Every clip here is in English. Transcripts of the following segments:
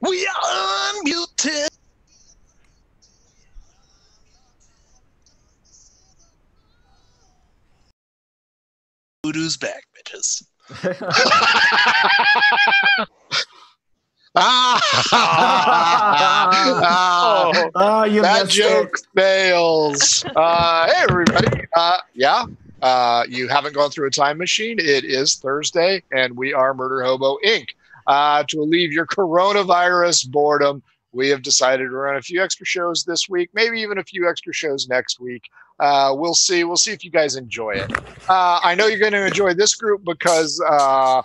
We are unmuted. Voodoo's back, bitches. ah, Oh, Oh, you that missed joke fails. Uh, hey, everybody. Uh, yeah, uh, you haven't gone through a time machine. It is Thursday, and we are Murder Hobo Inc. Uh, to relieve your coronavirus boredom, we have decided to run a few extra shows this week, maybe even a few extra shows next week. Uh, we'll see. We'll see if you guys enjoy it. Uh, I know you're going to enjoy this group because uh,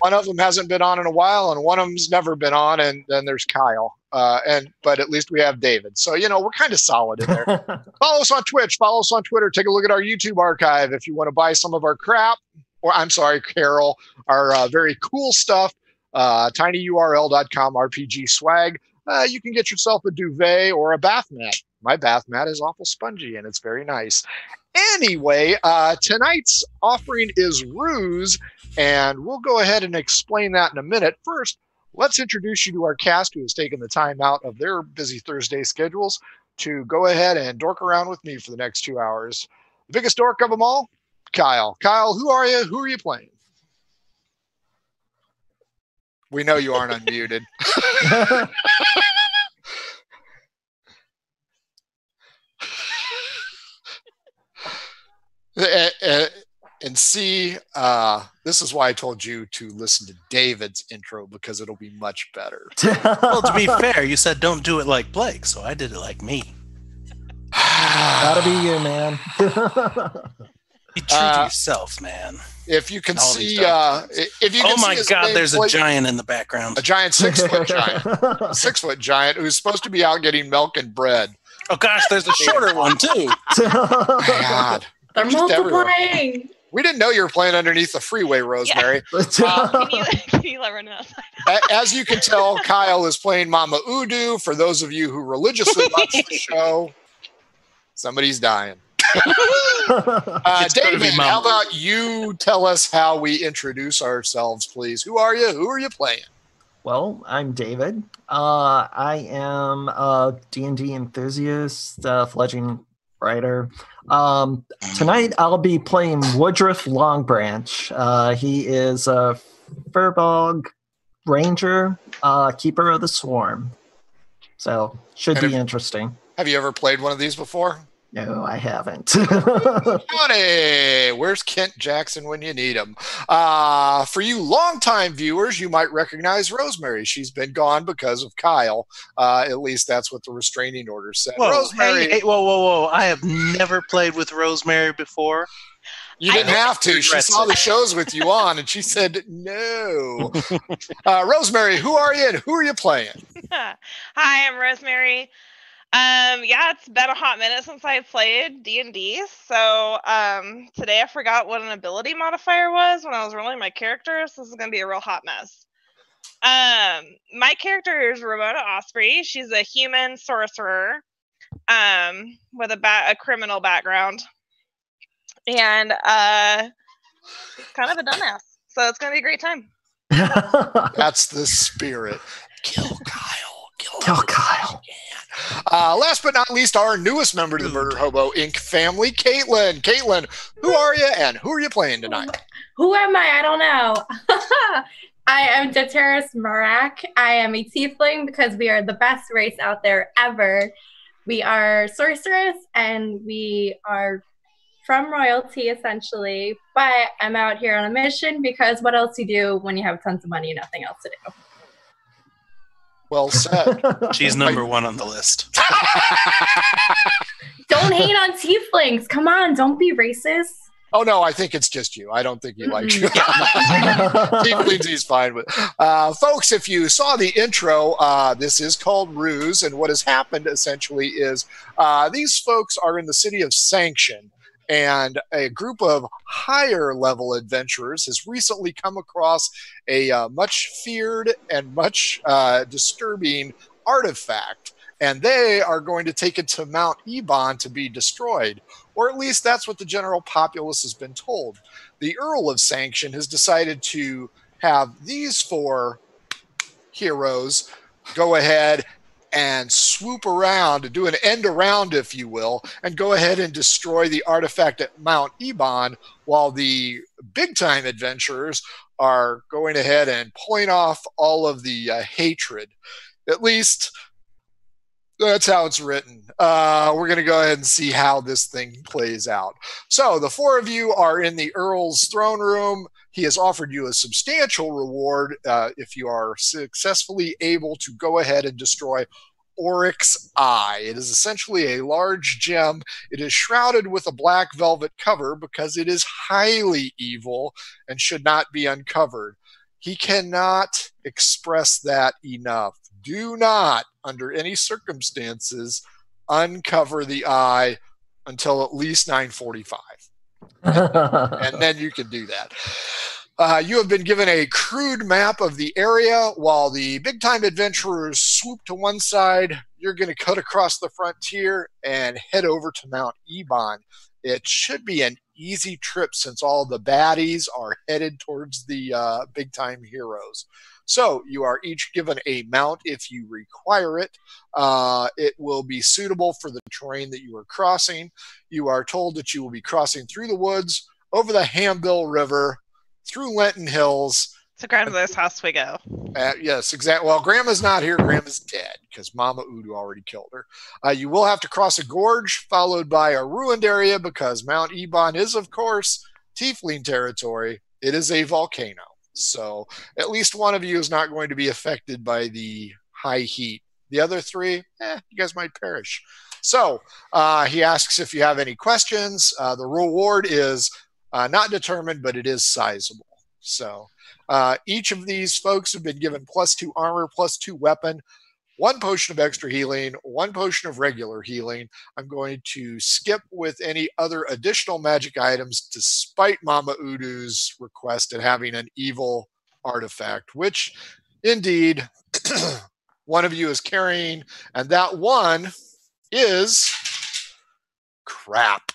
one of them hasn't been on in a while, and one of them's never been on, and then there's Kyle. Uh, and but at least we have David. So you know we're kind of solid in there. follow us on Twitch. Follow us on Twitter. Take a look at our YouTube archive if you want to buy some of our crap. Or I'm sorry, Carol, our uh, very cool stuff. Uh, tinyurl.com RPG swag. Uh, you can get yourself a duvet or a bath mat. My bath mat is awful spongy and it's very nice. Anyway, uh, tonight's offering is ruse, and we'll go ahead and explain that in a minute. First, let's introduce you to our cast who has taken the time out of their busy Thursday schedules to go ahead and dork around with me for the next two hours. The biggest dork of them all, Kyle. Kyle, who are you? Who are you playing? We know you aren't unmuted. Eh, eh, and see, uh, this is why I told you to listen to David's intro because it'll be much better. well, to be fair, you said don't do it like Blake, so I did it like me. Gotta be you, man. Be true Uh, to yourself, man. if you can see, uh, if you can Oh my see God, there's a giant in the background. a giant six foot giant, six foot giant who's supposed to be out getting milk and bread. Oh gosh, there's a shorter one too. God, They're Just everywhere. multiplying. we didn't know you were playing underneath the freeway, Rosemary. Can you, can you let her know? As you can tell, Kyle is playing Mama Udu. For those of you who religiously watch the show, somebody's dying. Uh, It's gonna be David, how about you tell us how we introduce ourselves, please? Who are you? Who are you playing? well, I'm David. Uh, I am a D&D enthusiast, uh, fledgling writer. Um, tonight I'll be playing Woodruff Longbranch. Uh, he is a Firbolg Ranger, uh, Keeper of the Swarm. So should And be if- interesting. Have you ever played one of these before? No, I haven't. Howdy! Where's Kent Jackson when you need him? Uh, for you longtime viewers, you might recognize Rosemary. She's been gone because of Kyle. Uh, at least that's what the restraining order said. Whoa, Rosemary, hey, hey, whoa, whoa, whoa! I have never played with Rosemary before. you didn't have to. She saw the shows with you on, and she said no. Uh, Rosemary, who are you and who are you playing? Hi, I'm Rosemary. Um, yeah, it's been a hot minute since I played D and D. So um, today I forgot what an ability modifier was when I was rolling my characters. This is gonna be a real hot mess. Um, my character is Ramona Osprey. She's a human sorcerer, um, with a ba- a criminal background, and uh, kind of a dumbass. So it's gonna be a great time. That's the spirit. Kill Kyle. Kill, Kill him. Uh, last but not least, our newest member to the Murder Hobo Inc. family, Caitlin. Caitlin, who are you and who are you playing tonight? Who am I? I don't know. I am Jateris Marak. I am a tiefling because we are the best race out there ever. We are sorceress and we are from royalty essentially, but I'm out here on a mission because what else do you do when you have tons of money and nothing else to do? Well said. She's number one on the list. Don't hate on tieflings. Come on, don't be racist. oh no, I think it's just you. I don't think he likes you. Mm-hmm. Fine with. Uh, folks, if you saw the intro, uh, this is called Ruse, and what has happened essentially is uh, these folks are in the city of Sanction, and a group of higher level adventurers has recently come across a uh, much feared and much uh, disturbing artifact. And they are going to take it to Mount Ebon to be destroyed, or at least that's what the general populace has been told the Earl of Sanction has decided to have these four heroes go ahead and swoop around and do an end around, if you will, and go ahead and destroy the artifact at Mount Ebon while the big time adventurers are going ahead and pulling off all of the uh, hatred. At least that's how it's written. Uh, we're going to go ahead and see how this thing plays out. So, the four of you are in the Earl's throne room. He has offered you a substantial reward uh, if you are successfully able to go ahead and destroy Oryx Eye. It is essentially a large gem. It is shrouded with a black velvet cover because it is highly evil and should not be uncovered. He cannot express that enough. Do not, under any circumstances, uncover the eye until at least 945 and then you can do that. Uh, you have been given a crude map of the area while the big time adventurers swoop to one side. You're going to cut across the frontier and head over to Mount Ebon. It should be an easy trip since all the baddies are headed towards the uh, big time heroes. So you are each given a mount if you require it. Uh, it will be suitable for the terrain that you are crossing. You are told that you will be crossing through the woods, over the Hambill River, through Lenton Hills. To grandmother's house we go. Uh, yes, exactly. Well, Grandma's not here. Grandma's dead because Mama Udu already killed her. Uh, you will have to cross a gorge followed by a ruined area because Mount Ebon is, of course, Tiefling territory. It is a volcano. So at least one of you is not going to be affected by the high heat. The other three, eh, you guys might perish. So uh, he asks if you have any questions. Uh, the reward is uh, not determined, but it is sizable. So uh, each of these folks have been given plus two armor, plus two weapon, one potion of extra healing, one potion of regular healing. I'm going to skip with any other additional magic items despite Mama Udu's request at having an evil artifact, which indeed one of you is carrying, and that one is crap.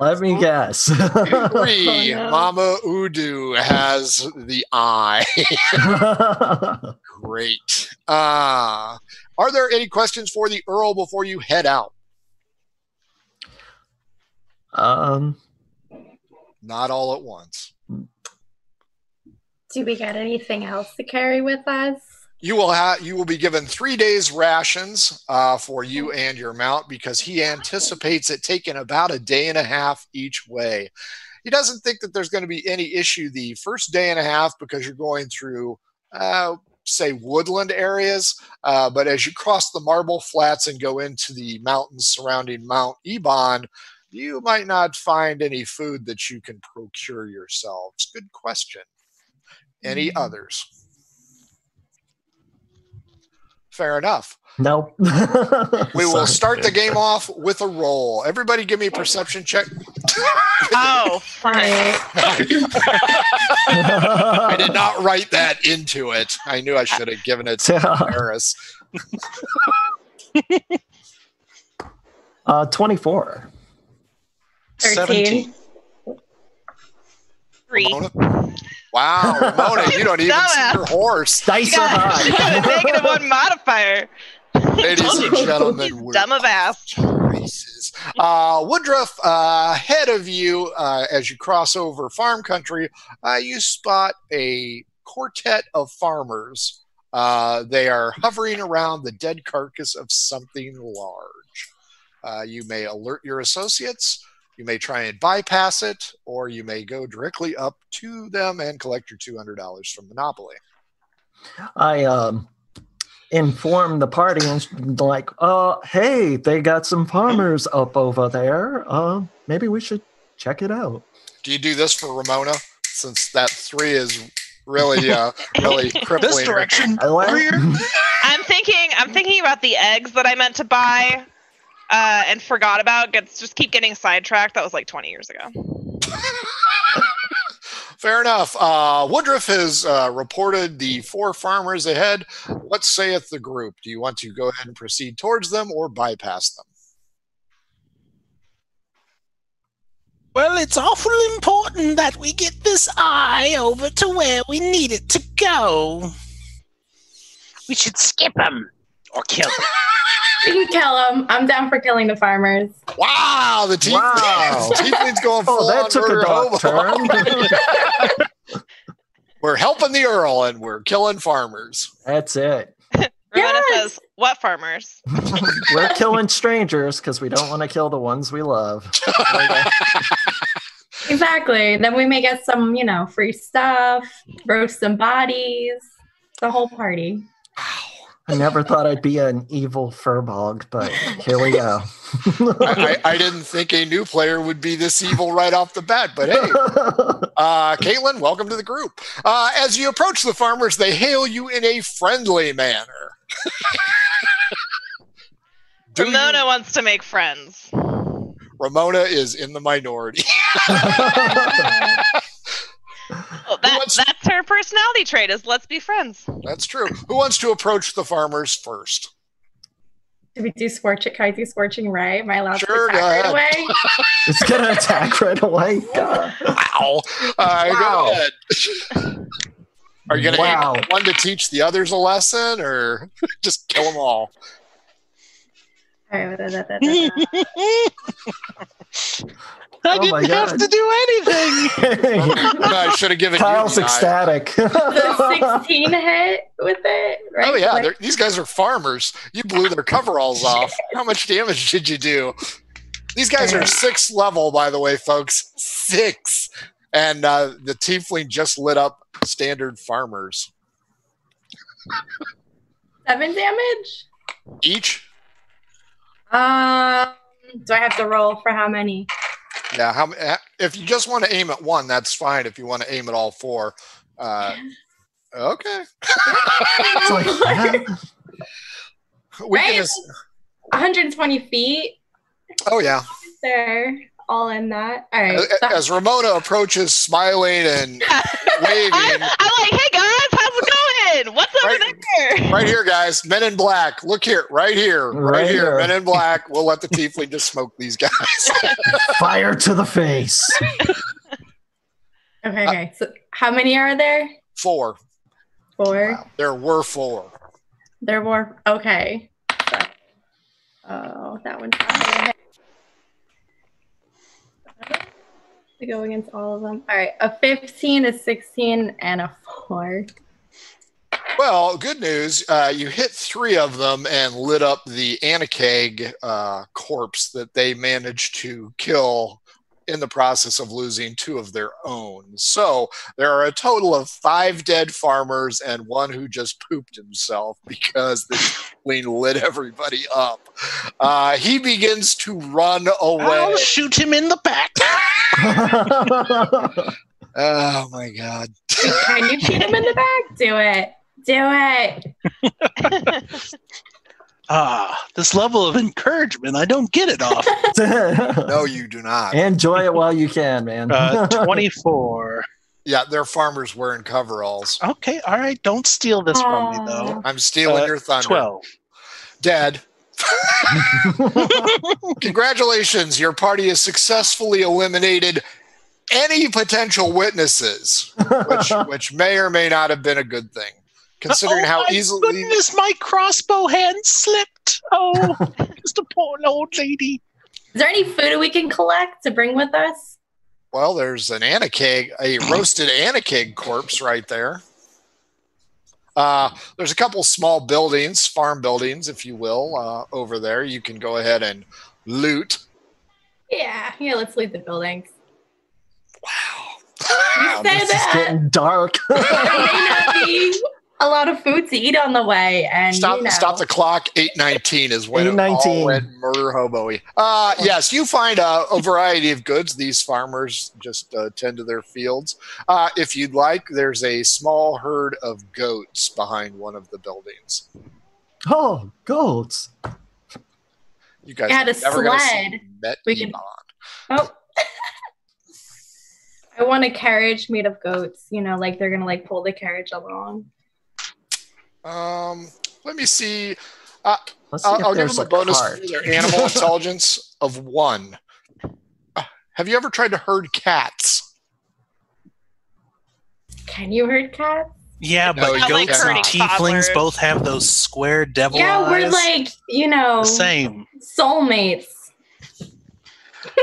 Let me guess. Three, Oh, no. Mama Udu has the eye. Great. Uh, are there any questions for the Earl before you head out? um, Not all at once. Do we get anything else to carry with us? You will have you will be given three days rations uh, for you and your mount because he anticipates it taking about a day and a half each way. He doesn't think that there's going to be any issue the first day and a half because you're going through, uh, say, woodland areas. Uh, but as you cross the marble flats and go into the mountains surrounding Mount Ebon, you might not find any food that you can procure yourselves. Good question. Any others? Fair enough. nope. We will start the game off with a roll. Everybody give me a perception check. Oh, frick. I did not write that into it. I knew I should have given it to Harris. uh, 24. 13. 17. Three. Ramona? Wow, Ramona, you don't even see your horse. Dice are You got a one modifier. Ladies and gentlemen, He's we're dumb of ass. races. Uh, Woodruff, uh, ahead of you, uh, as you cross over farm country, uh, you spot a quartet of farmers. Uh, they are hovering around the dead carcass of something large. Uh, you may alert your associates. You may try and bypass it, or you may go directly up to them and collect your $200 from Monopoly. I um inform the party and like, uh, hey, they got some farmers up over there. Uh, maybe we should check it out. Do you do this for Ramona? Since that three is really, uh, really crippling. This direction. I like- Over here. I'm thinking. I'm thinking about the eggs that I meant to buy, uh, and forgot about. Gets just keep getting sidetracked. That was like 20 years ago. Fair enough. Uh, Woodruff has uh, reported the four farmers ahead. What saith the group? Do you want to go ahead and proceed towards them or bypass them? Well, it's awful important that we get this eye over to where we need it to go. We should skip him or kill him. We can kill them. I'm down for killing the farmers. Wow, the tiefling, Wow. tiefling's going full Oh, that on took a murder dark turn. We're helping the Earl and we're killing farmers. That's it. Ramona Yes! says, "What farmers?" We're killing strangers because we don't want to kill the ones we love. Exactly. Then we may get some, you know, free stuff, roast some bodies, the whole party. I never thought I'd be an evil firbolg, but here we go. I, I, I didn't think a new player would be this evil right off the bat, but hey, uh, Caitlin, welcome to the group. Uh, as you approach the farmers, they hail you in a friendly manner. Do you- Ramona wants to make friends. Ramona is in the minority. Well, that, wants- that's her personality trait. Is let's be friends. That's true. Who wants to approach the farmers first? Do we do scorching? Can I do scorching ray? Am I allowed Sure, to attack right away? it's gonna attack right away. God. Wow. Uh, Wow. Are you going to Wow. one to teach the others a lesson or just kill them all? All right, da, da, da, da, da. I Oh didn't have to do anything. I should have given Kyle's you the eye. ecstatic. The 16 hit with it, right? Oh yeah, Like, these guys are farmers. You blew their coveralls off. How much damage did you do? These guys are six level, by the way, folks. Six, and uh, the tiefling just lit up standard farmers seven damage. each. Um, do I have to roll for how many? Yeah, how if you just want to aim at one, that's fine. If you want to aim at all four, uh, okay. It's like, huh? We Right. can as- 120 feet. oh yeah. They're all in that. All right. As, so- as Ramona approaches, smiling and waving. I'm, I'm like, hey guys, how's it going? What's over Right. there? Right here, guys. Men in black. Look here. Right here. Right, Right here. here. Men in black. We'll let the tiefling just smoke these guys. Fire to the face. okay. Okay. So how many are there? Four. Four. There were four. There were. Okay. So- oh, that one's not gonna. To go against all of them. All right. A 15, a 16, and a 4. Well, good news. Uh, you hit three of them and lit up the Ankheg uh, corpse that they managed to kill in the process of losing two of their own. So there are a total of five dead farmers and one who just pooped himself because the queen lit everybody up. Uh, he begins to run away. I'll shoot him in the back. Oh my god. Can you shoot him in the back? Do it. Do it. Ah, this level of encouragement, I don't get it off. No, you do not. Enjoy it while you can, man. Uh, 24. Yeah, they're farmers wearing coveralls. Okay, all right. Don't steal this from me, though. I'm stealing Uh, your thunder. 12. Dead. Congratulations, your party has successfully eliminated any potential witnesses, which which may or may not have been a good thing, considering oh how my easily. goodness, my crossbow hand slipped. Oh, just a poor old lady. Is there any food we can collect to bring with us? Well, there's an ankheg, a roasted ankheg corpse right there. Uh, there's a couple small buildings, farm buildings, if you will, uh, over there. You can go ahead and loot. Yeah. Yeah. Let's leave the buildings. Wow. said This is getting dark. there may not be a lot of food to eat on the way, and Stop! you know, Stop the clock. Eight nineteen is when it 8:19. all went murder hoboy. Uh, yes, you find a, a variety of goods. These farmers just uh, tend to their fields. Uh, if you'd like, there's a small herd of goats behind one of the buildings. oh, goats. You guys We had are a never gonna see sled. Met We can- Oh. I want a carriage made of goats. You know, like they're gonna like pull the carriage along. Um, let me see. Uh, see I'll, I'll give there's them a a bonus cart. for their animal intelligence of one. Uh, Have you ever tried to herd cats? Can you herd cats? Yeah, No, but you I like goats and herding tieflings toddlers. both have those square devil yeah, eyes. we're like, you know, the same. soulmates.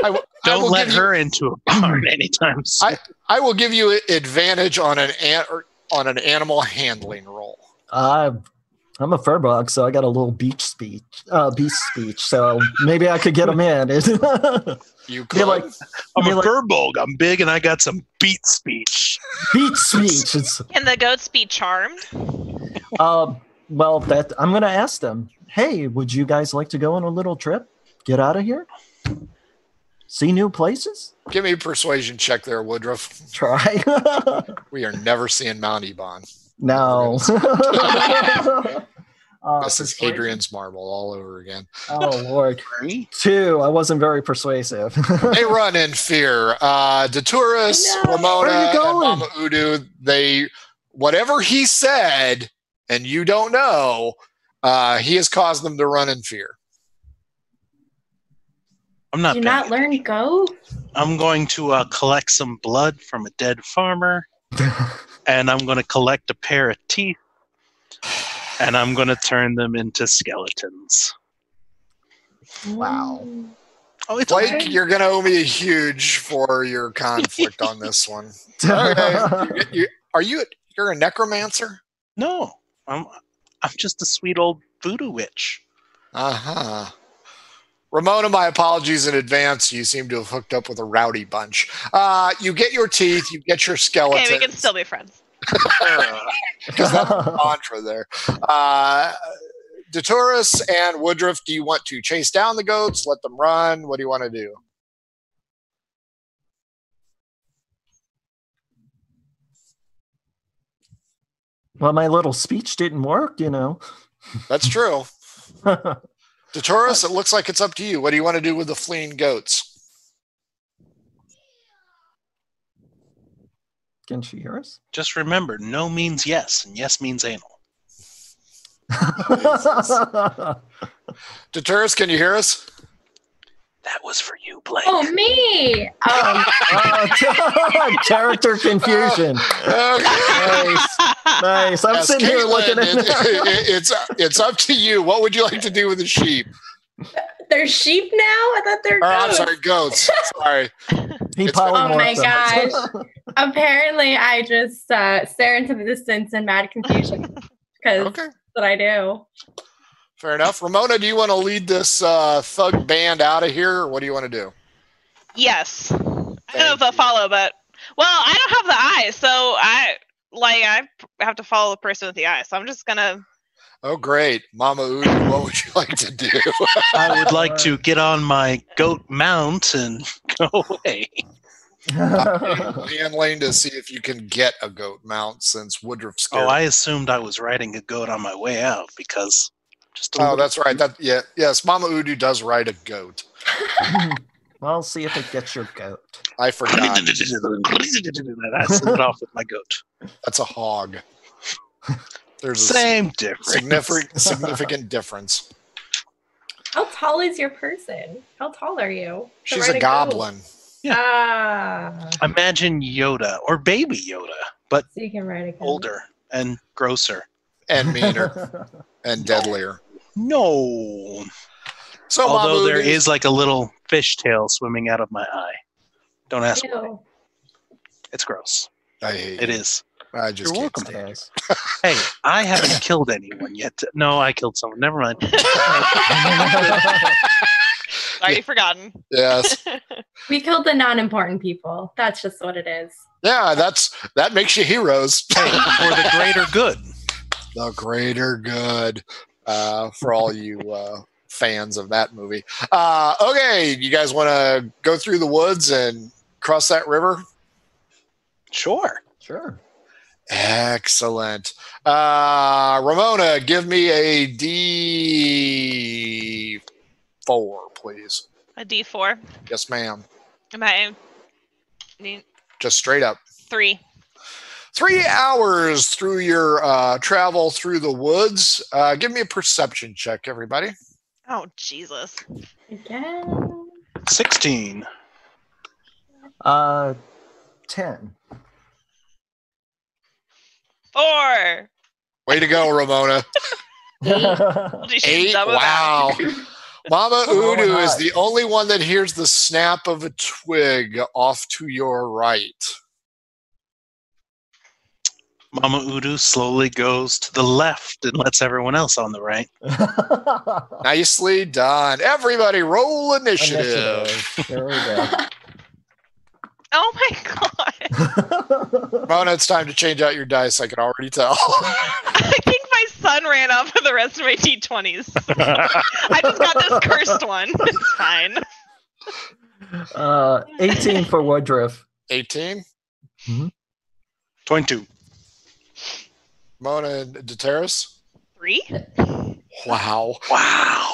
I w- I Don't will let give you- her into a barn anytime soon. I I will give you advantage on an, an on an animal handling roll. Uh, I'm a firbolg, so I got a little beach speech, uh, beast speech. So maybe I could get him in. You Be could. like- I'm a like- firbolg. I'm big and I got some beat speech. beach speech. It's Can the goats be charmed? uh, well, that I'm gonna ask them. Hey, would you guys like to go on a little trip? Get out of here. See new places. Give me a persuasion check there, Woodruff. Try. We are never seeing Mount Ebon. No. Uh, this is. Adrian's marble all over again. Oh Lord, two. I wasn't very persuasive. They run in fear. Uh, Daturis, No. Ramona, Where are you and? Mama Udu, they, whatever he said, and you don't know, uh, he has caused them to run in fear. I'm not. Do you not learn go? I'm going to uh, collect some blood from a dead farmer, and I'm going to collect a pair of teeth, and I'm going to turn them into skeletons. Wow. Oh, it's Blake, okay. you're going to owe me a huge for your conflict on this one. Okay. You- you- are you, you're a necromancer? No, I'm. I'm just a sweet old voodoo witch. Uh huh. Ramona, my apologies in advance. You seem to have hooked up with a rowdy bunch. Uh, you get your teeth, you get your skeleton. Okay, we can still be friends. because that's the mantra there. Uh, Daturis and Woodruff, do you want to chase down the goats, let them run? What do you want to do? well, my little speech didn't work, you know. That's true. Daturis, it looks like it's up to you. What do you want to do with the fleeing goats? Can she hear us? Just remember, no means yes, and yes means anal. Daturis, can you hear us? That was for you, Blake. Oh, me. Um, Uh, character confusion. Nice, nice. I'm Yes, sitting here looking at it- it- it's it's up to you. What would you like to do with the sheep? they're sheep now. I thought they're. Or, I'm goats. sorry, goats. Sorry. He It's- Oh my gosh! Apparently, I just uh, stare into the distance in mad confusion because Okay. that's what I do. Fair enough. Ramona, do you want to lead this uh, thug band out of here, or what do you want to do? Yes. I don't know if they'll you. follow, but well, I don't have the eye, so I like I have to follow the person with the eye. So I'm just gonna. Oh, great. Mama Udu, what would you like to do? I would like to get on my goat mount and go away. Handling to see if you can get a goat mount since Woodruff scared. Oh, I assumed I was riding a goat on my way out because just Oh, little that's right. That yeah, yes. Mama Udu does ride a goat. well, see if it gets your goat. I forgot. I send it off with my goat. That's a hog. There's a Same difference. significant significant difference. How tall is your person? How tall are you? She's ride a goat? goblin. Ah, Imagine Yoda or baby Yoda, but so you can ride a older and grosser. and meaner and deadlier. No. So, Although Mama there Udu- is like a little fishtail swimming out of my eye. Don't ask why. It's gross. I hate It you. is. I just You're can't welcome. stand you. Hey, I haven't killed anyone yet. No, I killed someone. Never mind. Already forgotten. Yes. We killed the non-important people. That's just what it is. Yeah, that's that makes you heroes. hey, for the greater good. the greater good uh, for all you uh, fans of that movie. Uh, okay, you guys want to go through the woods and cross that river? Sure. sure. Excellent. Uh, Ramona, give me a D four, please. A D4. Yes, ma'am. Am I? Just straight up. Three. Three hours through your uh, travel through the woods. Uh, give me a perception check, everybody. Oh Jesus. Again. 16. Uh, 10. Four. Way to go, Ramona. She's Eight. done with that. Wow. Mama Udu is the only one that hears the snap of a twig off to your right. Mama Udu slowly goes to the left and lets everyone else on the right. Nicely done. Everybody roll initiative. Initiative. There we go. Oh my god. Mona, it's time to change out your dice. I can already tell. I think my son ran off with the rest of my d20s. I just got this cursed one. It's fine. Uh, 18 for Woodruff. 18. 22. Mona and Deteris. Three? Wow. Wow.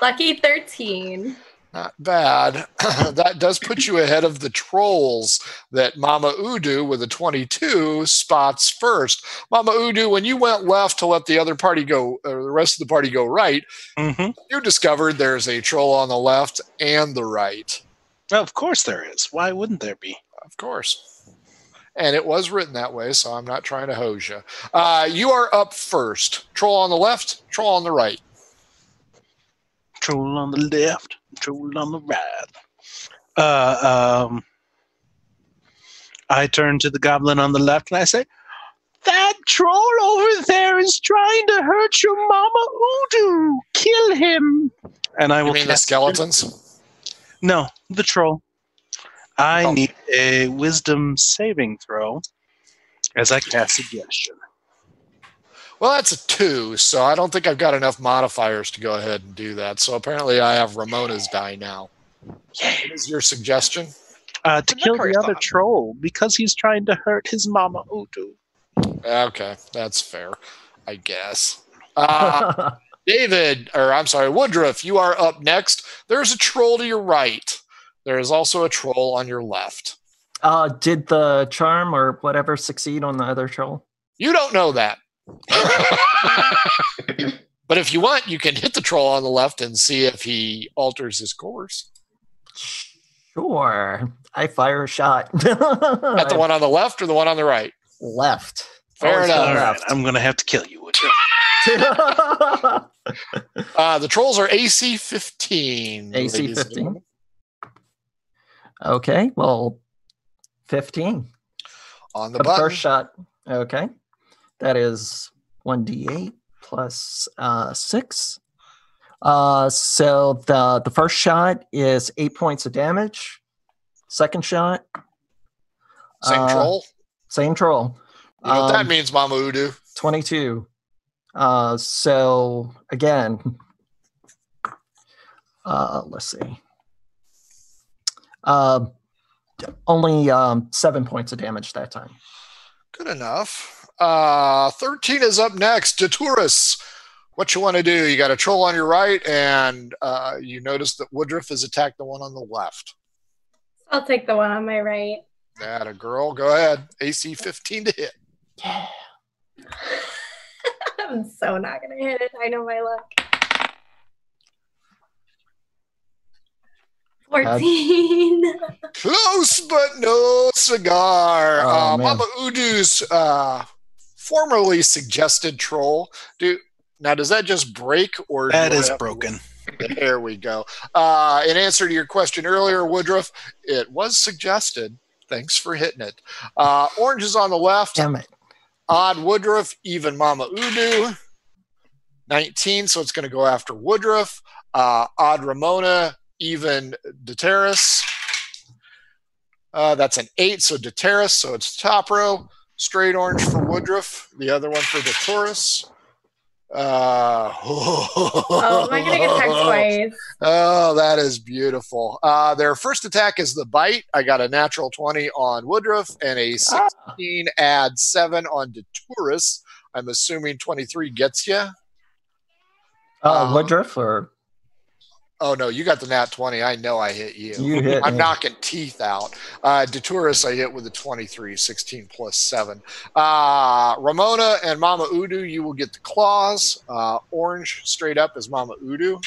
Lucky 13. Not bad. that does put you ahead of the trolls that Mama Udu with a 22 spots first. Mama Udu, when you went left to let the other party go, or the rest of the party go right, hmm you discovered there's a troll on the left and the right. Of course there is. Why wouldn't there be? Of course. And it was written that way, so I'm not trying to hose you. Uh, you are up first. Troll on the left, troll on the right. Troll on the left, troll on the right. Uh, um, I turn to the goblin on the left and I say, That troll over there is trying to hurt your mama Udu. Kill him. And I You will mean the skeletons? No, the troll. I Oh. need a wisdom saving throw as I cast suggestion. Well, that's a two, so I don't think I've got enough modifiers to go ahead and do that. So apparently I have Ramona's die now. What is your suggestion? Uh, to kill the other on. troll because he's trying to hurt his mama Udu. Okay, that's fair, I guess. Uh, David, or I'm sorry, Woodruff, you are up next. There's a troll to your right. There is also a troll on your left. uh, did the charm or whatever succeed on the other troll? You don't know that. but if you want, you can hit the troll on the left and see if he alters his course. Sure. I fire a shot. At the one on the left or the one on the right? left. Fair Always enough. go All right. I'm going to have to kill you, Woodruff. Uh, the trolls are AC 15. AC ladies and 15? Okay, well, 15. On the The first shot. Okay. That is 1d8 plus uh, 6. Uh, so the, the first shot is 8 points of damage. Second shot. Same uh, troll. Same troll. You know what that um, means, Mama Udu? 22. Uh, so again, uh, let's see. Uh, only um, seven points of damage that time. Good enough. Uh, 13 is up next. Daturus. What you want to do? You got a troll on your right, and uh, you notice that Woodruff has attacked the one on the left. I'll take the one on my right. That a girl. Go ahead. AC 15 to hit. Yeah. I'm so not gonna hit it. I know my luck. 14. Close but no cigar. Oh, uh, man. Mama Udu's uh, formerly suggested troll. Do now does that just break or do That I is have to- broken. There we go. Uh, in answer to your question earlier, Woodruff, it was suggested. Thanks for hitting it. Uh, orange is on the left. Damn it. Odd Woodruff, even Mama Udu. 19, so it's going to go after Woodruff. Uh, odd Ramona, even Deteris. Uh, that's an 8, so Deteris, so it's top row. Straight orange for Woodruff, the other one for Deteris. Uh, Oh, am I gonna get attacked twice? Oh, that is beautiful. Uh, their first attack is the bite. I got a natural 20 on Woodruff and a 16 add 7 on Deturus. I'm assuming 23 gets you. Uh, Uh, Woodruff or Oh, no, you got the nat 20. I know I hit you. you hit I'm me. knocking teeth out. Uh, Deturus, I hit with a 23, 16 plus 7. Uh, Ramona and Mama Udu, you will get the claws. Uh, orange straight up is Mama Udu.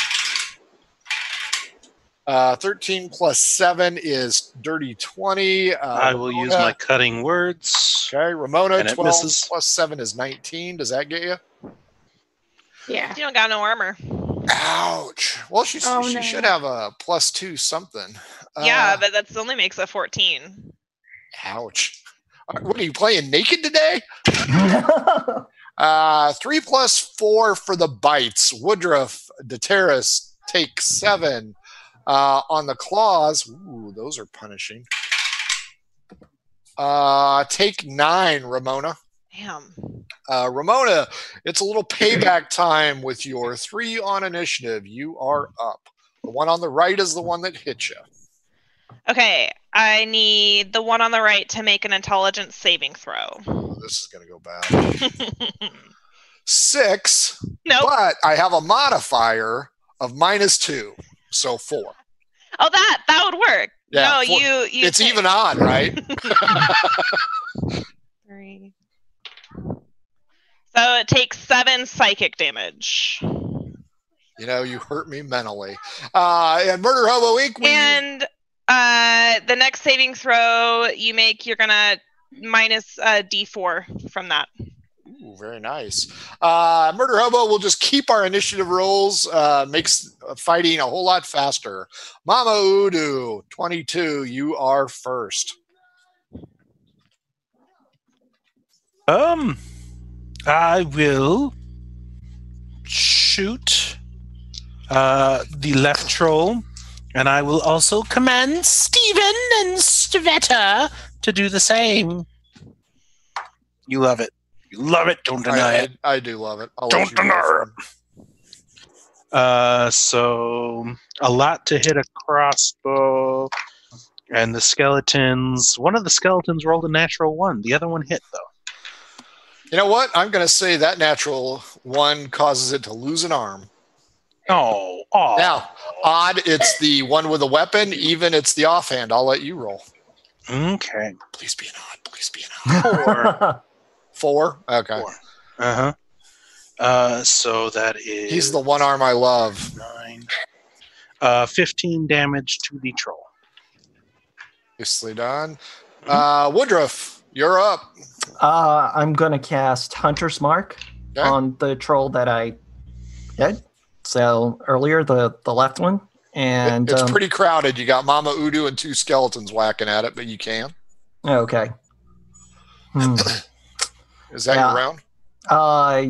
Uh, 13 plus 7 is dirty 20. Uh, I will use my cutting words. Okay, Ramona, And it 12 misses. plus 7 is 19. Does that get you? Yeah. You don't got no armor. Ouch. Well, she, Oh, she no. should have a plus 2 something. yeah, Uh, but that's only makes a 14. Ouch. Uh, What are you playing naked today? Uh, 3 plus 4 for the bites. Woodruff, Deterris take 7. Uh, on the claws, ooh, those are punishing. Uh, take 9, Ramona. Damn. Uh, Ramona, it's a little payback time with your three on initiative. You are up. The one on the right is the one that hit you. Okay, I need the one on the right to make an intelligence saving throw. Oh, this is going to go bad. Six, nope. but I have a modifier of minus two, so four. Oh, that that would work. Yeah, no, four- you you. It's take even odd, right? Three. So it takes seven psychic damage. you know, you hurt me mentally. Uh, and Murder Hobo Inc. we- And uh, the next saving throw you make, you're gonna minus uh, D4 from that. Ooh, very nice. Uh, Murder Hobo will just keep our initiative rolls, uh, makes fighting a whole lot faster. Mama Udu, 22, you are first. Um, I will shoot uh, the left troll, and I will also command Steven and Sveta to do the same. You love it. You love it. Don't deny I, it. I, I do love it. I'll Don't let you go deny it. Uh, so a lot to hit a crossbow, and the skeletons. One of the skeletons rolled a natural one. The other one hit though. You know what? I'm going to say that natural one causes it to lose an arm. Oh, oh. Now, odd, it's the one with a weapon. Even, it's the offhand. I'll let you roll. Okay. Please be an odd. Please be an odd. Four. Four? Okay. Four. Uh huh. Uh, so that is He's the one arm I love. nine. Uh, fifteen damage to the troll. Nicely done. Uh, Woodruff, you're up. uh, I'm gonna cast Hunter's Mark Okay. on the troll that I hit. So earlier, the the left one, and it's um, pretty crowded. You got Mama Udu and two skeletons whacking at it, but you can. okay. Hmm. Is that Yeah. your round? Uh,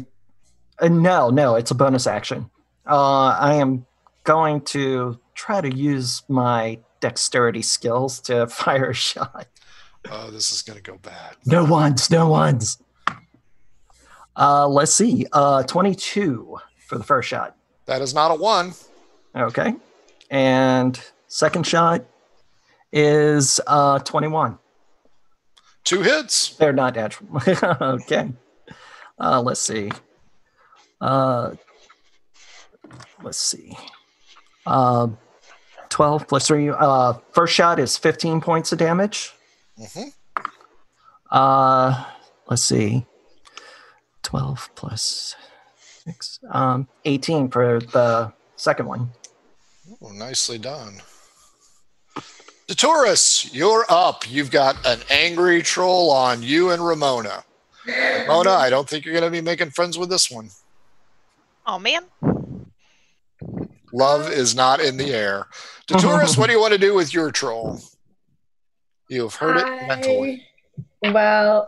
uh, no, no, it's a bonus action. Uh, I am going to try to use my dexterity skills to fire a shot. Oh, this is going to go bad. No ones, no ones. Uh, let's see. Uh, 22 for the first shot. That is not a one. Okay. And second shot is uh, 21. Two hits. They're not natural. okay. Uh, let's see. Uh, let's see. Uh, 12 plus 3. Uh, first shot is 15 points of damage. Hmm Uh, let's see. 12 plus 6. Um, 18 for the second one. Oh, nicely done. Daturis, you're up. You've got an angry troll on you and Ramona. Ramona, I don't think you're going to be making friends with this one. Oh man. Love is not in the air. Taurus, what do you want to do with your troll? You've heard it mentally. Well,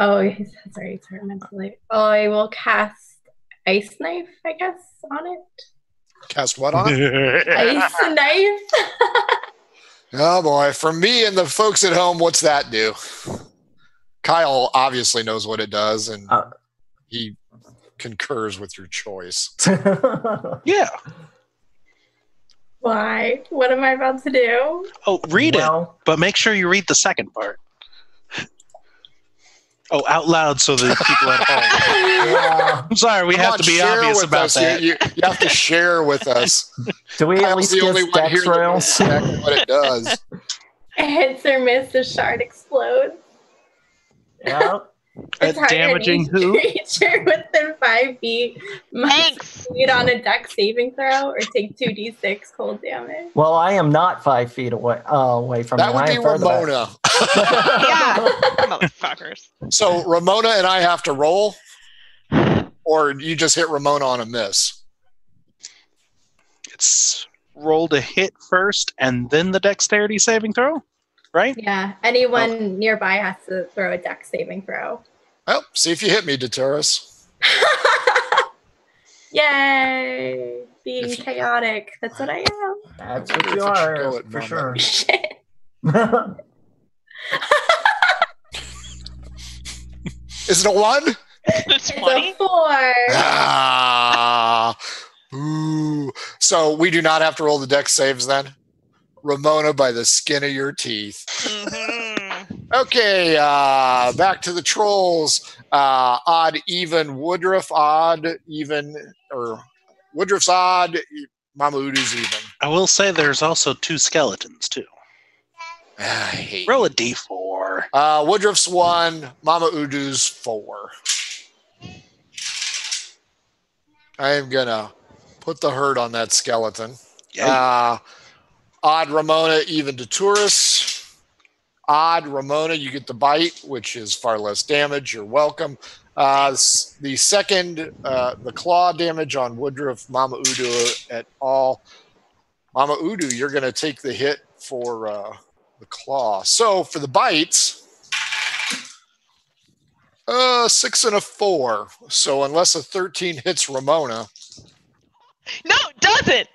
oh, he's sorry, it's hurt mentally. Oh, I will cast ice knife, I guess, on it. Cast what on? Ice knife. Oh boy, for me and the folks at home, what's that do? Kyle obviously knows what it does, and Uh. he concurs with your choice. yeah. Why? What am I about to do? Oh, read it, but make sure you read the second part. Oh, out loud so the people at home. yeah. I'm sorry, we Come have on, to be obvious about us. that. You, you, you have to share with us. Do we at Kyle's least the only get one here dex that knows rails? exactly what it does. Hits or miss, the shard explodes. yeah. Target damaging each who? creature within five feet must Thanks. succeed on a deck saving throw or take 2d6 cold damage. Well, I am not five feet away uh, away from That him. would be am further back. Ramona. Yeah. Motherfuckers. So Ramona and I have to roll, or you just hit Ramona on a miss. It's roll to hit first and then the dexterity saving throw, right? Yeah, anyone nearby has to throw a dex saving throw. Well, see if you hit me, Daturis. Yay! Being If- chaotic. That's what I am. That's what you if it should are, go at for Mama. sure. Is it a one? It's Twenty. a four. ah, ooh. So we do not have to roll the dex saves then. Ramona by the skin of your teeth. Mhm. Okay, uh, back to the trolls. Uh, odd, even, Woodruff, odd, even, or Woodruff's odd, Mama Udu's even. I will say there's also two skeletons too. Ah, I hate Roll a d4. Uh, Woodruff's one, Mama Udu's four. I am gonna put the hurt on that skeleton. Yeah. Uh, odd Ramona, even to tourists. Odd Ramona, you get the bite, which is far less damage. You're welcome. Uh, the second, uh, the claw damage on Woodruff, Mama Udu at all. Mama Udu, you're going to take the hit for uh, the claw. So for the bites, uh, six and a four. So unless a 13 hits Ramona, No, it doesn't.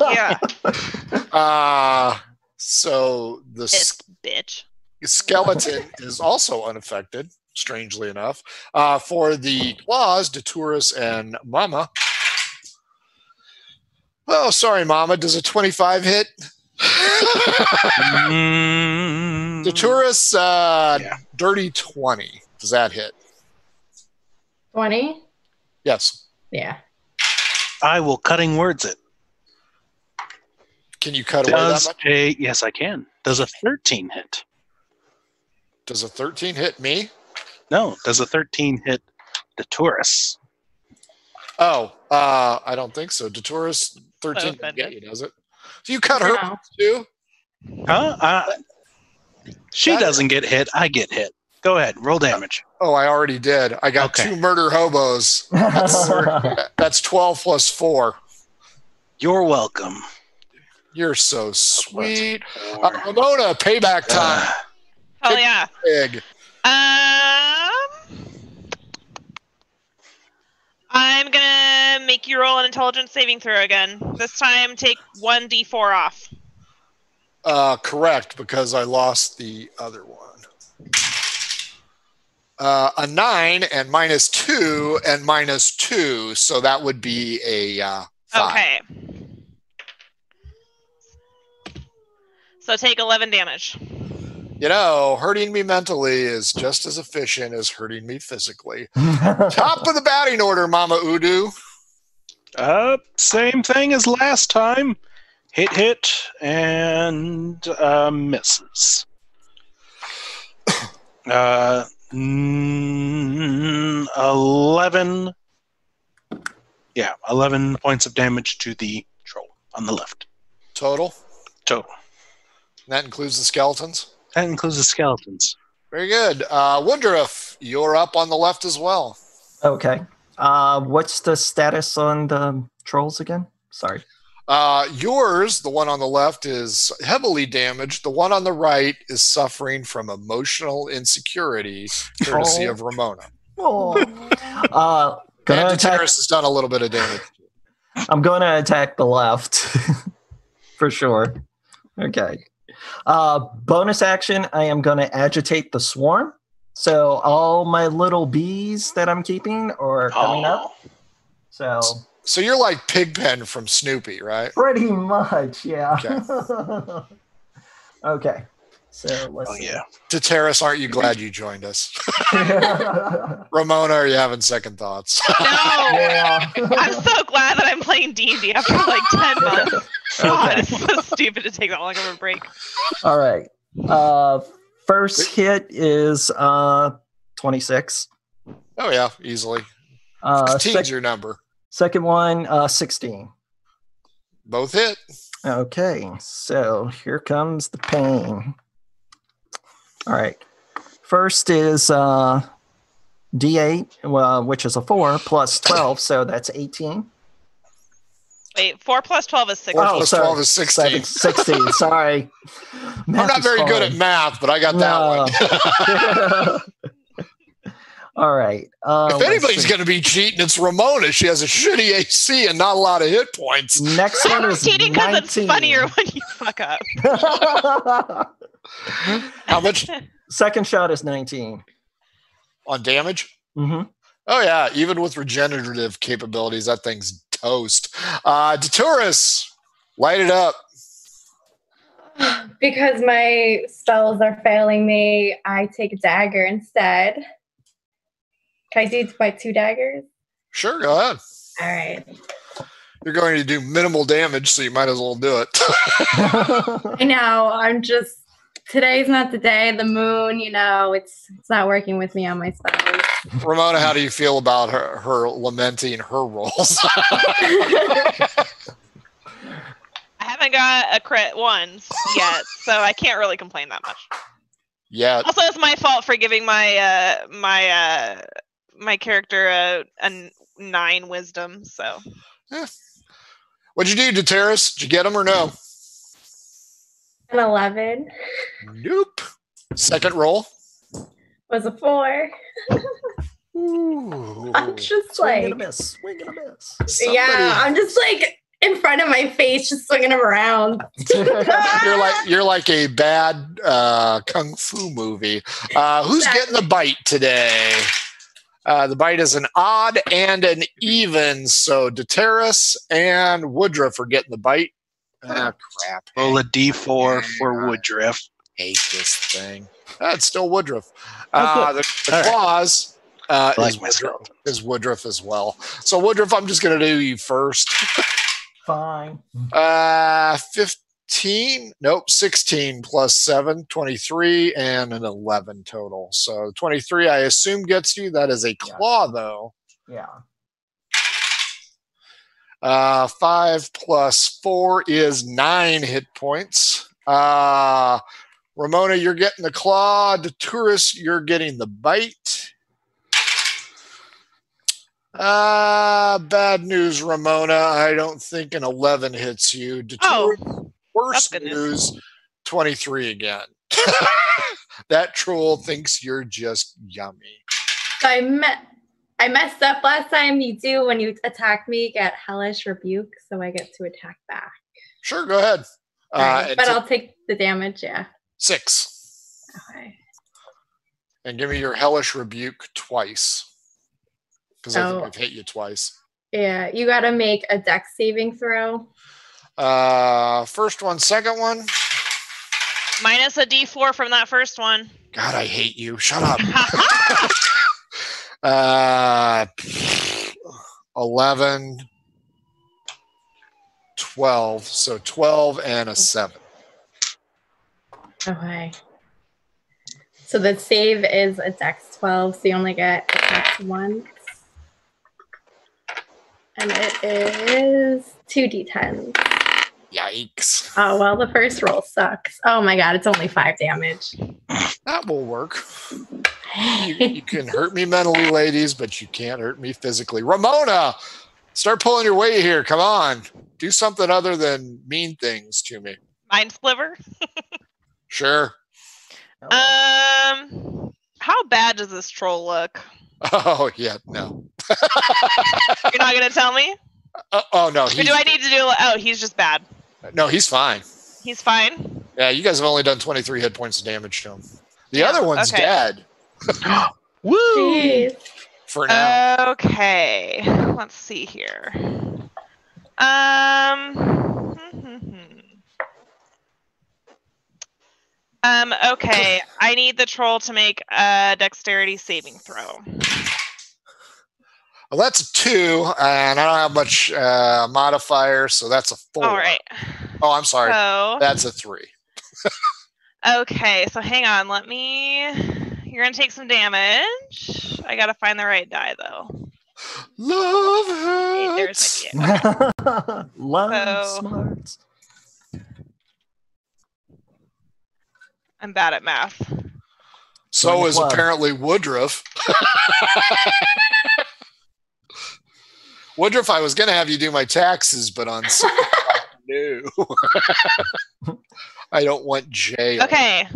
Yeah. uh, so the This bitch. skeleton is also unaffected, strangely enough. Uh, for the claws, Daturis and Mama. Oh, sorry, Mama. Does a 25 hit? Mm, Daturis, uh, Yeah. dirty 20. Does that hit? 20? Yes. Yeah. I will cutting words it. Can you cut away that Does much? a yes, I can. Does a 13 hit? Does a 13 hit me? No. Does a 13 hit the Taurus? Oh, uh, I don't think so. Daturis 13 So doesn't get you, does it? Do you cut her No. too? Huh? Uh, she That- doesn't get hit. I get hit. Go ahead. Roll damage. Oh, I already did. I got Okay. two murder hobos. That's 12 plus 4. You're welcome. You're so sweet. Uh, Ramona, payback time. Uh, Hell yeah. Big. Um, I'm gonna make you roll an intelligence saving throw again. This time, take one d4 off. Uh, correct, because I lost the other one. Uh, a 9 and minus 2 and minus 2. So that would be a uh, 5. Okay. So take 11 damage. You know, hurting me mentally is just as efficient as hurting me physically. Top of the batting order, Mama Udu. uh, same thing as last time. Hit, hit, and uh, misses. Uh, mm, 11. Yeah, 11 points of damage to the troll on the left. Total. Total. That includes the skeletons. That includes the skeletons. Very good. Uh, Woodruff, you're up on the left as well. okay. Uh, what's the status on the trolls again? Sorry. Uh, yours, the one on the left, is heavily damaged. The one on the right is suffering from emotional insecurity, courtesy Oh. of Ramona. Oh. uh, gonna And attack, Daturis has done a little bit of damage. I'm going to attack the left for sure. Okay. Uh, bonus action I am going to agitate the swarm. So all my little bees that I'm keeping are coming up. Oh, So So you're like Pigpen from Snoopy, right? pretty much, yeah. Okay. okay. So let's oh see. yeah. Daturis, aren't you glad you joined us? Ramona, are you having second thoughts? No! yeah. I'm so glad that I'm playing D&D after like 10 months. God, it's so stupid to take that long of a break. All right. Uh, first hit is uh, 26. Oh yeah, easily. Uh, 16's sec- your number. Second one, uh, 16. Both hit. Okay, so here comes the pain. All right. First is uh, D8, well, which is a 4 plus 12, so that's 18. Wait, four plus twelve is six. Four Oh, plus sorry. 12 is 16. Seven- 16, sorry. I'm not very good at math, but I got that one. All right. Uh, if anybody's going to be cheating, it's Ramona. She has a shitty AC and not a lot of hit points. Next one I'm is cheating because it's funnier when you fuck up. How much Second shot is 19. on damage? Mm-hmm. Oh yeah, even with regenerative capabilities, that thing's toast. Uh Daturis, light it up. Because my spells are failing me, I take a dagger instead. Can I do my two daggers? Sure, go ahead. All right. You're going to do minimal damage, so you might as well do it. I know. I'm just today's not the day. The moon, you know, it's it's not working with me on my side. Ramona, how do you feel about her, her lamenting her rolls? I haven't got a crit once yet, so I can't really complain that much. yeah, Also, it's my fault for giving my uh my uh my character a, a n- nine wisdom. So what'd you do, to Daturis? Did you get him or no? An eleven Nope. Second roll. was a four. Ooh. I'm just Swing and a like, miss. Swing and a miss. Somebody- yeah, I'm just like in front of my face, just swinging them around. you're like you're like a bad uh, kung fu movie. Uh, who's getting the bite today? Uh, the bite is an odd and an even. So Daturis and Woodruff are getting the bite. Ah, crap. Roll a d4 for Woodruff. hate this thing. That's still Woodruff. Uh, the the All right. claws uh, like is, Woodruff, is Woodruff as well. So Woodruff, I'm just going to do you first. Fine. Uh, 15, nope, 16 plus 7, 23, and an 11 total. So 23, I assume, gets you. That is a claw, though. Yeah. Uh, 5 plus 4 is 9 hit points. Uh, Ramona, you're getting the claw. Daturis, you're getting the bite. Uh, bad news, Ramona. I don't think an 11 hits you. Oh, Daturis, worse that's good news, 23 again. that troll thinks you're just yummy. So I met I messed up last time. You do when you attack me, get hellish rebuke, so I get to attack back. Sure, go ahead. Uh, Right, and but t- I'll take the damage. Yeah. six. Okay. And give me your hellish rebuke twice. Because I think Oh. I've hit you twice. Yeah, you got to make a dex saving throw. Uh, first one, second one. minus a D4 from that first one. God, I hate you. Shut up. uh, 11, 12. So 12 and a 7. Okay. So the save is a dex 12, so you only get attacked once. And it is 2d10. Yikes. Oh, well, the first roll sucks. Oh my god, it's only 5 damage. That will work. You, you can hurt me mentally, ladies, but you can't hurt me physically. Ramona, start pulling your weight here. Come on. Do something other than mean things to me. Mind sliver. Sure. Um, how bad does this troll look? Oh, yeah. No. You're not gonna tell me, Oh, oh no. or do I need to do? Oh, he's just bad. No, he's fine. He's fine. Yeah, you guys have only done 23 hit points of damage to him. The Yeah, other one's okay. dead Woo! Jeez. for now. Okay, let's see here. Um. Um. Okay, I need the troll to make a dexterity saving throw. Well, that's a two, and I don't have much uh, modifier, so that's a four. All right. Oh, I'm sorry. So That's a three. okay, so hang on. Let me you're gonna take some damage. I gotta find the right die though. Love Hey, hurts. there's my die. Love So- smarts. I'm bad at math. So is apparently Woodruff. Woodruff, I was going to have you do my taxes, but on Sunday, no. I don't want jail. Okay,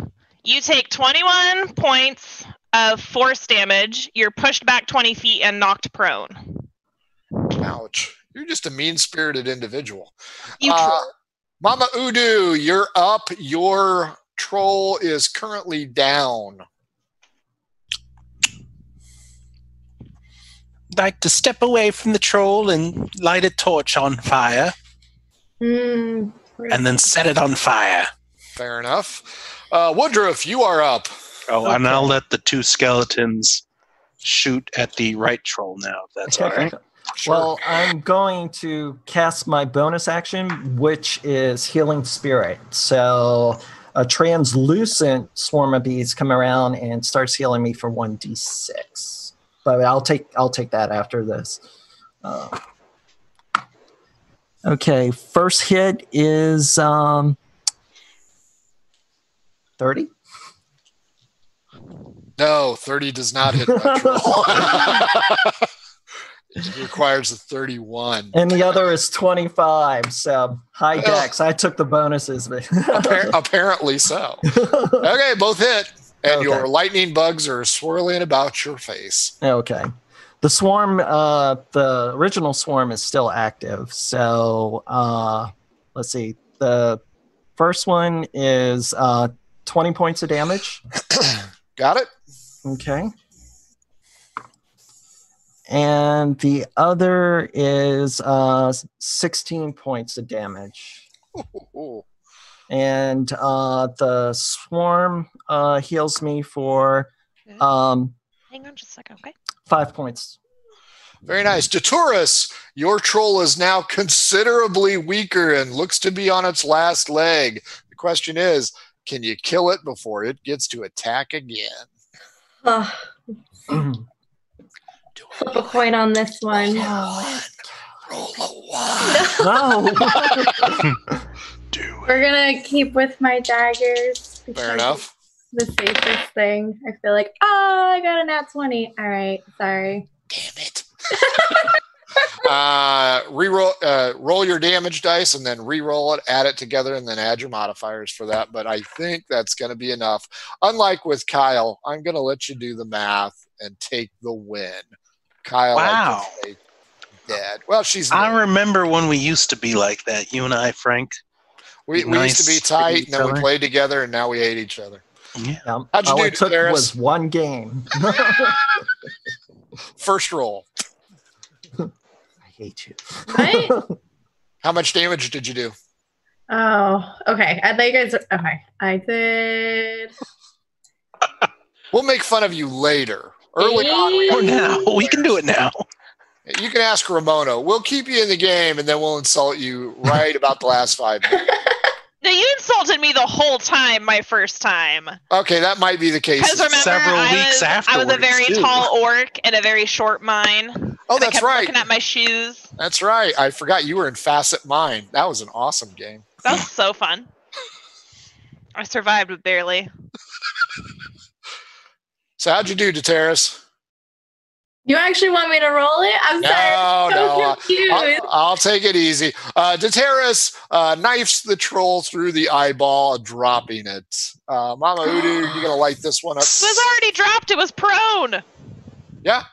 you take 21 points of force damage. You're pushed back 20 feet and knocked prone. Ouch. You're just a mean spirited individual. You Uh, troll. Mama Udu, you're up. Your troll is currently down. Like to step away from the troll and light a torch on fire Mm, and then set it on fire. Fair enough. Uh, Woodruff, you are up. Oh, and I'll let the two skeletons shoot at the right troll now, if that's all right. Sure. Well, I'm going to cast my bonus action, which is Healing Spirit. So a translucent swarm of bees come around and starts healing me for one d6. But I'll take I'll take that after this. Uh, okay, first hit is um, thirty. no, 30 does not hit it requires a 31. And the other is 25. So high dex. I took the bonuses. but- Appar- apparently so. Okay, both hit. And Okay. your lightning bugs are swirling about your face. okay. The swarm, uh, the original swarm is still active. So uh, let's see. The first one is uh, 20 points of damage. Got it? Okay. And the other is uh, 16 points of damage. Ooh. And uh, the swarm uh, heals me for um, Hang on just a second, okay? five points. Very nice. Daturis, your troll is now considerably weaker and looks to be on its last leg. The question is, can you kill it before it gets to attack again? ugh, flip a coin on this one. Roll a one. no. Do We're gonna keep with my daggers. Fair enough. The safest thing. I feel like, oh, I got a nat 20. All right, sorry. Damn it. uh, reroll, uh, roll your damage dice and then re-roll it, add it together, and then add your modifiers for that. But I think that's going to be enough. Unlike with Kyle, I'm going to let you do the math and take the win. Kyle, I Wow. dead. Well, she's I remember when we used to be like that, you and I, Frank. We, we used to be tight, and then we played together, and now we hate each other. Yeah. Yeah, How'd you all do, it took Daenerys? was one game. First roll. I hate you. What? How much damage did you do? oh, okay. I thought you guys. Okay, I did. We'll make fun of you later. Early on, we Or oh, now. We can do it now. You can ask Ramona. We'll keep you in the game, and then we'll insult you right about the last five minutes. No, you insulted me the whole time my first time. Okay, that might be the case. Because remember, Several I, weeks was, I was a very too. tall orc and a very short mine. oh, and I that's kept right. looking at my shoes. That's right. I forgot you were in Facet Mine. That was an awesome game. That was so fun. I survived with barely. So how'd you do, Daturis? You actually want me to roll it? I'm No, sorry. I'm so no, I- confused. I'll, I'll take it easy. Uh, Daturis uh, knifes the troll through the eyeball, dropping it. Uh, Mama Udu, you're gonna light this one up? It was already dropped. It was prone. Yeah.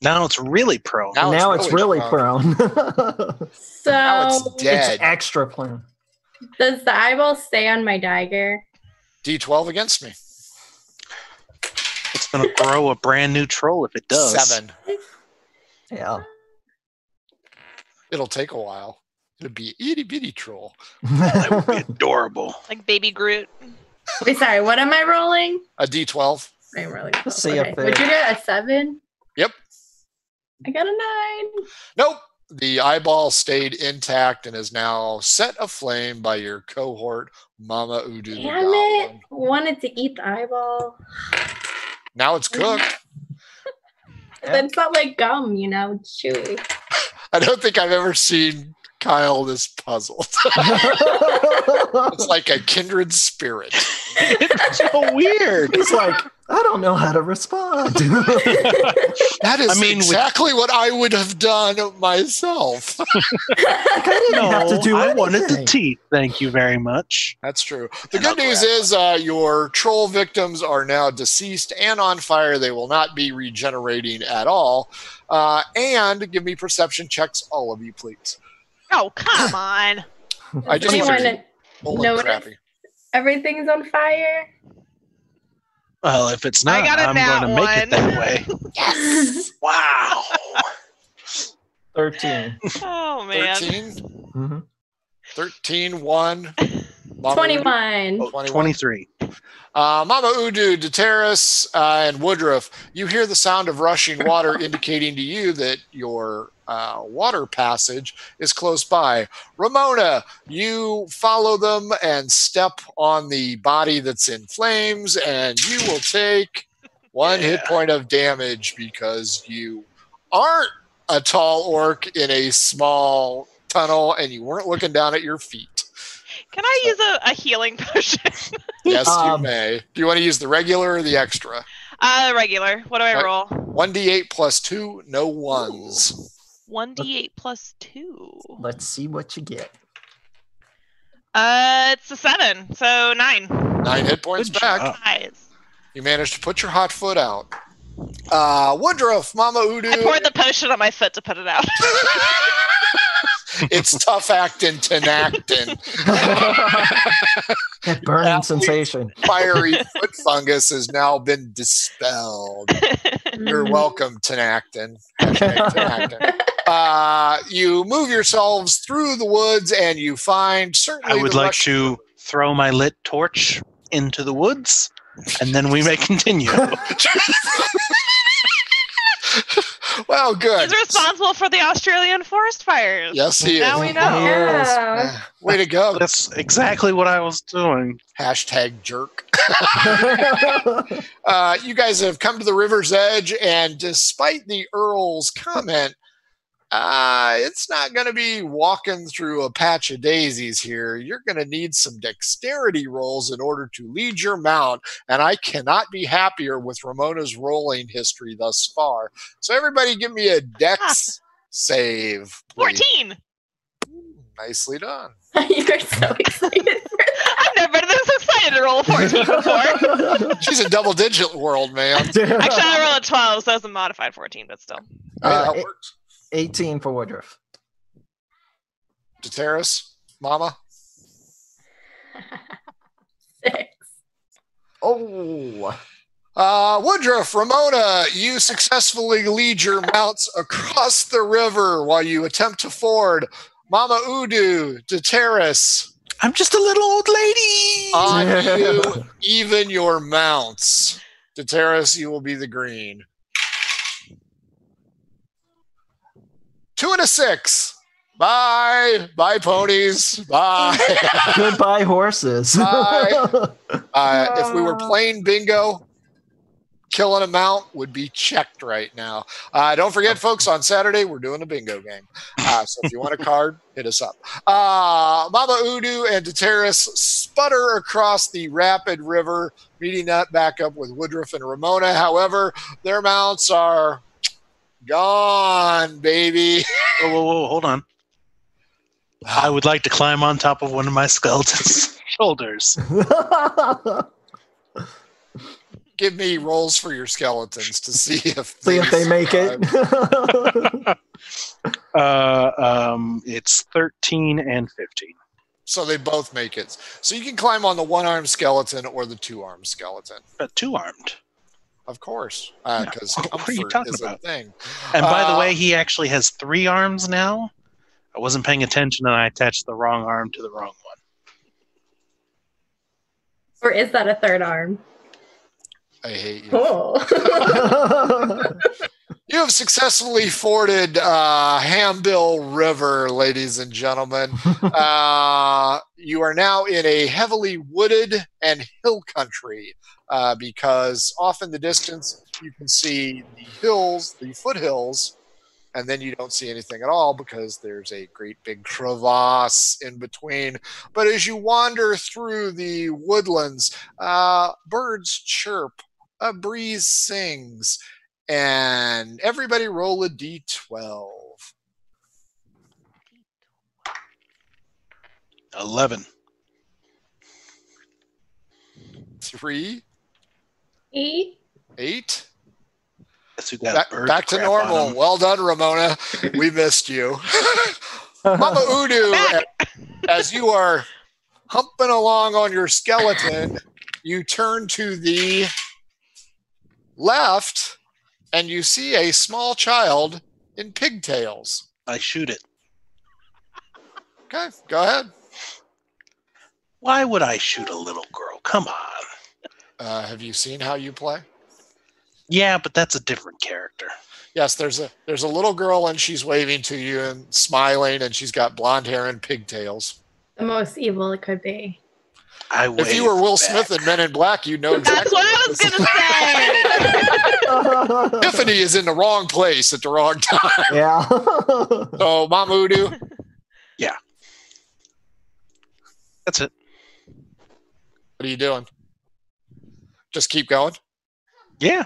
Now it's really prone. Now, now it's really prone. prone. so, Now it's it's extra prone. does the eyeball stay on my dagger? D12 against me. It's going to grow a brand new troll if it does. Seven. Yeah. It'll take a while. It'll be itty bitty troll. That would be adorable. Like baby Groot. Wait, sorry. What am I rolling? A D12. I'm rolling. Let's see if okay. Would you get a seven? Yep. I got a nine. Nope. The eyeball stayed intact and is now set aflame by your cohort, Mama Udu. the Damn it! Wanted to eat the eyeball. Now it's cooked. But it's not like gum, you know, it's chewy. I don't think I've ever seen Kyle this puzzled. it's like a kindred spirit. it's so weird. It's like, I don't know how to respond. That is I mean, with- exactly what I would have done myself. I didn't have to do I wanted the anything. teeth. Thank you very much. That's true. The And I'll good news is uh, your troll victims are now deceased and on fire. They will not be regenerating at all. Uh, and give me perception checks, all of you, please. Oh, come on. I just Anyone want to keep old and notice? crappy. Everything's on fire. Well, if it's I not, got a I'm going to make it that way. Yes. Wow. 13. Oh, man. 13, hmm 13, 1. Mama 21. Udu, 21. 23. Uh, Mama Udu, Daturis, uh, and Woodruff, you hear the sound of rushing water indicating to you that your uh, water passage is close by. Ramona, you follow them and step on the body that's in flames, and you will take one hit point of damage because you aren't a tall orc in a small tunnel and you weren't looking down at your feet. Can I use a, a healing potion? Yes, you Um, may. Do you want to use the regular or the extra? Uh, regular. What do I roll? 1d8 plus 2, no ones. 1d8 plus 2. Let's see what you get. Uh, it's a 7, so 9. 9 hit points Good back. job. You managed to put your hot foot out. Uh, Woodruff, Mama Udu. I poured the potion on my foot to put it out. it's tough acting, Tinactin. that burning sensation. Fiery foot fungus has now been dispelled. You're Mm. welcome, Tinactin. Hashtag Tinactin. Uh, you move yourselves through the woods and you find certainly. I would like Russian- to throw my lit torch into the woods, and then we may continue. well, good. He's responsible for the Australian forest fires. Yes, he Now is. we know. Yes. Yeah. Way to go. That's exactly what I was doing. Hashtag jerk. Uh, you guys have come to the river's edge, and despite the Earl's comment, uh, it's not going to be walking through a patch of daisies here. You're going to need some dexterity rolls in order to lead your mount, and I cannot be happier with Ramona's rolling history thus far. So, everybody, give me a dex save. please. 14. Nicely done. You're so excited. I've never been this excited to roll a 14 before. She's a double digit world, man. Actually, I rolled a 12, so it's a modified 14, but still. Hey, Uh, that it- works. 18 for Woodruff. Daturis, Mama. Six. Oh. Uh, Woodruff, Ramona, you successfully lead your mounts across the river while you attempt to ford. Mama Udu, Daturis, I'm just a little old lady. on you, even your mounts. Daturis, you will be the green. Two and a six. Bye. Bye, ponies. Bye. Goodbye, horses. Bye. Uh, if we were playing bingo, killing a mount would be checked right now. Uh, don't forget, folks, on Saturday we're doing a bingo game. Uh, so if you want a card, hit us up. Uh, Mama Udu and Daturis sputter across the rapid river, meeting that back up with Woodruff and Ramona. However, their mounts are gone, baby. Whoa, whoa, whoa, hold on. I would like to climb on top of one of my skeleton's shoulders. Give me rolls for your skeletons to see if See if they make it. Uh, um, it's 13 and 15. So they both make it. So you can climb on the one armed skeleton or the two armed skeleton. But two armed. Of course, Yeah. because What are you comfort talking is about? a thing. And by the Uh, way, he actually has three arms now. I wasn't paying attention and I attached the wrong arm to the wrong one. Or is that a third arm? I hate you. Oh. You have successfully forded uh, Hambill River, ladies and gentlemen. uh, you are now in a heavily wooded and hill country uh, because off in the distance you can see the hills, the foothills, and then you don't see anything at all because there's a great big crevasse in between. But as you wander through the woodlands, uh, birds chirp, a breeze sings, and everybody roll a d12. 11. Three, Eight. eight. Guess who got Back, bird back to normal. Well done, Ramona. We missed you. Mama Udu, as you are humping along on your skeleton, you turn to the left and you see a small child in pigtails. I shoot it. Okay, go ahead. Why would I shoot a little girl? Come on. Uh, have you seen how you play? Yeah, but that's a different character. Yes, there's a there's a little girl and she's waving to you and smiling and she's got blonde hair and pigtails. The most evil it could be. I If you were Will wave Smith back. in Men in Black, you know exactly. That's what I was gonna say. Tiffany is in the wrong place at the wrong time. yeah. So, Mamudu, Yeah. That's it. what are you doing? Just keep going. Yeah,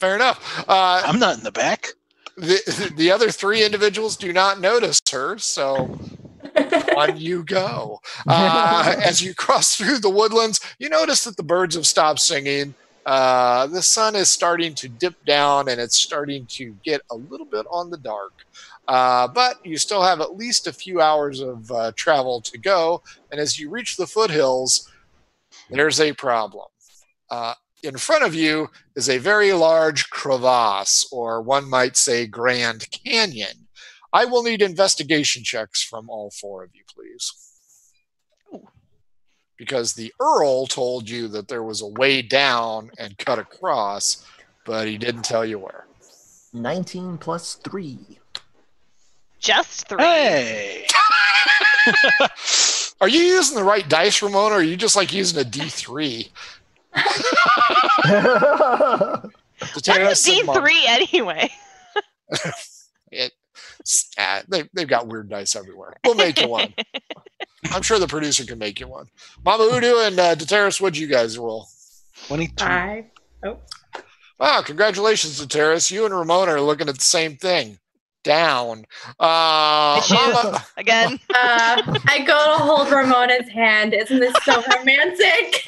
Fair enough. Uh, I'm not in the back. the the other three individuals do not notice her, so on you go. Uh, as you cross through the woodlands, you notice that the birds have stopped singing. Uh, the sun is starting to dip down and it's starting to get a little bit on the dark. Uh, but you still have at least a few hours of uh, travel to go. And as you reach the foothills, there's a problem. Uh, in front of you is a very large crevasse, or one might say Grand Canyon. I will need investigation checks from all four of you, please. Because the Earl told you that there was a way down and cut across, but he didn't tell you where. 19 plus 3. Just three. Hey, Are you using the right dice, Ramona, or are you just like using a D3? The What is terrorists D and Mon- three anyway? It, ah, they, they've got weird dice everywhere. We'll make you one. I'm sure the producer can make you one. Mama Udu and uh, Daturis, what'd you guys roll? 22. Five. Wow, congratulations, Daturis. You and Ramona are looking at the same thing. Down. Uh, Mama, Again. Uh, I go to hold Ramona's hand. Isn't this so romantic?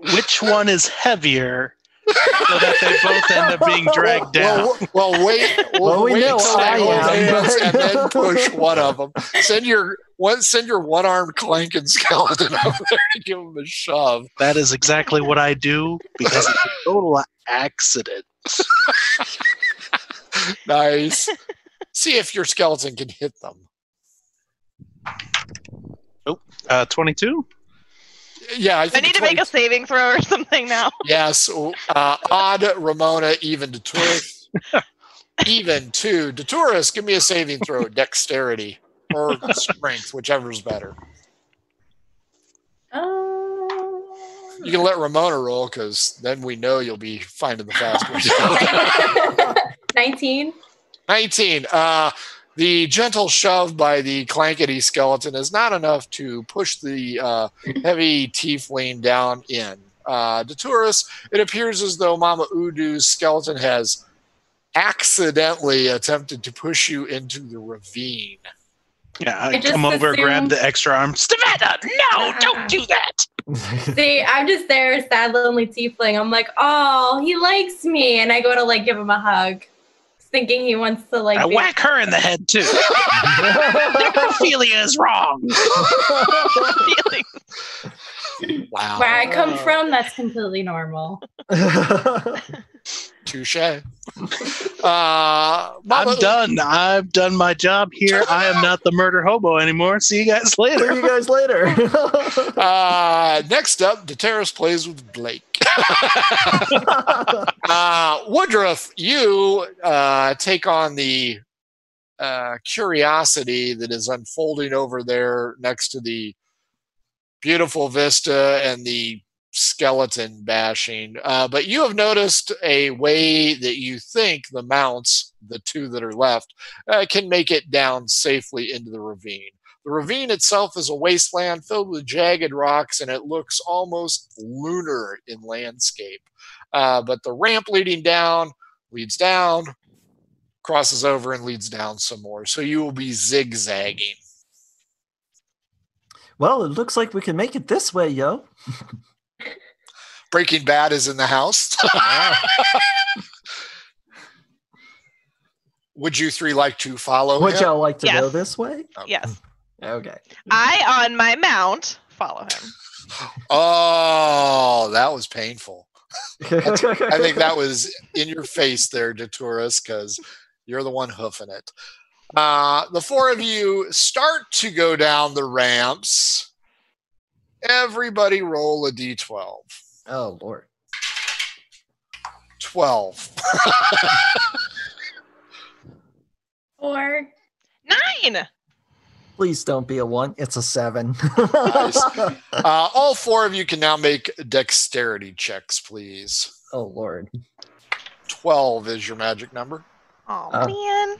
Which one is heavier so that they both end up being dragged down? well, well, wait. We'll, Well, we wait know till I am, and then push one of them. Send your one. Send your one-armed clanking skeleton over there to give him a shove. That is exactly what I do because it's a total accident. Nice. See if your skeleton can hit them. Uh, 22? Yeah, I I think need to make a saving throw or something now. Yes, uh, odd Ramona, even to twist, even to Daturis. Give me a saving throw, dexterity or strength, whichever's better. Oh. You can let Ramona roll because then we know you'll be finding the fast way. 19. 19. Uh, the gentle shove by the clankety skeleton is not enough to push the uh, heavy tiefling down in. Uh, Daturis, it appears as though Mama Udu's skeleton has accidentally attempted to push you into the ravine. Yeah, I, I just come over, grab the extra arm. Savannah, no, don't do that. See, I'm just there, sad lonely tiefling. I'm like, oh, he likes me, and I go to like give him a hug, thinking he wants to like. I be- whack her in the head too. Necrophilia is wrong. Wow. Where I come from, that's completely normal. Touche. Uh, Mama I'm done. I've done my job here. I am not the murder hobo anymore. See you guys later. See later. you guys later. Uh, next up, Daturis plays with Blake. uh, Woodruff, you uh, take on the uh, curiosity that is unfolding over there next to the beautiful vista and the skeleton bashing. Uh, but you have noticed a way that you think the mounts, the two that are left, uh, can make it down safely into the ravine. The ravine itself is a wasteland filled with jagged rocks, and it looks almost lunar in landscape. Uh, but the ramp leading down leads down, crosses over, and leads down some more. So you will be zigzagging. Well, it looks like we can make it this way, yo. Breaking Bad is in the house. Would you three like to follow Would him? y'all like to go this way? Yes. Okay. I, on my mount, follow him. Oh, that was painful. I I think that was in your face there, Daturis, because you're the one hoofing it. Uh, the four of you start to go down the ramps. Everybody roll a d12. Oh Lord. 12. Four. Nine. Please don't be a one. It's a seven. Nice. Uh, all four of you can now make dexterity checks, please. oh Lord. 12 is your magic number. Oh Uh. man.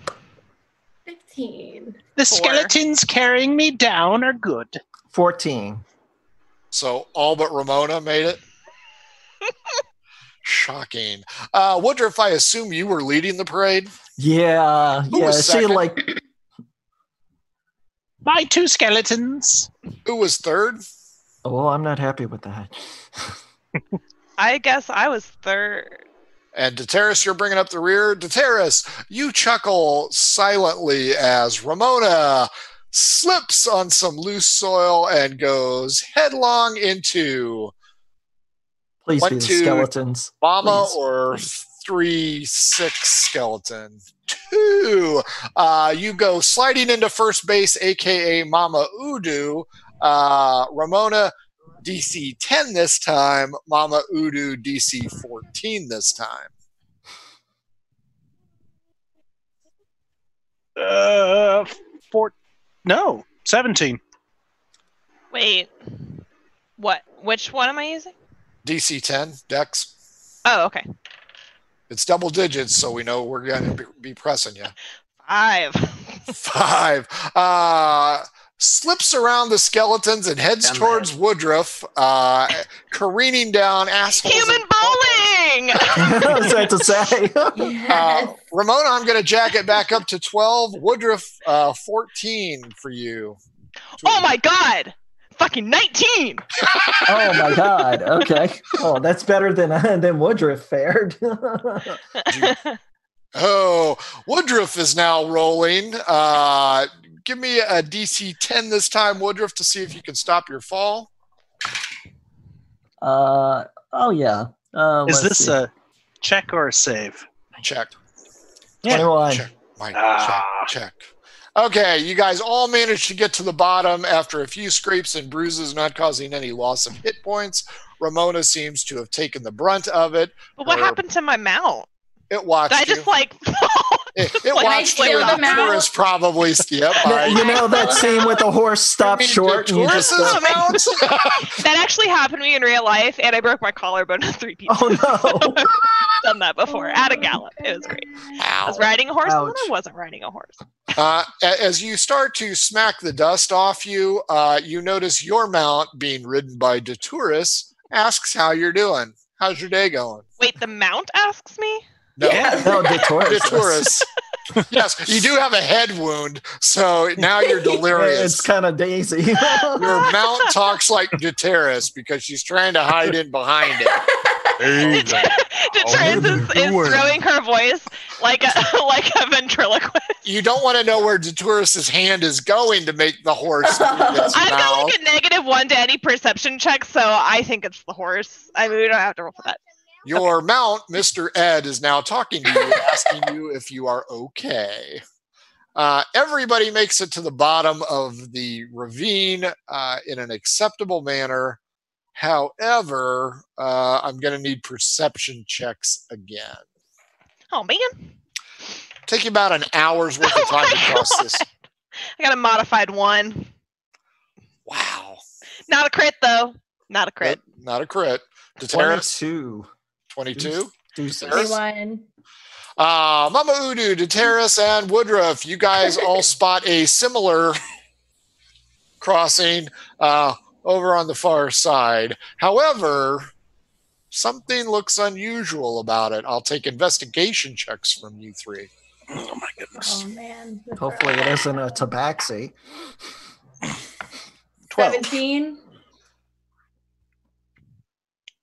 15. The Four. skeletons carrying me down are good. Fourteen. So all but Ramona made it. Shocking. Uh, wonder if I assume you were leading the parade. Yeah. Who yeah. was She second? like My two skeletons. Who was third? oh well, I'm not happy with that. I guess I was third. And Daturis, you're bringing up the rear. Daturis, you chuckle silently as Ramona slips on some loose soil and goes headlong into Please One, be the two, skeletons. Mama Please. or three six skeleton. Two. Uh, you go sliding into first base, aka Mama Udu. Uh, Ramona DC 10 this time. Mama Udu DC 14 this time. Uh, four. No, seventeen. Wait. What? Which one am I using? DC 10, Dex. Oh, okay. It's double digits, so we know we're going to be pressing you. Five. Five. Uh, slips around the skeletons and heads Damn towards Woodruff, uh, careening down assholes. Human bowling. I was about to say. Uh, Ramona, I'm going to jack it back up to 12. Woodruff, uh, 14 for you. oh my god. Fucking 19. oh my god. Okay. Oh, that's better than than Woodruff fared. Oh, Woodruff is now rolling. Uh, give me a DC 10 this time, Woodruff, to see if you can stop your fall. uh oh yeah. Uh, Is this see. a check or a save? Check. Yeah. 21? Check. Mike, Ah. check. Check. Okay, you guys all managed to get to the bottom after a few scrapes and bruises, not causing any loss of hit points. Ramona seems to have taken the brunt of it. But what Or- happened to my mount? It watched Did I you. just like oh, it, it Like, watched you, killed and them? Tourist probably. Yep. No, you know that scene with the horse stopped short and you just Tourist's that actually happened to me in real life and I broke my collarbone on three pieces. Oh no. done that before at a gallop. It was great. I was riding a horse and. I wasn't riding a horse. Uh, as you start to smack the dust off you, uh, you notice your mount being ridden by Daturis asks how you're doing. How's your day going? Wait, the mount asks me? No, Yeah. No, Daturis. Daturis. yes, you do have a head wound, so now you're delirious. It's kind of Daisy. Your mount talks like Daturis because she's trying to hide in behind it. Detrans is, is throwing her voice like a like a ventriloquist. You don't want to know where Daturis's hand is going to make the horse I've got like a negative one to any perception check, so I think it's the horse. I mean, we don't have to roll for that. Your mount, Mr. Ed, is now talking to you, asking you if you are okay. Uh, everybody makes it to the bottom of the ravine uh, in an acceptable manner. However, uh, I'm going to need perception checks again. Oh man. Take you about an hour's worth of time to cross this. I got a modified one. Wow. Not a crit though. Not a crit. Not a crit. Daturis, 22. 22. Deuces. Deuces. 21. Uh, Mama Udu, Daturis, and Woodruff, you guys all spot a similar crossing uh, over on the far side. However, something looks unusual about it. I'll take investigation checks from you three. Oh my goodness. Oh man. Hopefully it sucks. isn't a tabaxi. 12. 17.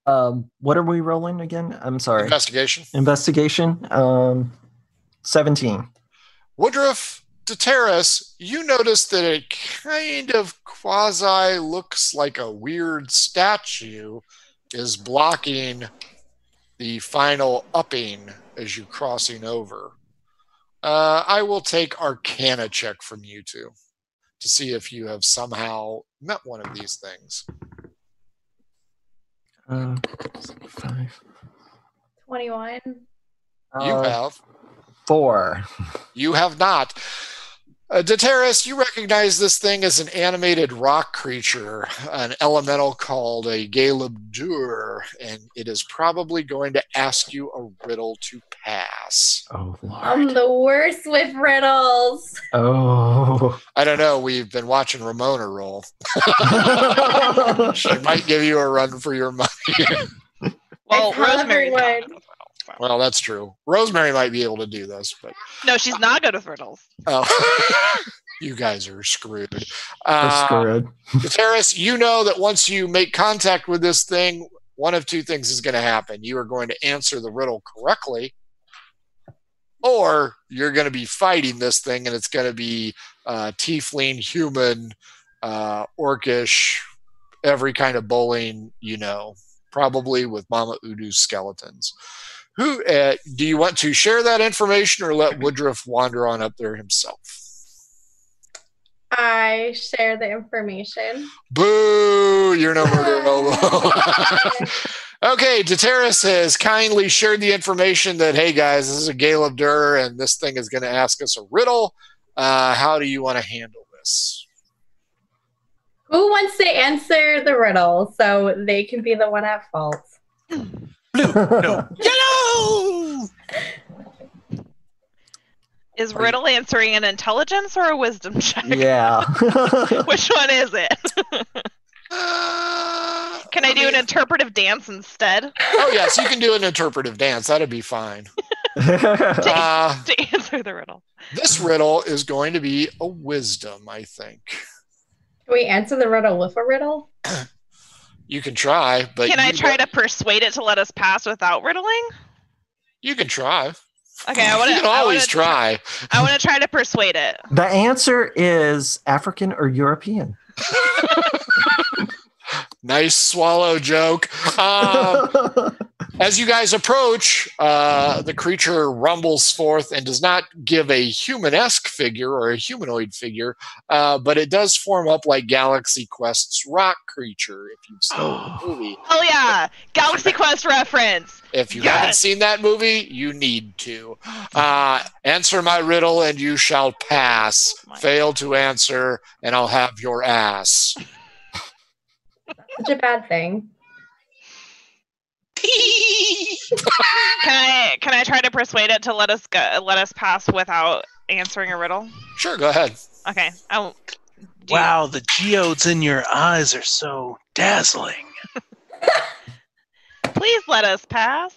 Um, what are we rolling again? I'm sorry. Investigation. Investigation. Um, 17. Woodruff, Daturis, you notice that it kind of quasi looks like a weird statue is blocking the final upping as you crossing over. Uh, I will take Arcana check from you two to see if you have somehow met one of these things. Uh, five. 21. You Uh, have. four. You have not. Uh, Daturis, you recognize this thing as an animated rock creature, an elemental called a Galeb Duhr, and it is probably going to ask you a riddle to pass. Oh, I'm the worst with riddles. Oh. I don't know. We've been watching Ramona roll. She might give you a run for your money. Well, It's hard Rosemary. One. well, that's true. Rosemary might be able to do this, but No, she's not good with riddles. oh, you guys are screwed. Uh, screwed. Terrace, you know that once you make contact with this thing, one of two things is going to happen. You are going to answer the riddle correctly, or you're going to be fighting this thing, and it's going to be uh, tiefling, human, uh, orcish, every kind of bowling you know, probably with Mama Udu's skeletons. Who uh, do you want to share that information, or let Woodruff wander on up there himself? I share the information. Boo! You're no murder Okay, Daturis has kindly shared the information that, hey guys, this is a Galeb Duhr and this thing is going to ask us a riddle. Uh, how do you want to handle this? Who wants to answer the riddle so they can be the one at fault? Blue. No. Yellow! Is riddle answering an intelligence or a wisdom check? yeah. Which one is it? Can I do an interpretive dance instead Oh, yes, you can do an interpretive dance. That'd be fine. Uh, to answer the riddle? this riddle is going to be a wisdom, I think. Can we answer the riddle with a riddle? You can try, but Can I try don't- to persuade it to let us pass without riddling? You can try. Okay, I want you to. can always try. I want to try to persuade it. the answer is African or European. Nice swallow joke. Um, As you guys approach, uh, the creature rumbles forth and does not give a human-esque figure or a humanoid figure, uh, but it does form up like Galaxy Quest's rock creature. If you've seen the movie, Oh yeah, Galaxy Quest reference. if you haven't seen that movie, you need to uh, answer my riddle and you shall pass. My- Fail to answer, and I'll have your ass. Such a bad thing. Can I can I try to persuade it to let us go, let us pass without answering a riddle? Sure, go ahead. Okay. I won't- you- Wow, the geodes in your eyes are so dazzling. please let us pass.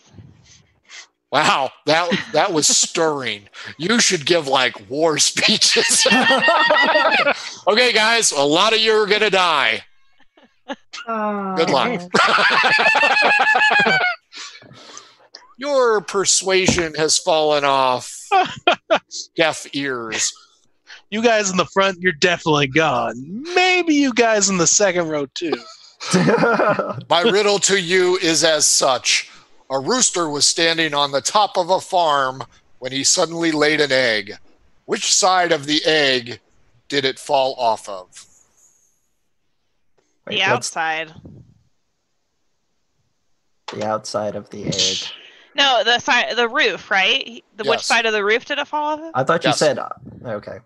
Wow, that that was stirring. You should give like war speeches. okay, guys, a lot of you are gonna die. Good luck. Your persuasion has fallen off deaf ears. You guys in the front, you're definitely gone. Maybe you guys in the second row too. My riddle to you is as such. A rooster was standing on the top of a farm when he suddenly laid an egg. Which side of the egg did it fall off of? Wait, the outside. the outside of the egg? No, the side, the roof, right? The which Yes. side of the roof did it fall off? of? I thought you Yes. said uh, okay.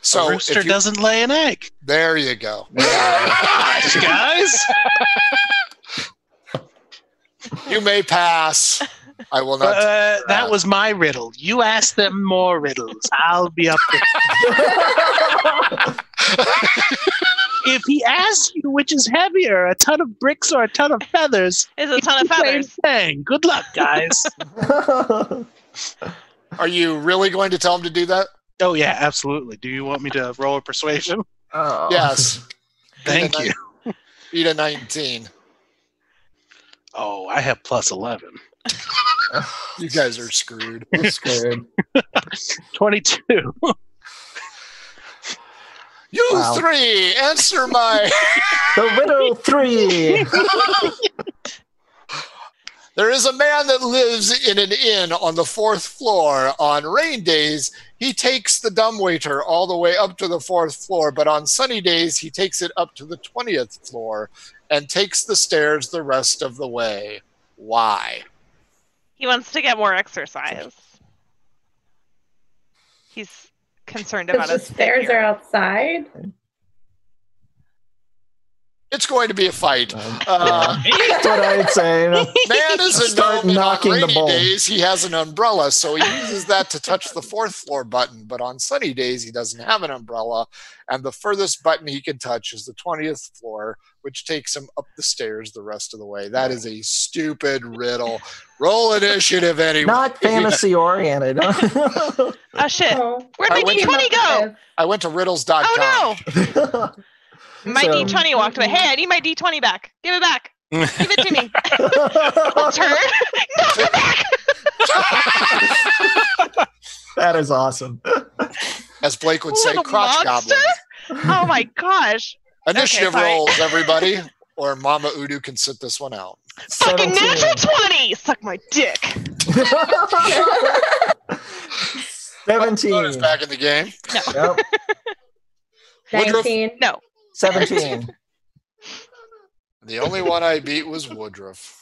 So a if rooster you- doesn't lay an egg. there you go. Gosh, Guys, You may pass. I will not. uh, that was my riddle. You ask them more riddles. I'll be up there. if he asks you which is heavier, a ton of bricks or a ton of feathers, It's a ton of it's the same feathers. thing. Good luck, guys. Are you really going to tell him to do that? oh yeah, absolutely. Do you want me to roll a persuasion? Oh. Yes. Thank Beat you. nine- Beat a 19. Oh, I have plus eleven. You guys are screwed. Screwed. Twenty-two. You Wow. three, answer my. The riddle three. There is a man that lives in an inn on the fourth floor. On rain days, he takes the dumbwaiter all the way up to the fourth floor, but on sunny days, he takes it up to the 20th floor and takes the stairs the rest of the way. Why? He wants to get more exercise. He's concerned about the his stairs figure. are outside. It's going to be a fight. Um, Uh, That's what I'd say. man is a Start gnome, and on knocking the rainy bowl. days, he has an umbrella, so he uses that to touch the fourth floor button. But on sunny days, he doesn't have an umbrella, and the furthest button he can touch is the 20th floor, which takes him up the stairs the rest of the way. That is a stupid riddle. Roll initiative anyway. Not fantasy oriented. Oh shit! Oh. Where'd my D20 go? I went to riddles.com. Oh no! My So- D20 walked away. Hey, I need my D20 back. Give it back. Give it to me. I'll turn. no, come back. that is awesome. As Blake would say, crotch monster? goblin. Oh my gosh! Initiative sorry. rolls, everybody, or Mama Udu can sit this one out. Fucking natural 20! Suck my dick. Bonus Seventeen. back in the game. Yep. 19. No. Seventeen. The only one I beat was Woodruff.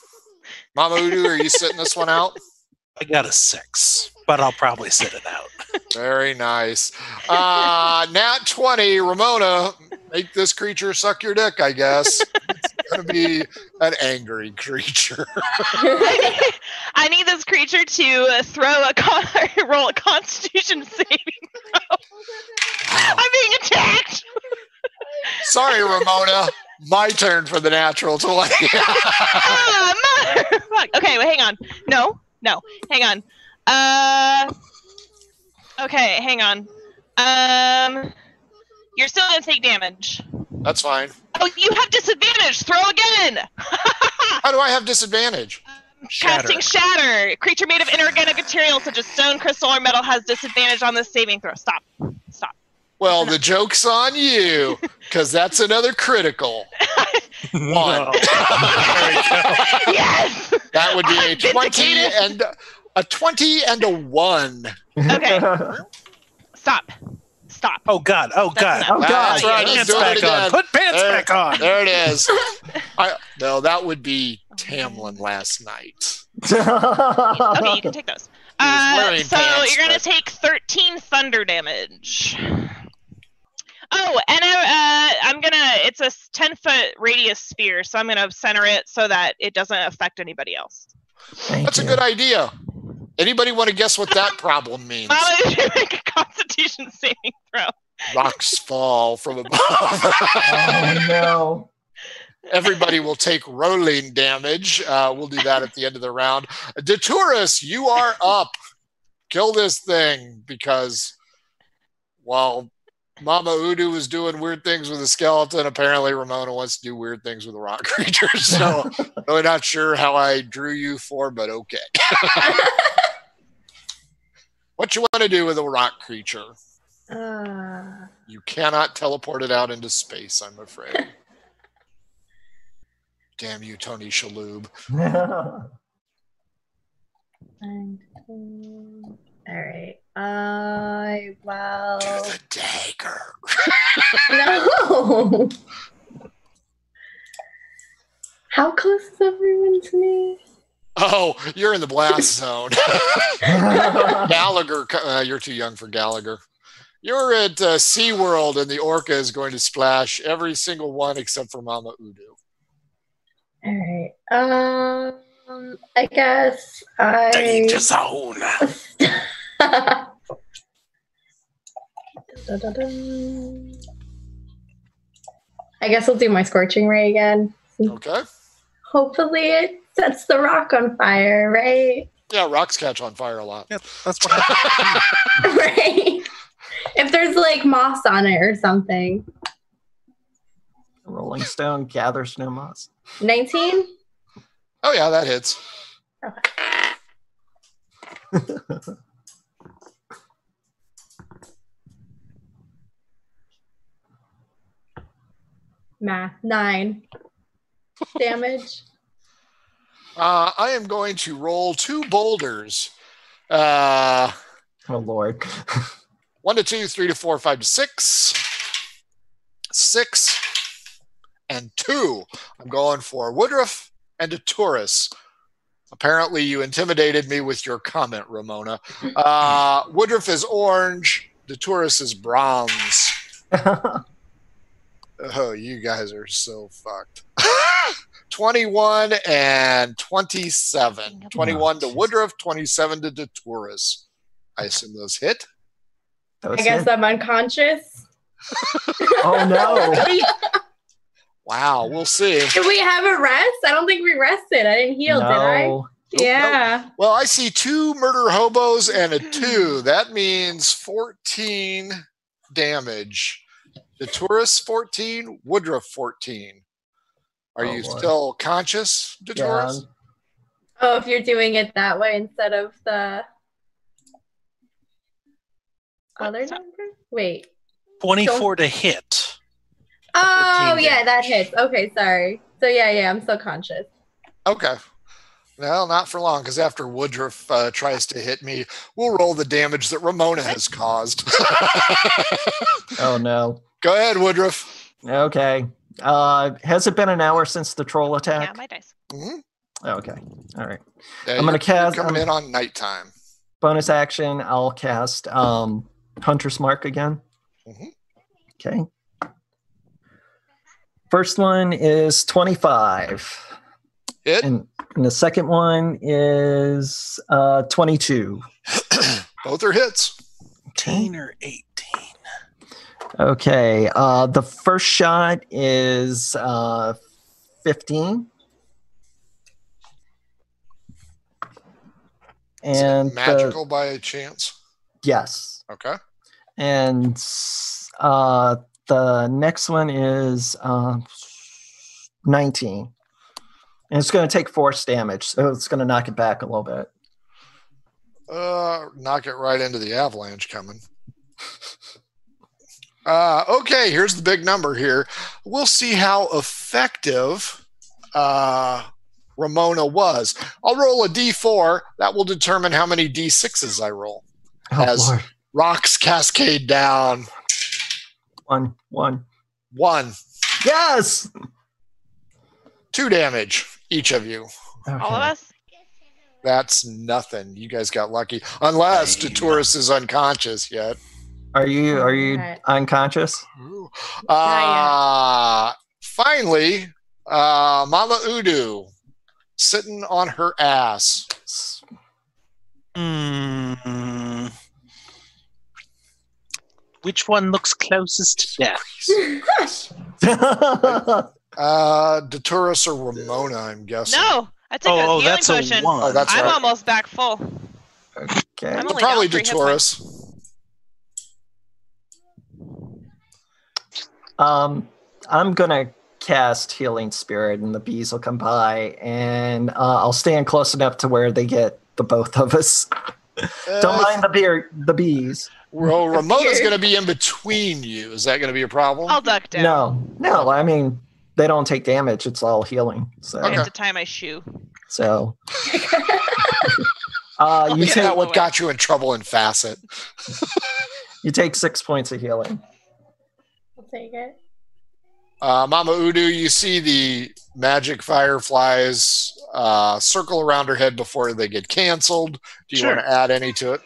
Mama Udu, are you sitting this one out? I got a six, but I'll probably sit it out. Very nice. Uh, Nat 20, Ramona, make this creature suck your dick, I guess. It's going to be an angry creature. I need this creature to uh, throw a con- roll a Constitution saving throw. I'm being attacked. Sorry, Ramona. My turn for the natural 20. ah, motherfuck. Okay, wait, hang on. No, no, hang on. Uh, okay, hang on. Um, you're still gonna take damage. That's fine. Oh, you have disadvantage. Throw again. How do I have disadvantage? Shatter. Casting shatter. Creature made of inorganic material such as stone, crystal, or metal has disadvantage on this saving throw. Stop. Stop. Well, the joke's on you, because that's another critical. One. yes. That would be a I'm 20 vindicated. and a 20 and a 1. Okay. Stop. Stop. Oh God! Oh God! That's Oh God. That's right. Put pants do it back again. on. Put pants There- back on. There it is. I, no, that would be Tamlin last night. Okay, you can take those. Uh, so pants, you're gonna but- take 13 thunder damage. Oh, and I, uh, I'm gonna. It's a 10 foot radius sphere, so I'm gonna center it so that it doesn't affect anybody else. Thank That's a good idea. Anybody want to guess what that problem means? Mama, did you make a Constitution saving throw? Rocks fall from above. Oh no. Everybody will take rolling damage. Uh, we'll do that at the end of the round. Daturis, you are up. Kill this thing because while Mama Udu was doing weird things with a skeleton, apparently Ramona wants to do weird things with a rock creature. So really not sure how I drew you for, but okay. what you want to do with a rock creature? Uh, You cannot teleport it out into space, I'm afraid. Damn you, Tony Shalhoub. and, um, all right. I well. The dagger. No. How close is everyone to me? Oh, you're in the blast zone. Gallagher, uh, you're too young for Gallagher. You're at uh, SeaWorld and the orca is going to splash every single one except for Mama Udu. All right. Um, I guess I. Danger zone. I guess I'll do my scorching ray again. Okay. Hopefully, it sets the rock on fire, right? Yeah, rocks catch on fire a lot. Yeah, that's what right. If there's like moss on it or something. Rolling Stone gathers no moss. 19? Oh, yeah, that hits. Math. Nine. Damage. Uh, I am going to roll two boulders. Uh, Oh Lord. one to two, three to four, five to six, six, and two. I'm going for Woodruff and a Taurus. Apparently, you intimidated me with your comment, Ramona. Uh, Woodruff is orange. The Taurus is bronze. Oh, you guys are so fucked. 21 and 27. 21 to Woodruff, 27 to the Taurus. I assume those hit. That I guess it. I'm unconscious. Oh no. Wow, we'll see. Did we have a rest? I don't think we rested. I didn't heal, did I? no. Yeah. Well, I see two murder hobos and a two. That means 14 damage. The Taurus 14, Woodruff 14. Are Oh, you boy. still conscious, Yeah. Taurus? Oh, if you're doing it that way instead of the other What's that? number? Wait. 24 to hit. Oh, 14 yeah, that hits. Okay, sorry. So, yeah, yeah, I'm still conscious. Okay. Well, not for long, because after Woodruff uh, tries to hit me, we'll roll the damage that Ramona has caused. Oh no. Go ahead, Woodruff. Okay. Uh, has it been an hour since the troll attack? Yeah, my dice. Mhm. Okay. All right. Yeah, I'm gonna cast- you're coming I'm- in on nighttime. Bonus action. I'll cast um, Hunter's Mark again. Mhm. Okay. First one is 25. Hit. And, and the second one is uh, 22. Both are hits. 18 or 18. Okay. Uh, the first shot is uh, 15. Is it And the- magical by a chance. yes. Okay. And uh, the next one is uh, 19. And it's going to take force damage, so it's going to knock it back a little bit. Uh, knock it right into the avalanche coming. Uh, okay, here's the big number here. We'll see how effective uh, Ramona was. I'll roll a d4. That will determine how many d6s I roll. Oh, As- Lord. Rocks cascade down. One, one. One, Yes! two damage, each of you. All of us? That's nothing. You guys got lucky. Unless Taurus is unconscious yet. Are you are you Alright. unconscious? Uh, finally, uh, Mama Udu sitting on her ass. S- Hmm. Which one looks closest to death? Uh, Daturis or Ramona, I'm guessing. No, I took a Oh, oh, healing that's a potion. Oh, that's I'm right. almost back full. okay. I'm only Probably down three hit Daturis. Um, I'm gonna cast Healing Spirit, and the bees will come by, and uh, I'll stand close enough to where they get the both of us. Don't mind the beer, the bees. well, Ramona's Weird. going to be in between you. Is that going to be a problem? I'll duck down. No, no. I mean, they don't take damage. It's all healing. So, I Okay. have to tie my shoe. so. Uh, you Isn't take that what got you in trouble in Facet? you take six points of healing. I'll take it. Uh, Mama Udu, you see the magic fireflies uh, circle around her head before they get canceled. Do you Sure. want to add any to it?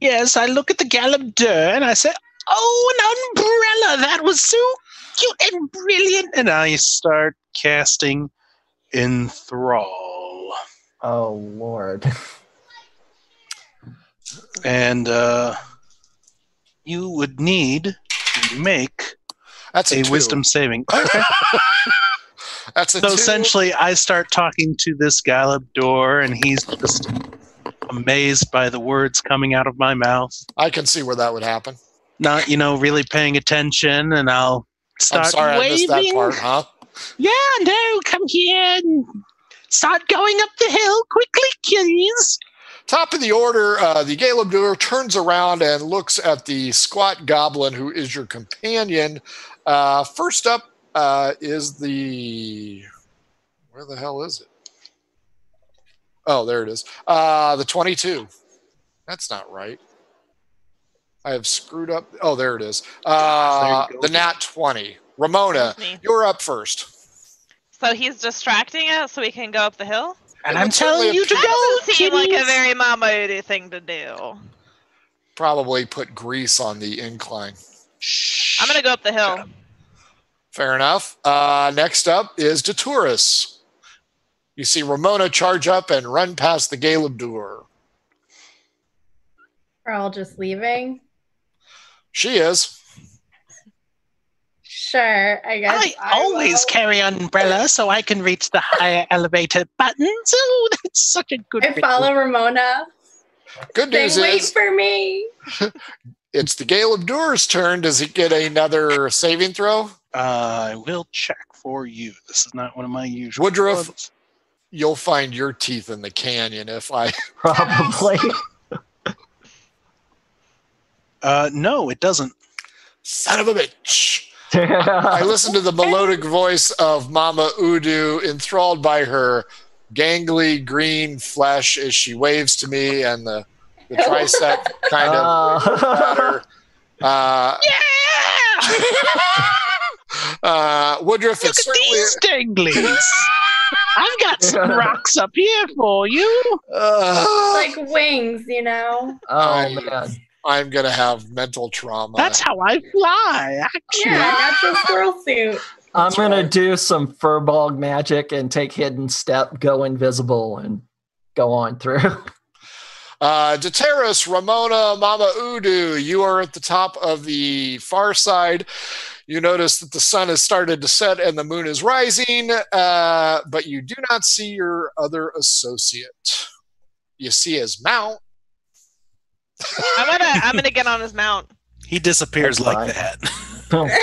Yes, I look at the Galeb Duhr and I say, Oh, an umbrella! That was so cute and brilliant. And I start casting Enthrall. Oh Lord. And uh, you would need to make That's a, a wisdom saving. Okay. That's a so two. essentially, I start talking to this Galeb Duhr, and he's just amazed by the words coming out of my mouth. I can see where that would happen. Not, you know, really paying attention, and I'll start I'm sorry I missed that waving. part, huh? Yeah, no, come here and start going up the hill quickly, please. Top of the order, uh, the Galeb Duhr turns around and looks at the squat goblin who is your companion. Uh, first up uh, is the. Where the hell is it? Oh, there it is. Uh, the 22. That's not right. I have screwed up. Oh, there it is. Uh, There you go. the nat 20. Ramona, you're up first. So he's distracting us so we can go up the hill? And It I'm telling you to go, Doesn't seem like a very Mama Udu thing to do. Probably put grease on the incline. I'm gonna go up the hill. Fair enough. Uh, next up is Daturis. You see Ramona charge up and run past the Galeb Duhr. We're all just leaving. She is. Sure, I guess. I always will. carry an umbrella so I can reach the higher elevator buttons. Oh, that's such a good I follow Ramona. Good Saying, news wait is for me. it's the Galeb Duhr's turn. Does he get another saving throw? Uh, I will check for you. This is not one of my usual. Woodruff. ones. You'll find your teeth in the canyon if I. Probably. Uh, no, it doesn't. Son of a bitch. I listen to the melodic voice of Mama Udu, enthralled by her gangly green flesh as she waves to me, and the, the tricep kind of Uh. waves at her. Uh, uh, Woodruff, Look it's at certainly. these danglies. I've got some rocks up here for you. Uh, Like wings, you know? oh man. I'm gonna have mental trauma. That's how I fly, actually. Yeah, natural squirrel suit. I'm gonna do some firbolg magic and take hidden step, go invisible, and go on through. Uh, Daturis, Ramona, Mama Udu, you are at the top of the far side. You notice that the sun has started to set and the moon is rising, uh, but you do not see your other associate. You see his mount. I'm gonna I'm gonna get on his mount. He disappears That's like fine. that.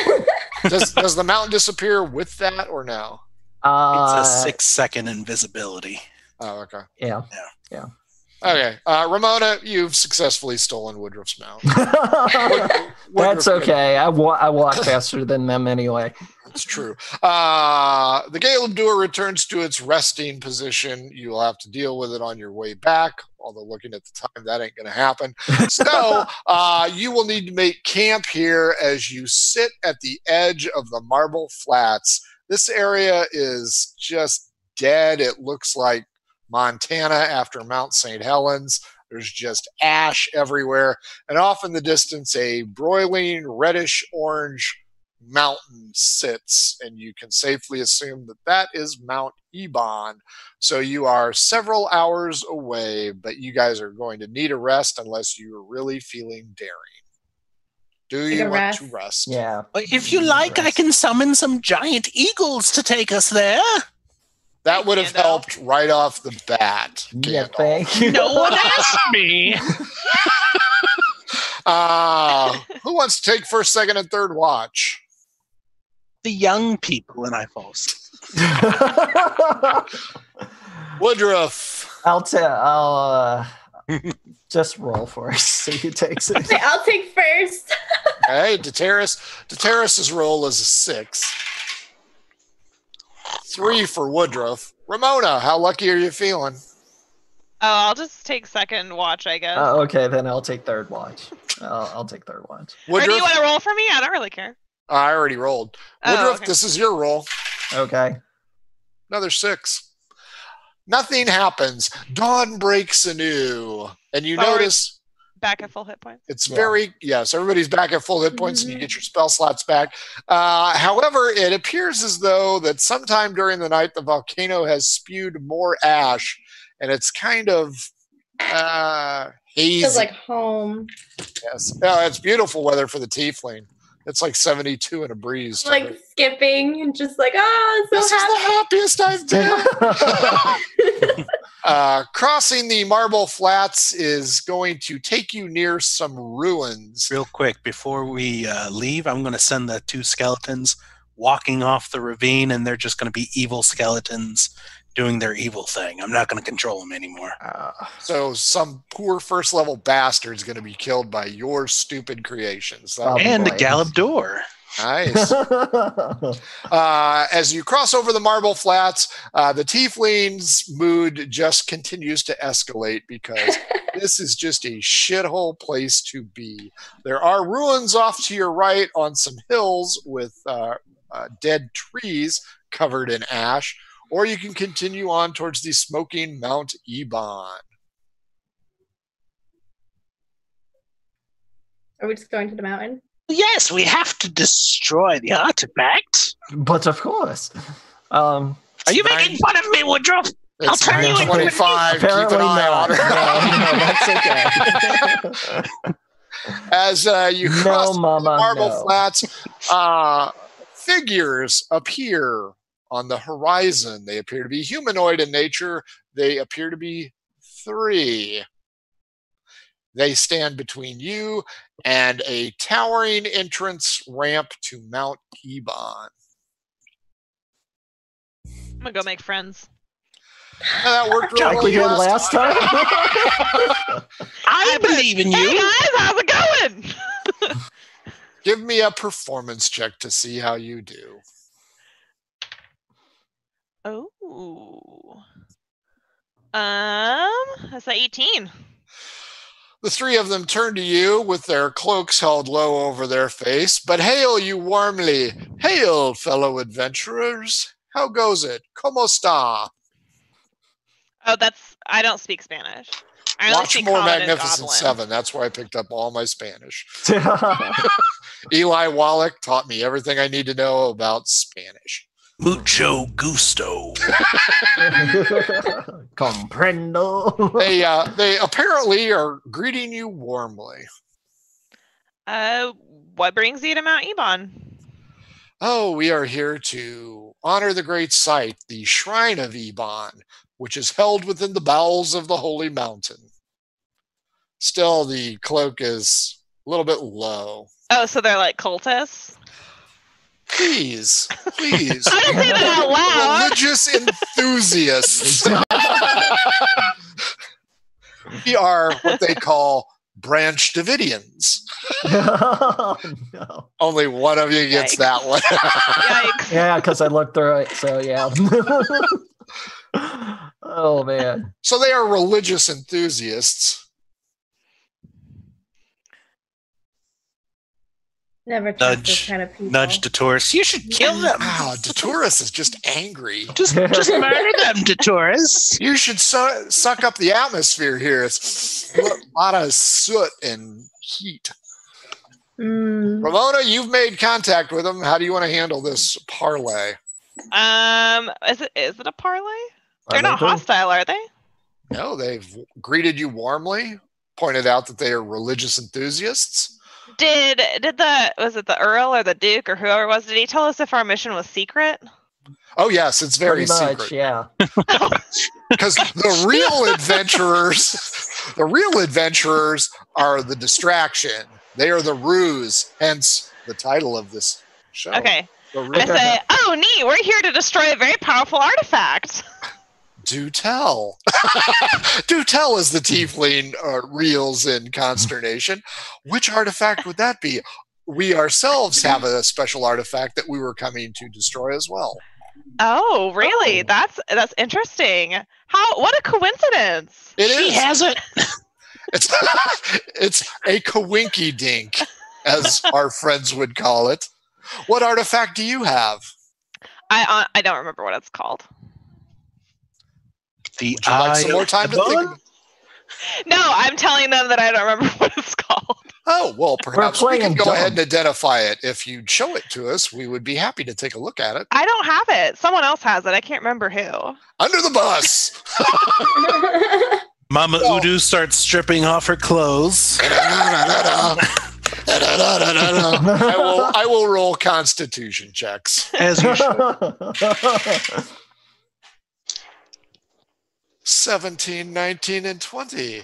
Does, does the mountain disappear with that or no? uh, It's a six second invisibility. Oh, okay. Yeah. Yeah. Okay. Uh, Ramona, you've successfully stolen Woodruff's mount. Wood- That's Woodruff- okay. I, wa- I walk faster than them anyway. It's true. Uh, the Gale of returns to its resting position. You'll have to deal with it on your way back, although looking at the time, that ain't going to happen. So uh, you will need to make camp here as you sit at the edge of the marble flats. This area is just dead. It looks like Montana after Mount St. Helens. There's just ash everywhere. And off in the distance, a broiling reddish orange mountain sits, and you can safely assume that that is Mount Ebon. So you are several hours away, but you guys are going to need a rest unless you're really feeling daring. Do you want rest. to rest? Yeah. If you like, I can summon some giant eagles to take us there. That would have Gandalf. helped right off the bat. Yeah, thank you. No one asked me. Uh, who wants to take first, second, and third watch? The young people, and I fall asleep. Woodruff. I'll tell. I'll uh, just roll for us. See who takes it. Okay, I'll take first. Okay, Daturis. Daturis's roll is a six. Three for Woodruff. Ramona, how lucky are you feeling? Oh, I'll just take second watch, I guess. Uh, okay, then I'll take third watch. I'll, I'll take third watch. or do you want to roll for me? I don't really care. I already rolled. Oh, Woodruff, okay. this is your roll. Okay. Another six. Nothing happens. Dawn breaks anew, and you But notice Back at full hit points. it's Yeah. very yes. Everybody's back at full hit points, and you get your spell slots back. Uh, however, it appears as though that sometime during the night the volcano has spewed more ash, and it's kind of uh, hazy. Feels like home. yes, yeah, it's beautiful weather for the tiefling. It's like seventy-two and a breeze. Like skipping and just like, oh, this so is happy. the happiest I've been. Uh, crossing the marble flats is going to take you near some ruins. Real quick, before we uh, leave, I'm going to send the two skeletons walking off the ravine, and they're just going to be evil skeletons doing their evil thing. I'm not going to control them anymore. Uh, So some poor first level bastard's going to be killed by your stupid creations. That- Probably. And a galeb duhr. nice. Uh, as you cross over the marble flats, uh, the tiefling's mood just continues to escalate because this is just a shithole place to be. There are ruins off to your right on some hills with uh, uh, dead trees covered in ash, or you can continue on towards the smoking Mount Ebon. Are we just going to the mountain? Yes, we have to destroy the artifact. but of course. Um, Are you Nine- making fun of me, Woodruff? I'll It's turn you into 925. Keep an eye not. on her. No, no, that's okay. As uh, you cross no, Mama. marble no. flats, uh, figures appear on the horizon. They appear to be humanoid in nature. They appear to be three. They stand between you and a towering entrance ramp to Mount Ebon. I'm gonna go make friends. And that worked Like really we did well last time. I believe in you. Hey you. guys, how's it going? Give me a performance check to see how you do. Oh. Um, that's a 18. The three of them turn to you with their cloaks held low over their face, but hail you warmly. Hail, fellow adventurers. How goes it? ¿Cómo está? Oh, that's I don't speak Spanish. I only Watch speak more Magnificent Seven. That's where I picked up all my Spanish. Eli Wallach taught me everything I need to know about Spanish. Mucho gusto. Comprendo. They uh, they apparently are greeting you warmly. Uh, what brings you to Mount Ebon? Oh, we are here to honor the great site, the Shrine of Ebon, which is held within the bowels of the Holy Mountain. Still, the cloak is a little bit low. Oh, so they're like cultists. Please, please. I didn't say that out loud. Religious enthusiasts. we are what they call branch Davidians. oh, no. Only one of you gets Yikes. that one. Yikes. Yeah, because I looked through it, so yeah. oh man. so they are religious enthusiasts. Never trust Nudge- this kind of people. Nudge Daturis. You should kill them. Wow, Daturis is just angry. Just, just murder them, Daturis. You should su- suck up the atmosphere here. It's a lot of soot and heat. Mm, Ramona, you've made contact with them. How do you want to handle this parlay? Um, is it is it a parlay? They're not they hostile, are they? No, they've greeted you warmly, pointed out that they are religious enthusiasts. Did did the was it the Earl or the Duke or whoever it was? Did he tell us if our mission was secret? Oh, yes, it's very much, secret. yeah. Because the real adventurers, the real adventurers are the distraction. They are the ruse, hence the title of this show. Okay, I say, oh neat, we're here to destroy a very powerful artifact. Do tell. Do tell as the tiefling uh, reels in consternation. Which artifact would that be? We ourselves have a special artifact that we were coming to destroy as well. Oh, really? Oh. That's that's interesting. How? What a coincidence! It she is. has it. It's, it's a kawinky dink, as our friends would call it. What artifact do you have? I uh, I don't remember what it's called. The Would you like some Eye more time to think? Ebon? about- No, I'm telling them that I don't remember what it's called. Oh well, perhaps we can playing go ahead and identify it. If you'd show it to us, we would be happy to take a look at it. I don't have it. Someone else has it. I can't remember who. Under the bus. Mama Well- Udu starts stripping off her clothes. I will. I will roll Constitution checks. As you should. 17, 19, and 20.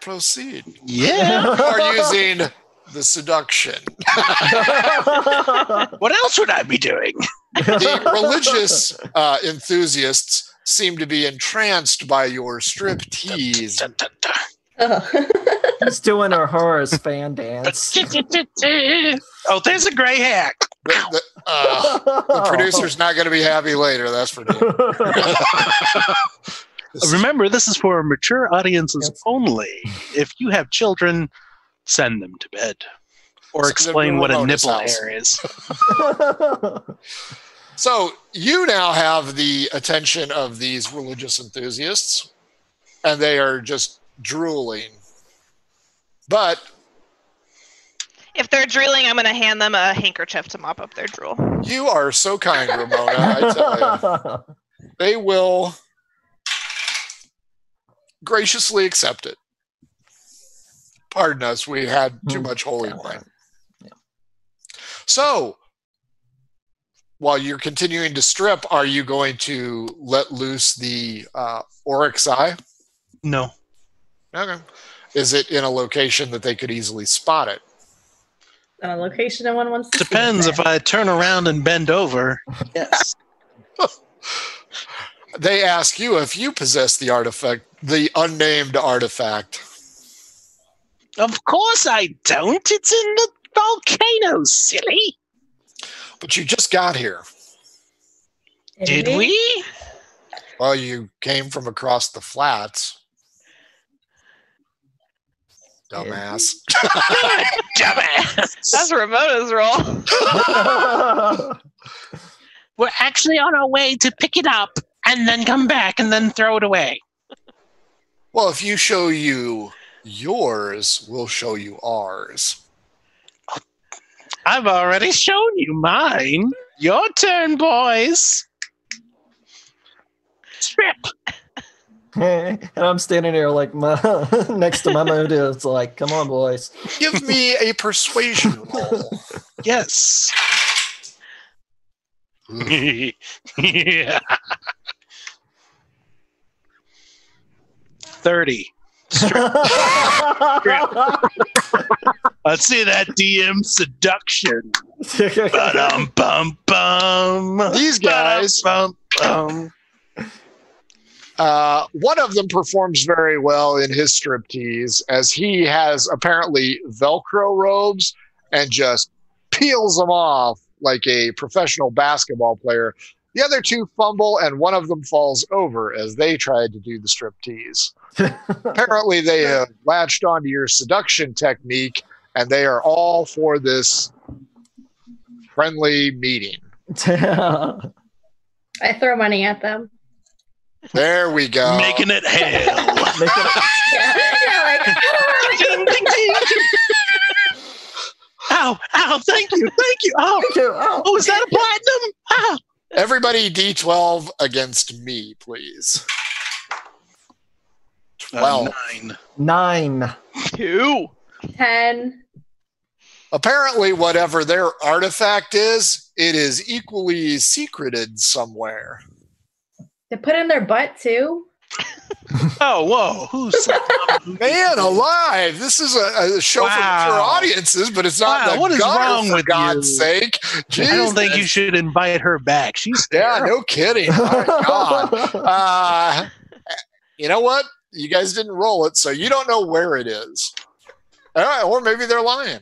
Proceed. Yeah. You are using the seduction. What else would I be doing? The religious uh, enthusiasts seem to be entranced by your strip tease. Dun, dun, dun. Oh. He's doing her Horace fan dance. Oh, there's a gray hack. The, the, uh, the producer's not going to be happy later. That's for damn. Remember, this is for mature audiences Yes. only. If you have children, send them to bed. Or Send them to explain what a nipple house. hair is. So you now have the attention of these religious enthusiasts, and they are just drooling. But If they're drooling, I'm going to hand them a handkerchief to mop up their drool. you are so kind, Ramona. I tell you, they will graciously accept it. Pardon us, we had too Hmm. much holy Yeah, wine. yeah. So, while you're continuing to strip, are you going to let loose the uh, oryx eye? No. Okay. Is it in a location that they could easily spot it? On a location no one wants to see Depends it if I turn around and bend over. Yes. They ask you if you possess the artifact, the unnamed artifact. of course I don't. It's in the volcano, silly. But you just got here. there. Did we? Well, you came from across the flats. Dumbass. Dumbass. That's Ramona's role. We're actually on our way to pick it up and then come back and then throw it away. Well, if you show you yours, we'll show you ours. I've already shown you mine. Your turn, boys. Strip. and I'm standing there like my, next to my mood It's like, come on, boys. Give me a persuasion roll. Yes. Yeah. 30. Let's see that DM seduction. Ba-dum, bum, bum. These guys- Ba-dum, bum, Uh, one of them performs very well in his striptease as he has apparently Velcro robes and just peels them off like a professional basketball player. The other two fumble and one of them falls over as they tried to do the striptease. apparently, they have latched onto your seduction technique and they are all for this friendly meeting. I throw money at them. There we go. Making it hell. It- Yeah, yeah, like. Ow, ow, thank you, thank you. Oh, Thank you. Oh. oh, is that a platinum? Ah. Everybody D12 against me, please. Twelve. Uh, nine. Nine. Two. 10. Apparently, whatever their artifact is, it is equally secreted somewhere. They put in their butt too. Oh, whoa, who's Man alive! This is a, a show for Wow. mature audiences, but it's not Wow, the what is gutter, wrong for with God's you? sake. I don't think you should invite her back. She's Yeah, no kidding. My God. Uh, you know what? You guys didn't roll it, so you don't know where it is. All right, or maybe they're lying.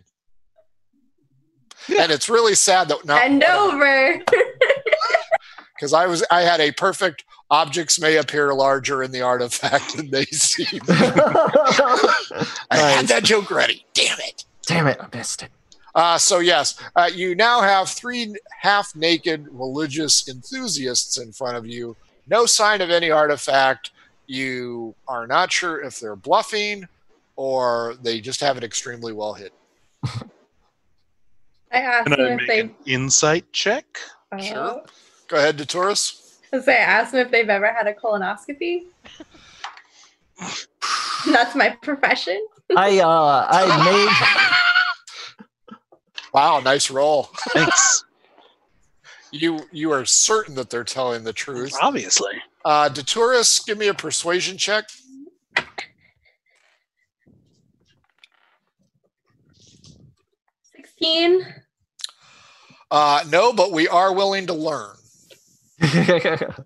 And it's really sad that not Bend over. because I was I had a perfect objects may appear larger in the artifact than they seem. I had that joke ready. Damn it. Damn it, I missed it. Uh, so yes, uh, you now have three half-naked religious enthusiasts in front of you. No sign of any artifact. You are not sure if they're bluffing or they just have it extremely well hidden. I asked Can I them if make they. an insight check? Oh. Sure. Go ahead, Daturis. I say, I asked them if they've ever had a colonoscopy. That's my profession. I uh I made Wow, nice roll. Thanks. You you are certain that they're telling the truth. Obviously. Uh, Daturis, give me a persuasion check. Sixteen. Uh, no, but we are willing to learn. Made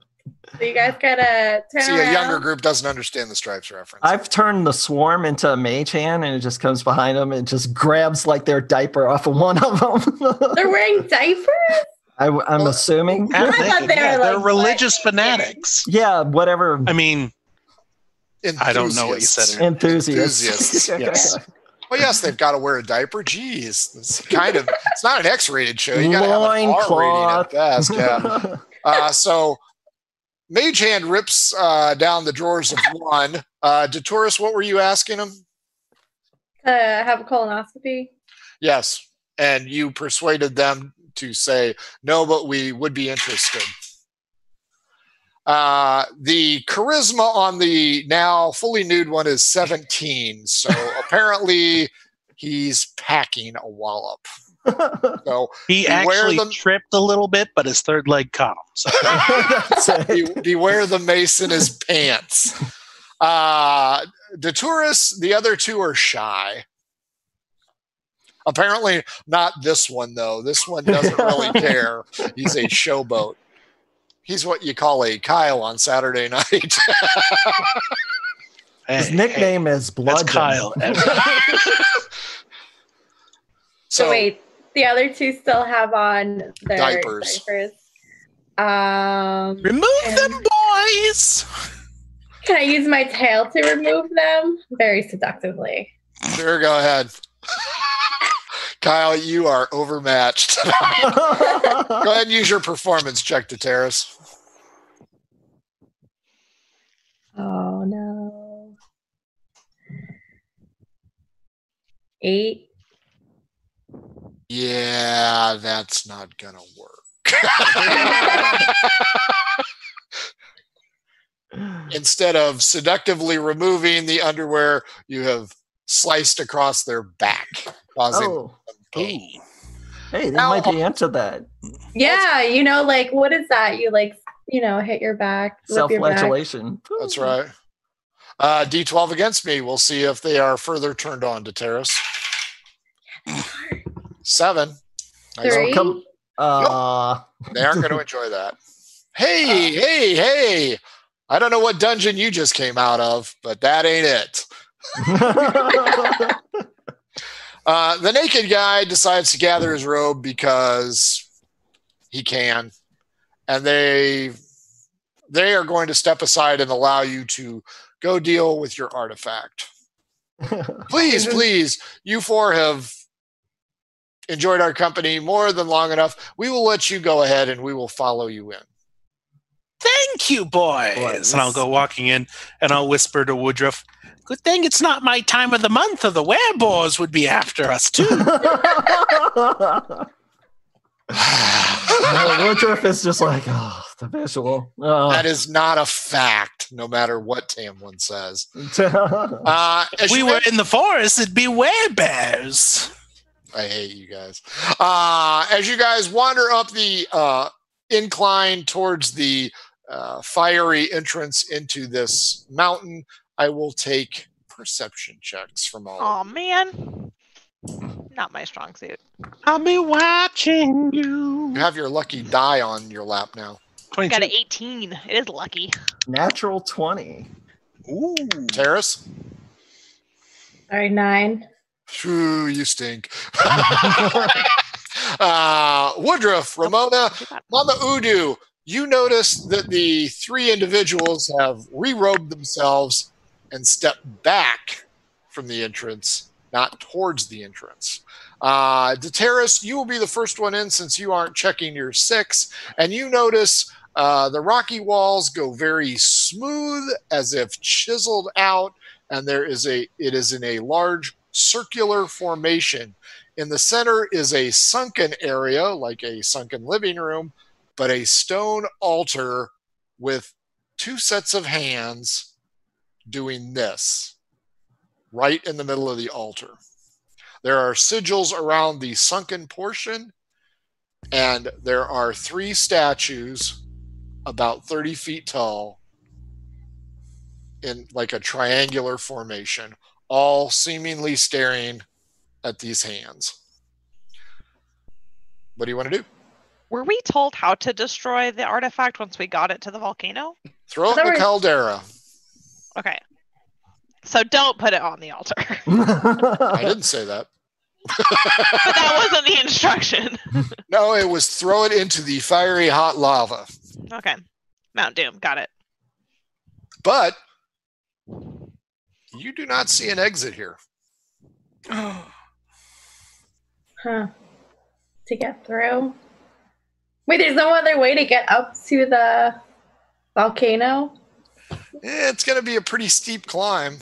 So you guys gotta turn See, around. a younger group doesn't understand the stripes reference. I've turned the swarm into a mage hand and it just comes behind them and just grabs like their diaper off of one of them. They're wearing diapers. I, am assuming. I thought they yeah, were, they're like, religious black. fanatics. Yeah, whatever. I mean, I don't know what you said. Enthusiasts. Enthusiasts, yes. Well, yes, they've got to wear a diaper. Jeez, it's kind of. It's not an X-rated show. You got to have an R rating at best. Yeah. Uh, so, Mage Hand rips uh, down the drawers of one. Uh, Daturis, what were you asking him? To have a colonoscopy. Yes, and you persuaded them to say no, but we would be interested. Uh, the charisma on the now fully nude one is 17, so apparently he's packing a wallop. So He Beware actually them- tripped a little bit, but his third leg caught him. So That's it. be- beware the mace in his pants. Uh, tourists, the other two are shy. Apparently, not this one though. This one doesn't really care. He's a showboat. He's what you call a Kyle on Saturday night. His hey, nickname is hey, that's Bludgeon. Kyle. So, so wait, the other two still have on their Diapers. diapers. Um, Remove And- them, boys. can I use my tail to remove them? Very seductively. sure, go ahead. Kyle, you are overmatched. go ahead and use your performance check to Terrace. Oh no. Eight. Yeah, that's not gonna work. Instead of seductively removing the underwear, you have sliced across their back, causing oh, them pain. hey, they Now- might be into that Yeah, you know, like what is that? You like, you know, hit your back, whip your back. self-flagellation. That's right. Uh, D12 against me. We'll see if they are further turned on to Terrace. Seven. Nice. Three. come- Uh, They aren't going to enjoy that. Hey, hey, hey. I don't know what dungeon you just came out of, but that ain't it. Uh, the naked guy decides to gather his robe because he can, and they they are going to step aside and allow you to go deal with your artifact. Please, please, you four have enjoyed our company more than long enough. We will let you go ahead and we will follow you in. Thank you, boys. and I'll go walking in and I'll whisper to Woodruff, Good thing it's not my time of the month, or the werebores would be after us too. Uh, Woodruff is just like, oh, the visual. Oh. That is not a fact, no matter what Tamlin says. Uh, as we were in the forest, it'd be werebears. I hate you guys. Uh, as you guys wander up the uh, incline towards the uh, fiery entrance into this mountain, I will take perception checks from all. Oh of you. man, not my strong suit. I'll be watching you. You have your lucky die on your lap now. 22. Got an 18. It is lucky. Natural 20. Ooh. Terrace, All right, nine. Phew, you stink. uh, Woodruff, Ramona, Mama Udu, you notice that the three individuals have re-robed themselves and stepped back from the entrance, not towards the entrance. Uh, Daturis, you will be the first one in since you aren't checking your six, and you notice Uh, the rocky walls go very smooth, as if chiseled out, and there is a it is in a large circular formation. In the center is a sunken area, like a sunken living room, but a stone altar with two sets of hands doing this right in the middle of the altar. There are sigils around the sunken portion, and there are three statues about 30 feet tall in like a triangular formation, all seemingly staring at these hands. What do you want to do? Were we told how to destroy the artifact once we got it to the volcano? Throw it in the was- caldera. Okay. So don't put it on the altar. I didn't say that. but that wasn't the instruction. No, it was throw it into the fiery hot lava. Okay. Mount Doom. Got it. But you do not see an exit here. Huh. To get through. Wait, there's no other way to get up to the volcano? It's going to be a pretty steep climb.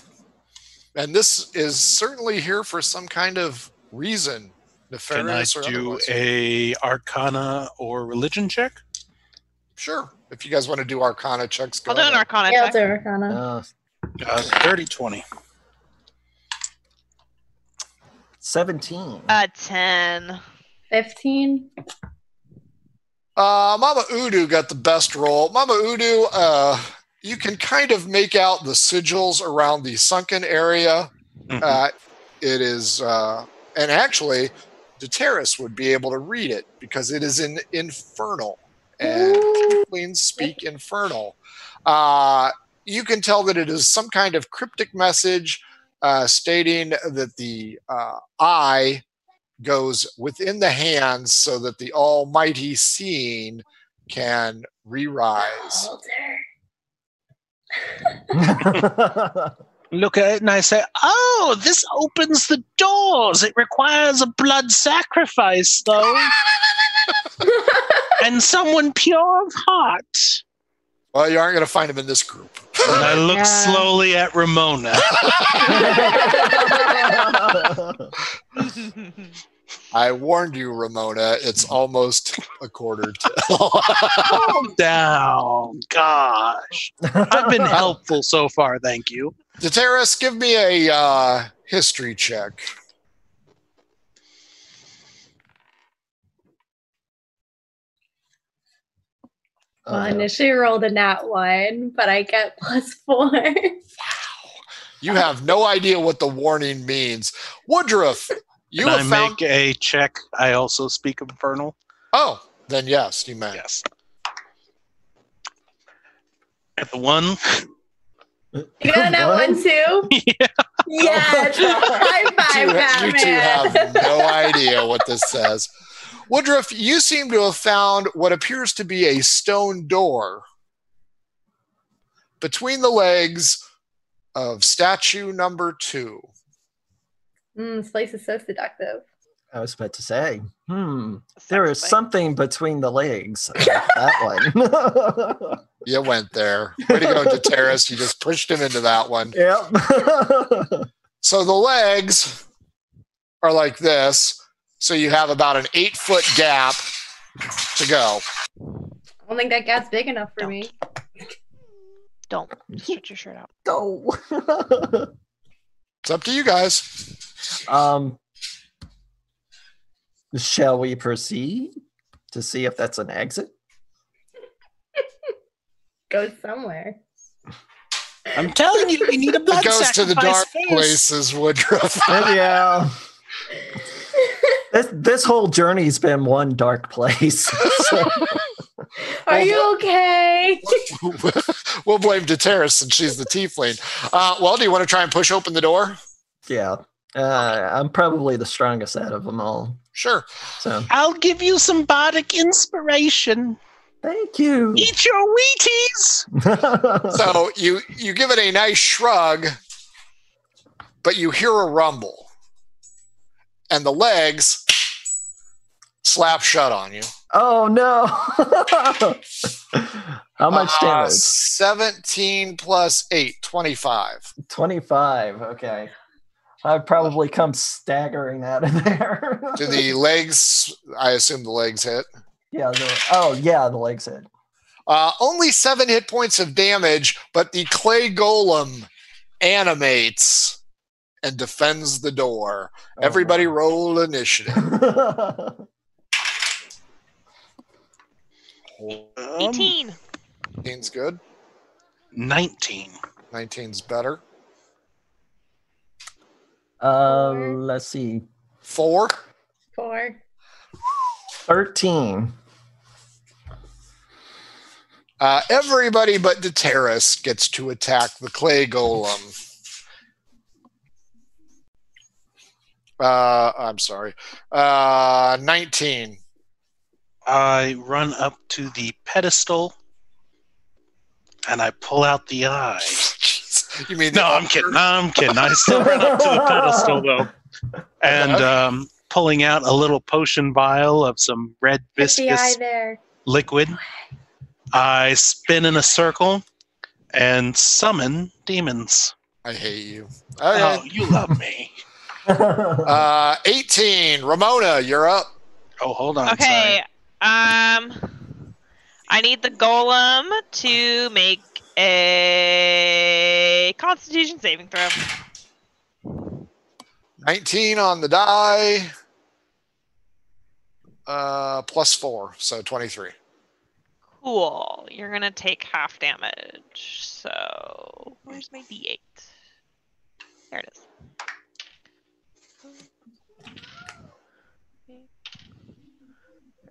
And this is certainly here for some kind of reason, Nefarious Can I or do otherwise. a Arcana or Religion check? Sure. If you guys want to do Arcana checks, go I'll do an ahead. Arcana Yeah, check. it's Arcana. Uh, Uh, 30 20. 17. Uh, 10. 15. Uh, Mama Udu got the best roll. Mama Udu, uh, you can kind of make out the sigils around the sunken area. Mhm. Uh, it is, uh, and actually, Daturis would be able to read it because it is in Infernal, and Ooh. Tieflings speak Infernal. Uh, you can tell that it is some kind of cryptic message uh, stating that the uh, eye goes within the hands so that the Almighty Seeing can re-rise. Look at it and I say, oh, this opens the doors. It requires a blood sacrifice, though, and someone pure of heart. Well, you aren't going to find him in this group. And I look Yeah. slowly at Ramona. I warned you, Ramona. It's almost a quarter till. Calm down. Gosh. I've been helpful so far, thank you. Daturis, give me a uh, history check. Well, Uh, initially rolled a nat one, but I get plus four. wow. You have no idea what the warning means. Woodruff, you Can I found. make a check? I also speak Infernal. Oh, then yes, you may. Yes. At the one. You got a nat one too? yeah. Yes! High You five, two, you two have no idea what this says. Woodruff, you seem to have found what appears to be a stone door between the legs of statue number two. Mm, this place is so seductive. I was about to say, hmm, there is something between the legs. of that one. You went there. Way to go, Daturis. You just pushed him into that one. yep. So the legs are like this. So you have about an eight foot gap to go. I don't think that gap's big enough for me. Don't stretch your shirt out. Go. It's up to you guys. um, shall we proceed to see if that's an exit? Go somewhere. I'm telling you, we need a blood It goes to the sacrifice dark first. places, Woodruff. yeah. This this whole journey's been one dark place. So, Are you okay? we'll blame Daturis since she's the tiefling. Uh, well, do you want to try and push open the door? yeah, uh, I'm probably the strongest out of them all. Sure. So I'll give you some bardic inspiration. thank you. Eat your Wheaties. So you you give it a nice shrug, but you hear a rumble, and the legs slap shut on you. Oh no! How much Uh, damage? 17 plus 8, 25. 25. Okay. I'd probably come staggering out of there. Do the legs, I assume the legs hit. yeah. The, oh, yeah. The legs hit. Uh, only seven hit points of damage, but the clay golem animates and defends the door. Oh, Everybody roll initiative. Um, 18. 18's good. 19. 19's better. uh, let's see. Four. Four. 13. Uh, everybody but Daturis gets to attack the clay golem. Uh, I'm sorry. Uh, 19. I run up to the pedestal and I pull out the eye. You mean No, the I'm kidding. No, I'm kidding. I still run up to the pedestal though, and Okay. um, pulling out a little potion vial of some red Put the viscous there. liquid. I spin in a circle and summon demons. I hate you. Oh, Okay. you love me. Uh, 18. Ramona, you're up. Oh, hold on. Okay. sorry. Um, I need the golem to make a Constitution saving throw. 19 on the die. Uh, plus four, so 23. Cool. You're gonna take half damage. So where's my D8? There it is.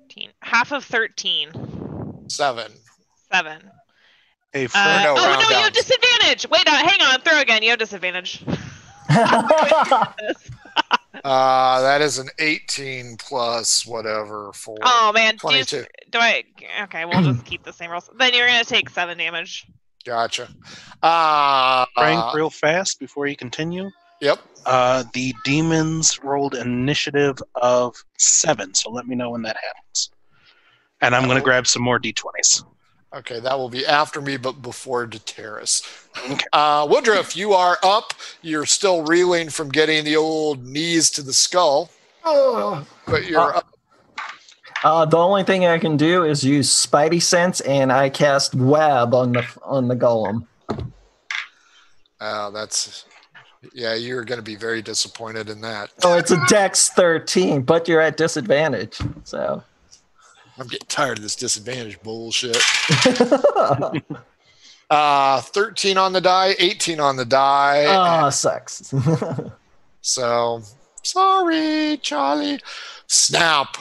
Thirteen. Half of thirteen. Seven. Seven. Hey, for, Uh, oh round no, you have disadvantage. Wait, uh, hang on. Throw again. You have disadvantage. Uh, that is an 18 plus whatever for Oh man. Do, you, 22. do I? Okay, we'll just keep the same rules. Then you're gonna take seven damage. Gotcha. Uh, Frank, real fast before you continue. Yep. Uh, the demons rolled initiative of seven, so let me know when that happens. And I'm going to grab some more d20s. Okay, that will be after me, but before Daturis. Okay. Uh, Woodruff, you are up. You're still reeling from getting the old knees to the skull, Oh. but you're Uh, up. Uh, the only thing I can do is use Spidey Sense, and I cast Web on the on the golem. Uh, that's yeah. You're going to be very disappointed in that. Oh, it's a Dex 13, but you're at disadvantage. So, I'm getting tired of this disadvantage bullshit. Uh, 13 on the die, 18 on the die. oh, sucks. So sorry, Charlie. Snap.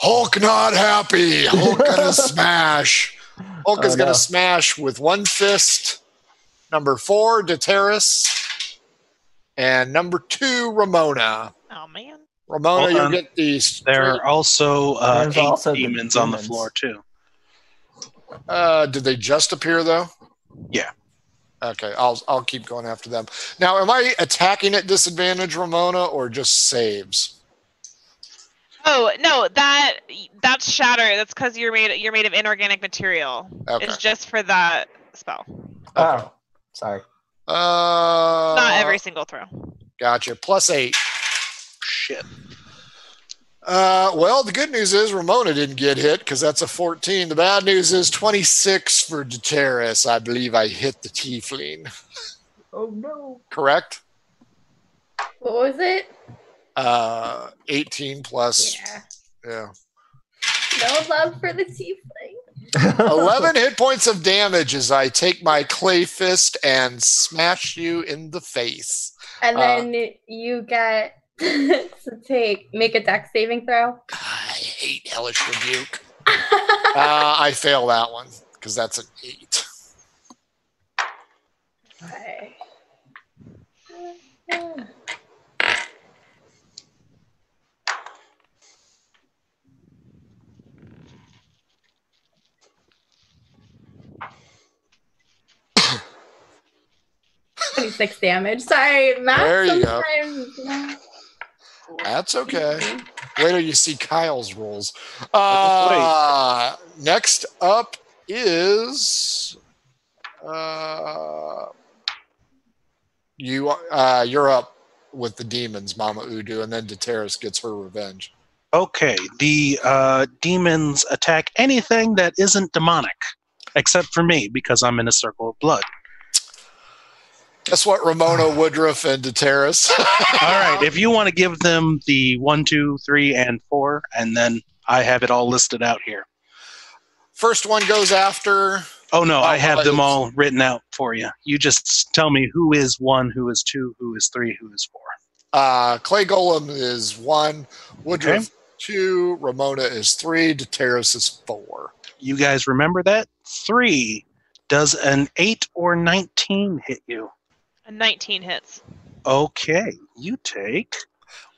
Hulk not happy. Hulk gonna smash. Hulk Oh, is gonna smash with one fist. Number four, Daturis. And number two, Ramona. Oh man. Ramona, you get these. There are also uh, eight also the demons on the floor, too. Uh, did they just appear though? Yeah. Okay, I'll I'll keep going after them. Now, am I attacking at disadvantage, Ramona, or just saves? Oh no, that that's shatter. That's because you're made you're made of inorganic material. Okay. It's just for that spell. oh, sorry. Uh, Not every single throw. Gotcha. Plus eight. Shit. Uh, well, the good news is Ramona didn't get hit because that's a 14. The bad news is 26 for Daturis. I believe I hit the tiefling. Oh no. Correct? What was it? Uh, 18 plus. Yeah. Yeah. No love for the tiefling. 11 hit points of damage as I take my clay fist and smash you in the face. And Uh, then you get to take make a dex saving throw. I hate Hellish Rebuke. Uh, I fail that one because that's an 8. Okay. Twenty-six damage. Sorry, math There you go. sometimes. is not- That's okay. Wait till you see Kyle's rolls. Uh, next up is uh, you. Uh, you're up with the demons, Mama Udu, and then Daturis gets her revenge. Okay, the uh, demons attack anything that isn't demonic, except for me because I'm in a circle of blood. Guess what, Ramona Woodruff and Daturis? All right, if you want to give them the one, two, three, and four, and then I have it all listed out here. First one goes after. Oh no, I have them all written out for you. You just tell me who is one, who is two, who is three, who is four. Uh, Clay Golem is one, Woodruff Okay. two, Ramona is three, Daturis is four. You guys remember that? Three. Does an eight or nineteen hit you? A 19 hits. Okay, you take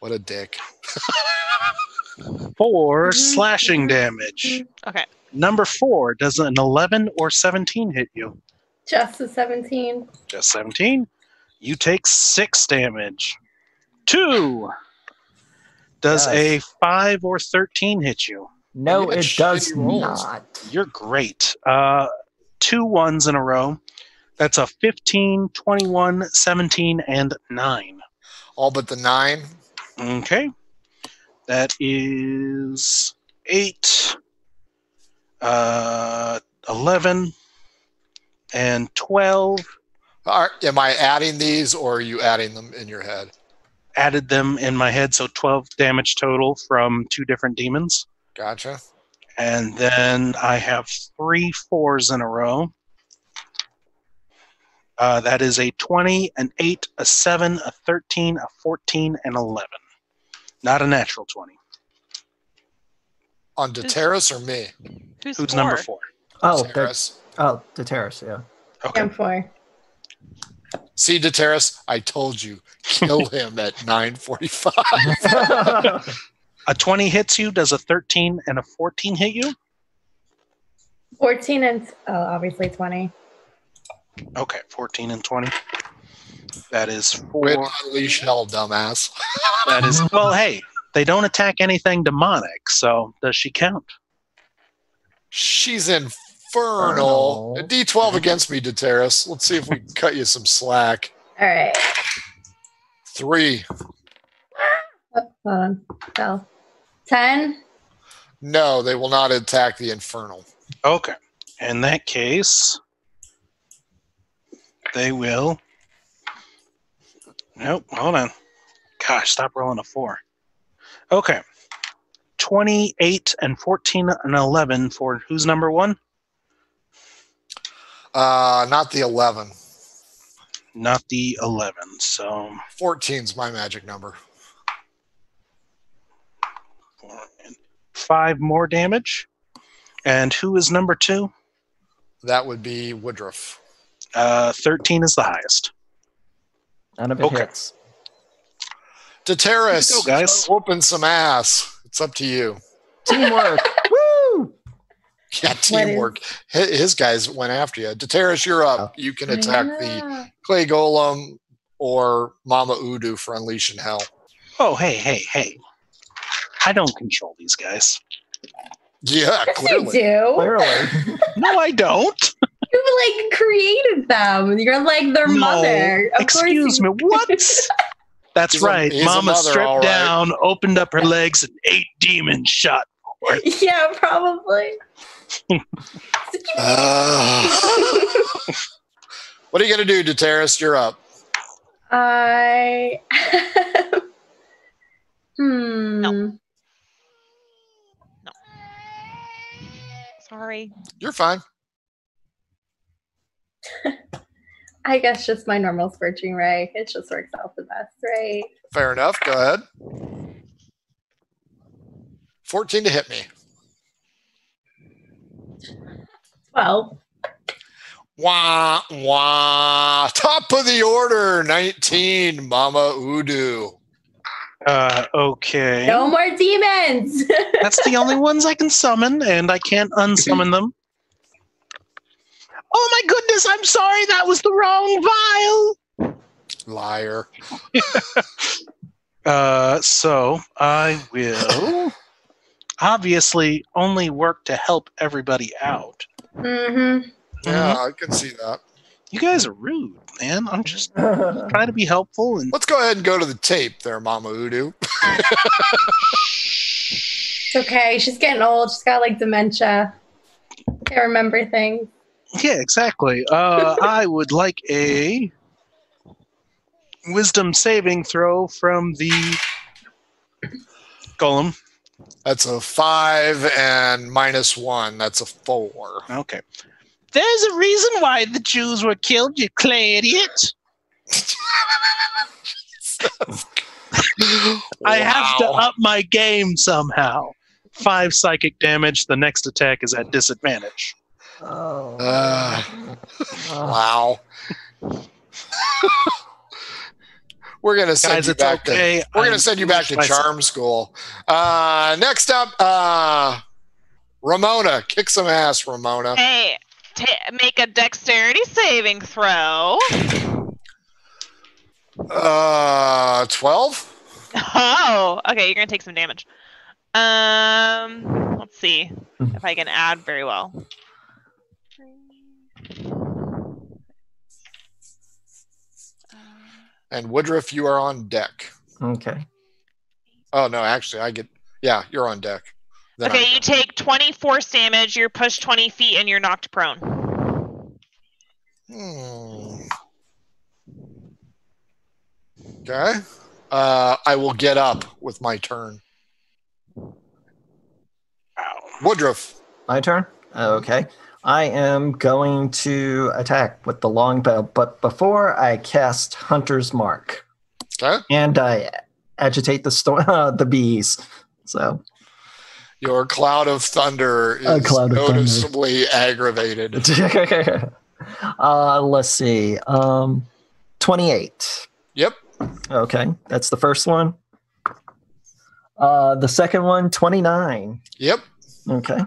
What a dick. four slashing damage. Okay. Number four, does an 11 or 17 hit you? Just a 17. Just 17. You take six damage. Two. Does Yes. a five or 13 hit you? No, it does not. You're great. Uh, two ones in a row. That's a 15, 21, 17, and 9. All but the nine. Okay. That is 8, uh, 11, and 12. Are, am I adding these or are you adding them in your head? Added them in my head, so 12 damage total from two different demons. Gotcha. And then I have three fours in a row. Uh, that is a 20, an 8, a 7, a 13, a 14, and 11. Not a natural 20. On Daturis or me? Who's, Who's four? number four? Oh, the, oh, the yeah. Okay. And four. See, Daturis, I told you, kill him at 945. A 20 hits you. Does a 13 and a 14 hit you? 14 and, oh, obviously 20. Okay, 14 and 20. That is Wait, four. unleash hell, dumbass. That is, well, hey, they don't attack anything demonic, so does she count? She's infernal. Infernal. A D12 against me, Daturis. Let's see if we can cut you some slack. All right. Three. Oh, hold on. Fell. 10. No, they will not attack the infernal. Okay. In that case, they will. Nope. Hold on. Gosh, stop rolling a four. Okay. 28 and 14 and 11 for who's number one? Uh, not the 11. Not the 11. So 14's my magic number. four and five more damage. And who is number two? That would be Woodruff. Uh, 13 is the highest. None of it Okay. hits. Daturis, Let's go, guys. whooping some ass. It's up to you. Teamwork. Woo! Yeah, teamwork. Hi- His guys went after you. Daturis, you're up. Oh. You can attack the Clay Golem or Mama Udu for unleashing hell. Oh, hey, hey, hey. I don't control these guys. Yeah, Yes, you clearly. do. Clearly. No, I don't. You like created them. You're like their No. mother. Of Excuse me, what? That's He's right. a Mama mother, stripped all right. down, opened up her legs, and eight demons shot. forth. yeah, probably. Uh, what are you going to do, Daturis? You're up. I. hmm. No. Sorry. You're fine. I guess just my normal scorching ray. It just works out the best, right? Fair enough. Go ahead. 14 to hit me. Well, Wah, wah. Top of the order, 19, Mama Udu. Uh, okay. no more demons. That's the only ones I can summon, and I can't unsummon them. Oh my goodness, I'm sorry, that was the wrong vial. Liar. Uh, so I will obviously only work to help everybody out. Mm-hmm. Yeah, I can see that. You guys are rude, man. I'm just trying to be helpful and Let's go ahead and go to the tape there, Mama Udu. It's okay. She's getting old. She's got like dementia. Can't remember things. Yeah, exactly. Uh, I would like a wisdom saving throw from the golem. That's a five and minus one. That's a four. Okay. There's a reason why the Jews were killed, you clay idiot. I have to up my game somehow. Five psychic damage. The next attack is at disadvantage. Oh. Uh. Wow. We're gonna send Guys, you it's back to we're gonna send you back to myself. charm school. Uh, next up, uh, Ramona, kick some ass, Ramona. Hey, ta make a dexterity saving throw. Uh, twelve. Oh, okay. You're gonna take some damage. Um, let's see if I can add very well. And Woodruff, you are on deck. Okay. Oh no, actually, I get. Yeah, you're on deck. Then Okay, I you go. take 20 force damage. You're pushed 20 feet and you're knocked prone. Hmm. Okay. Uh, I will get up with my turn. Woodruff. My turn? Okay. I am going to attack with the longbow, but before I cast Hunter's Mark Okay. and I agitate the sto- uh, the bees. So Your cloud of thunder is cloud of thunder. noticeably aggravated. uh, let's see. Um, 28. Yep. Okay. That's the first one. Uh, the second one, 29. Yep. Okay.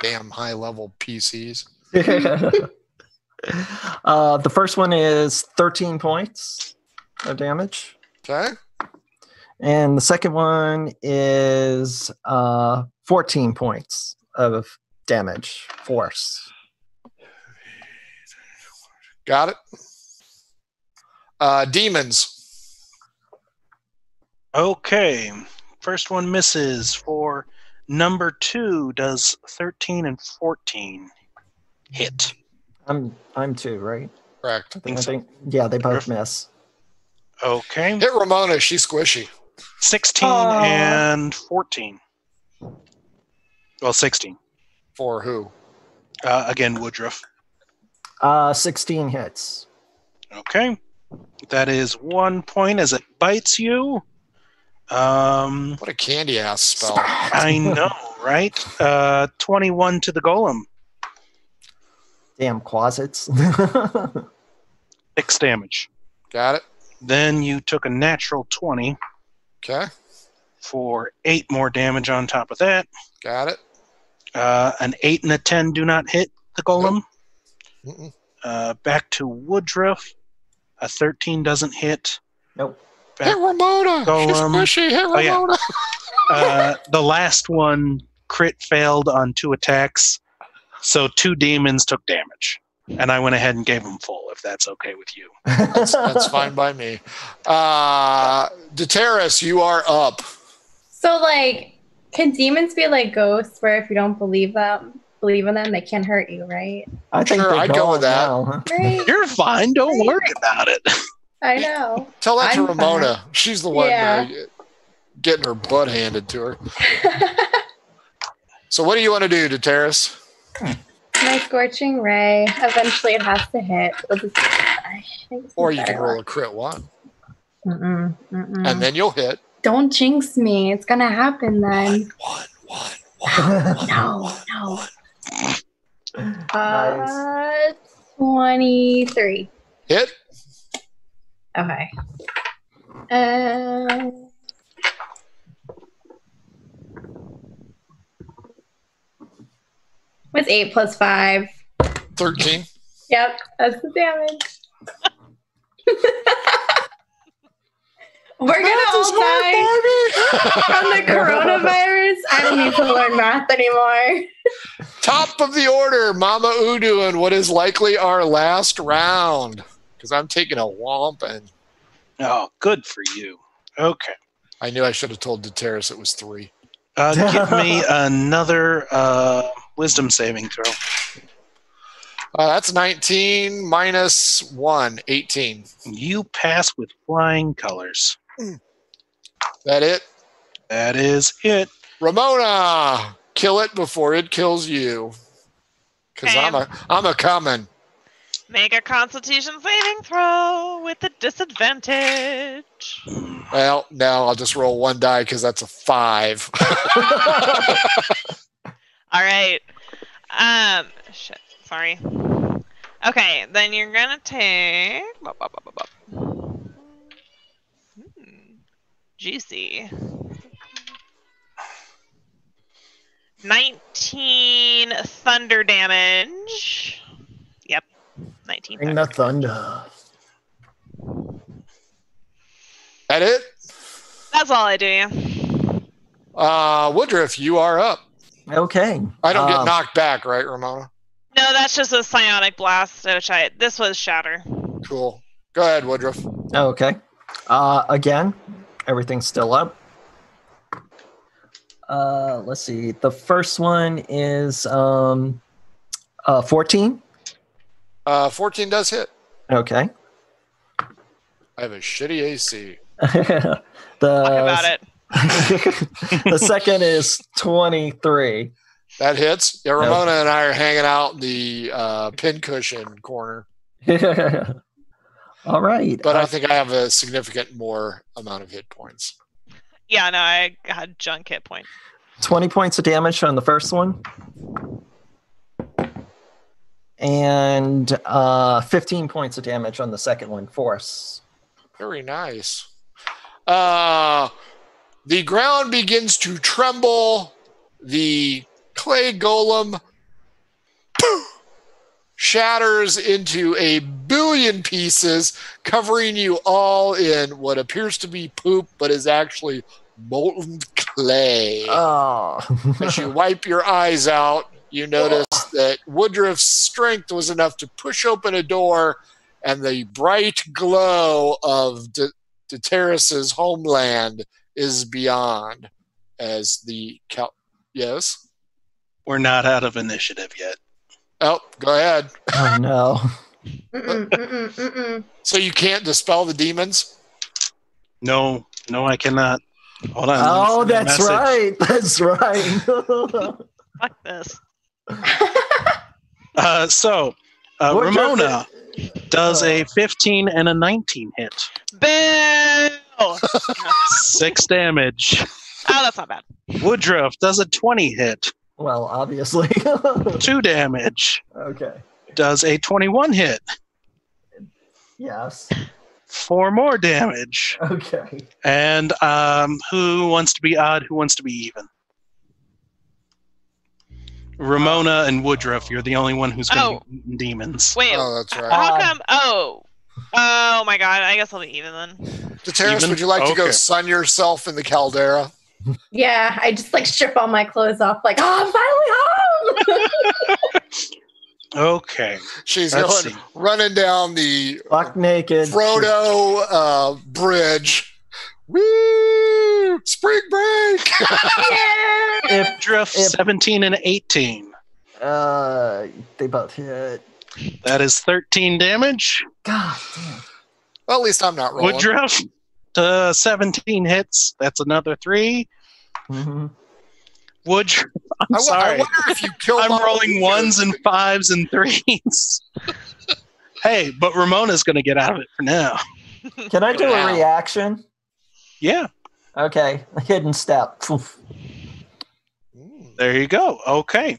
Damn high level PCs. uh, the first one is 13 points of damage. Okay. And the second one is uh, 14 points of damage force. Got it. Uh, demons. Okay. First one misses for number two does 13 and 14 hit. I'm I'm two, right? Correct. I think, I think yeah, they both miss. Okay. Hit Ramona. She's squishy. 16 Aw. and 14. Well, 16. For who? Uh, again, Woodruff. Uh, 16 hits. Okay. That is one point as it bites you. Um, What a candy ass spell. I know, right? Uh, 21 to the golem. Damn closets. Six damage. Got it. Then you took a natural 20 Okay. for eight more damage on top of that. Got it. Uh, an 8 and a 10 do not hit the golem. Mm-mm. Uh, back to Woodruff. A 13 doesn't hit. nope. Back, Hit Ramona. She's Golem. squishy. Hit Oh, yeah. Uh, the last one crit failed on two attacks. So two demons took damage. And I went ahead and gave them full, if that's okay with you. That's, that's fine by me. Uh, Daturis, you are up. So like, can demons be like ghosts where if you don't believe them, believe in them, they can't hurt you, right? I think sure, I'd go with that. now, huh? Right. You're fine. Don't worry about it. I know. Tell that to I'm Ramona. She's the one Yeah. uh, getting her butt handed to her. So, what do you want to do, Daturis? My scorching ray. Eventually, it has to hit. It'll just- I think it's Or you can roll a crit one, Mm-mm, mm-mm. and then you'll hit. Don't jinx me. It's gonna happen then. One, one, one. No, no. Nice. Uh, twenty-three. Hit. Okay. Uh, what's eight plus five? 13. Yep, that's the damage. We're gonna all die from the coronavirus. I don't need to learn math anymore. Top of the order, Mama Udu, and what is likely our last round. Because I'm taking a womp, and Oh, good for you. Okay. I knew I should have told Daturis it was three. Uh, give me another uh, wisdom saving throw. Uh, that's 19 minus 1, 18. You pass with flying colors. That it? That is it. Ramona, kill it before it kills you. Because I'm a, I'm a coming. Make a Constitution saving throw with a disadvantage. Well, no, I'll just roll one die because that's a five. All right. Um. Shit. Sorry. Okay, then you're gonna take. bop, bop, bop. Hmm. Juicy. 19 thunder damage. Yep. 19 Bring the thunder. that it? That's all I do. Yeah. Uh, Woodruff, you are up. Okay. I don't get Um, knocked back, right, Ramona? No, that's just a psionic blast, which I. This was shatter. Cool. Go ahead, Woodruff. Okay. Uh, again, everything's still up. Uh, let's see. The first one is um, uh, 14. Uh, 14 does hit. Okay. I have a shitty AC. the Talk about it. the second is 23. That hits. Yeah, Ramona and I are hanging out in the uh, pincushion corner, All right. but I Uh, think I have a significant more amount of hit points. Yeah, no, I had junk hit point. 20 points of damage on the first one. And uh, 15 points of damage on the second one. Force. Very nice. Uh, the ground begins to tremble. The clay golem shatters into a billion pieces, covering you all in what appears to be poop, but is actually molten clay. Oh. As you wipe your eyes out, you notice that Woodruff's strength was enough to push open a door, and the bright glow of De- Daturis's homeland is beyond. As the cal- yes, We're not out of initiative yet. oh, go ahead. oh, no. Mm-mm, mm-mm, mm-mm. So you can't dispel the demons. No, no, I cannot. Hold on. Oh, let me oh, send that's right. That's right. Fuck this. Uh, so, uh, Ramona does a 15 and a 19 hit. Boo! Six damage. Oh, that's not bad. Woodruff does a 20 hit. well, obviously. Two damage. okay. Does a 21 hit. Yes. Four more damage. Okay. And um, who wants to be odd? Who wants to be even? Ramona and Woodruff, you're the only one who's going to be demons. Wait, Oh, that's right. how Uh, come? Oh, oh my god! I guess I'll be even then. Daturis, even? would you like to go sun yourself in the caldera? Yeah, I just like strip all my clothes off, like, oh, I'm finally home. Okay. She's Let's going see. running down the Buck naked. Frodo uh, bridge. Woo! Spring break. If drift If- 17 and 18. uh, they both hit. That is 13 damage. God damn. well, at least I'm not rolling. Woodruff, uh, 17 hits. That's another three. Mhm. Woodruff, I'm I, wo- I sorry. wonder if you killed. I'm rolling Udu. ones and fives and threes. hey, but Ramona's going to get out of it for now. Can I do Wow. a reaction? Yeah, Okay. A hidden step. Oof. Mm. there you go. Okay.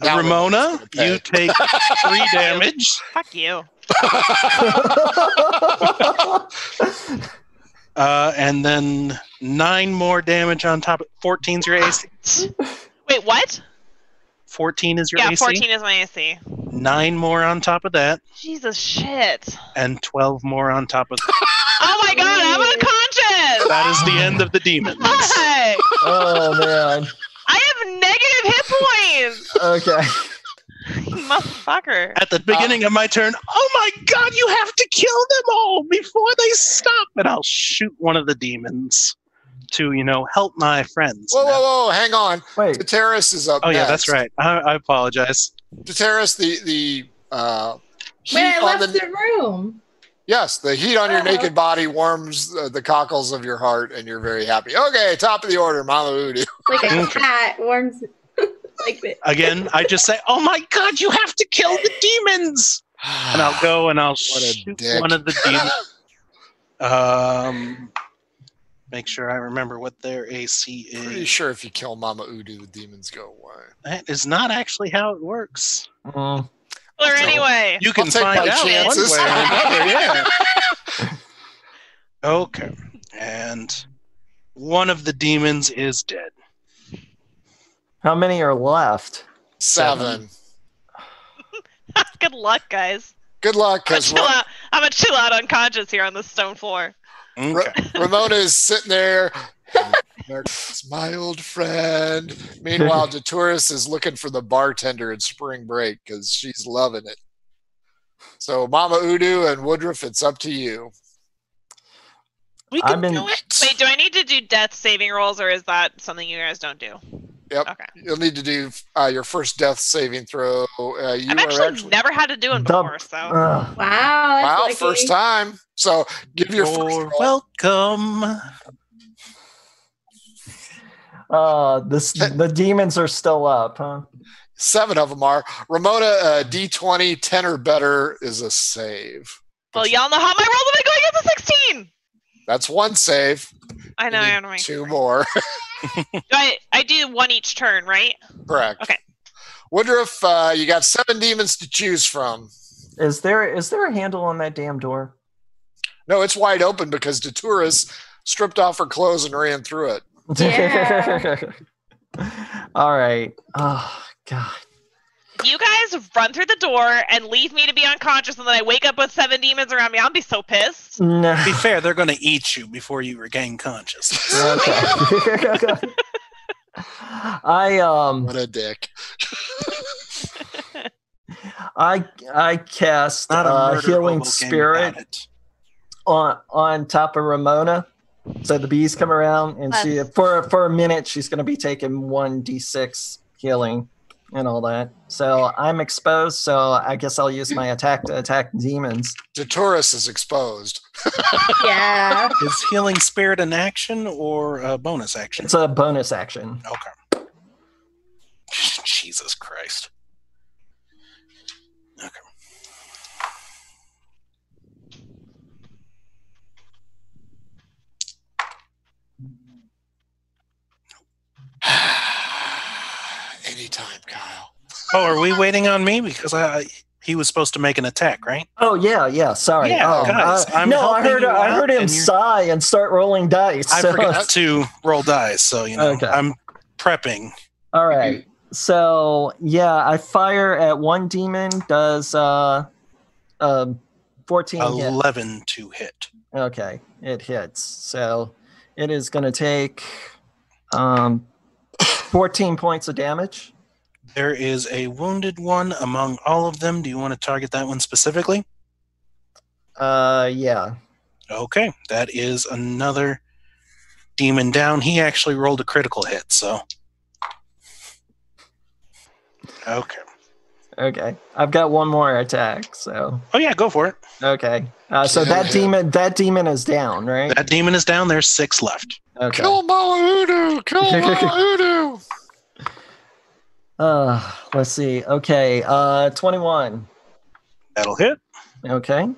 Now Ramona, Ramona's gonna pay. you take three damage. Fuck you. Uh, and then nine more damage on top of 14's your AC. Wait, what? 14 is your AC. yeah, AC. 14 is my AC. Nine more on top of that, Jesus shit. and 12 more on top of that. Oh my god, I'm unconscious. That is the end of the demon. Why? Oh man. I have negative hit points. Okay. You motherfucker. At the beginning of my turn, oh my god, you have to kill them all before they stop. And I'll shoot one of the demons to, you know, help my friends. Whoa, whoa, whoa! Hang on. Wait. Daturis is up. Oh, yeah, that's right. I, I apologize. Daturis, the the uh, Wait, I left the the room. Yes, the heat on your Oh. naked body warms uh, the cockles of your heart, and you're very happy. Okay, top of the order, Mama Udu. Like a cat warms like this. Again, I just say, oh my god, you have to kill the demons. And I'll go and I'll shoot dick. one of the demons. Um, make sure I remember what their AC is. Pretty is. sure if you kill Mama Udu, the demons go away. That is not actually how it works. Mm. Or anyway. You can I'll find my out chances. one way or another. Yeah. okay, and one of the demons is dead. How many are left? Seven. Good luck, guys. Good luck, I'm gonna chill out. I'm gonna chill out unconscious here on the stone floor. Okay. Ramona is sitting there. It's my old friend. Meanwhile, Daturis is looking for the bartender in spring break because she's loving it. So, Mama Udu and Woodruff, it's up to you. We I've can been- do it. Wait, do I need to do death saving rolls, or is that something you guys don't do? Yep. Okay. You'll need to do uh, your first death saving throw. Uh, you I've actually, actually never had to do them The- before, so Ugh. Wow, wow, lucky. first time. So, give your first You're roll. welcome. Uh, this the demons are still up, huh? Seven of them are. Ramona, uh, D20, 10 or better is a save. well, y'all know how my roll have been going at the 16. That's one save. I know. I need know. Two more. I I do one each turn, right? Correct. Okay. Woodruff, uh, you got seven demons to choose from. Is there is there a handle on that damn door? No, it's wide open because Daturis stripped off her clothes and ran through it. Yeah. All right. Oh God. You guys run through the door and leave me to be unconscious, and then I wake up with seven demons around me. I'll be so pissed. No. To be fair, they're going to eat you before you regain consciousness. Okay. I um What a dick. I I cast Not a uh, healing spirit on on top of Ramona. So the bees come around and she for for a minute she's gonna be taking one D six healing and all that. So I'm exposed, so I guess I'll use my attack to attack demons. Daturis is exposed. Yeah. Is healing spirit an action or a bonus action? It's a bonus action. Okay. Jesus Christ. Okay. Anytime, Kyle. Oh, are we waiting on me? Because I he was supposed to make an attack, right? Oh yeah, yeah. Sorry. Yeah, oh, guys, uh, I'm no, I heard I heard him and sigh and start rolling dice. I so- forgot to roll dice, so you know Okay. I'm prepping. All right. So yeah, I fire at one demon. Does uh, uh, fourteen hit? Eleven to hit. Okay, it hits. So it is going to take um, fourteen points of damage. There is a wounded one among all of them. Do you want to target that one specifically? Uh, yeah. Okay, that is another demon down. He actually rolled a critical hit, so. Okay. Okay. I've got one more attack. So Oh yeah, go for it. okay. Uh, so that demon that demon is down, right? That demon is down. There's six left. Okay. Kill Mama Udu! Kill Mama Udu! Uh, let's see. Okay. Uh, twenty-one. That'll hit. Okay.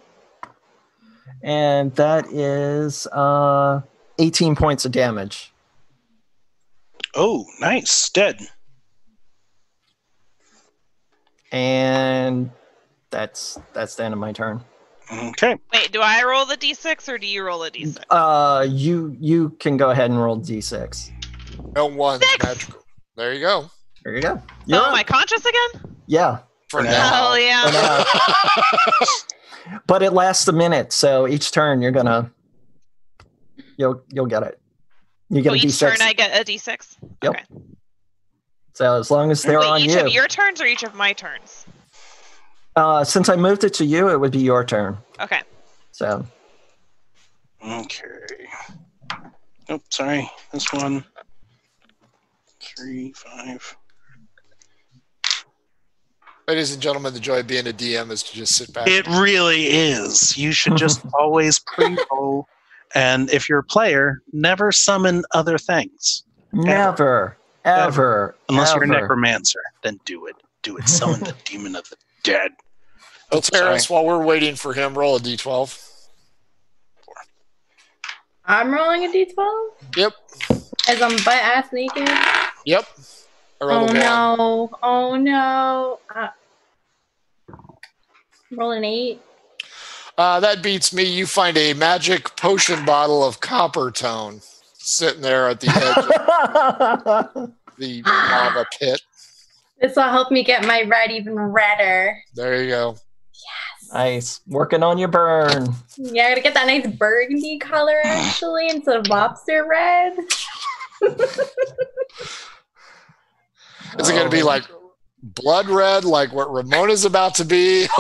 And that is uh 18 points of damage. Oh, nice. Dead. And that's that's the end of my turn. Okay. Wait, do I roll the d6 or do you roll a d6? Uh you you can go ahead and roll d6. No one's magical. There you go. There you go. So You're am up. I conscious again? Yeah. For For now. now. Hell yeah. For now. but it lasts a minute, so each turn you're gonna You'll you'll get it. You get So a each d6. turn I get a d6. Yep. Okay. so as long as they're Wait, on each you. of your turns or each of my turns? Uh, since I moved it to you, it would be your turn. Okay. So Okay. Oh, sorry. This one. Three, five. Ladies and gentlemen, the joy of being a DM is to just sit back. It really is. You should just always pre-roll, and if you're a player, never summon other things never, ever, unless you're a necromancer. Then do it. Do it. Summon the demon of the dead. Well, Oh. Terrence, while we're waiting for him, roll a d12. I'm rolling a d12 Yep. as I'm butt ass naked. Yep. I Oh rolled a no! Oh no! Uh, roll an eight. Uh, that beats me. You find a magic potion bottle of copper tone sitting there at the edge of the lava pit. This will help me get my red even redder. There you go. Yes. Nice. Working on your burn. Yeah, I gotta get that nice burgundy color actually instead of lobster red. Is it going to be Oh. like blood red, like what Ramona's about to be?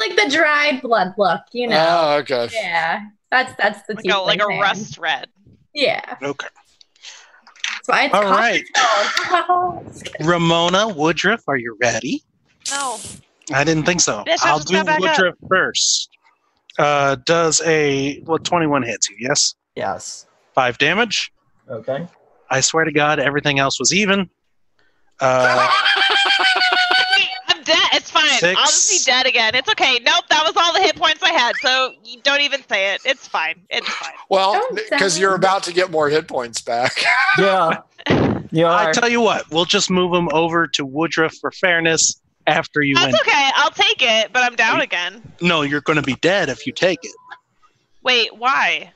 Like the dried blood look, you know. Oh, okay. yeah, that's that's the Like a, like a rust red. Yeah, Okay. that's why it's All copper right. tone. Ramona Woodruff, are you ready? No. I didn't think so. Bitch, I I'll do got back up. Woodruff first. Uh, does a well, 21 hits you? Yes. Yes. Five damage. Okay. I swear to God, everything else was even. Uh, I'm dead. It's fine. I'll just be dead again. It's okay. Nope, that was all the hit points I had. So you don't even say it. It's fine. It's fine. Well, because you're about to get more hit points back. Yeah. You I tell you what, we'll just move them over to Woodruff for fairness after you win. That's okay. I'll take it, but I'm down again. No, you're going to be dead if you take it Wait, why?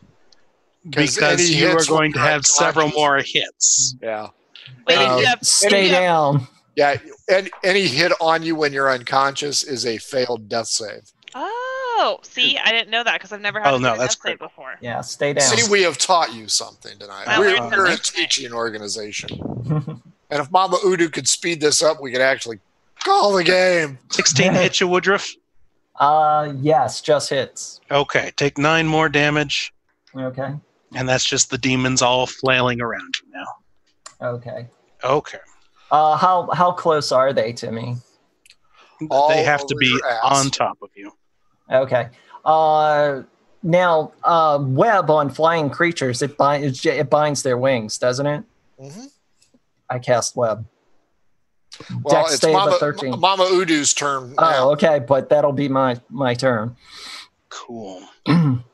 'Cause you are going to crack have several conscious. more hits. Yeah. Wait, did stay did down. Yeah. Any, any hit on you when you're unconscious is a failed death save. Oh, see, I didn't know that because I've never had Oh, no, do that's that save before. Yeah, stay down. See, we have taught you something tonight. I We're, we're a something today. teaching organization. And if Mama Udu could speed this up, we could actually call the game. 16 hits you, Woodruff. uh, yes, just hits. Okay, take nine more damage, Okay. And that's just the demons all flailing around you now. Okay. Okay. Uh, how how close are they to me? All they have to be on top of you. Okay. Uh, now, uh, web on flying creatures it binds it binds their wings, doesn't it? Mhm. I cast web. Well, Dex it's Mama, 13. Mama Udu's turn. Oh, okay, but that'll be my my turn. Cool.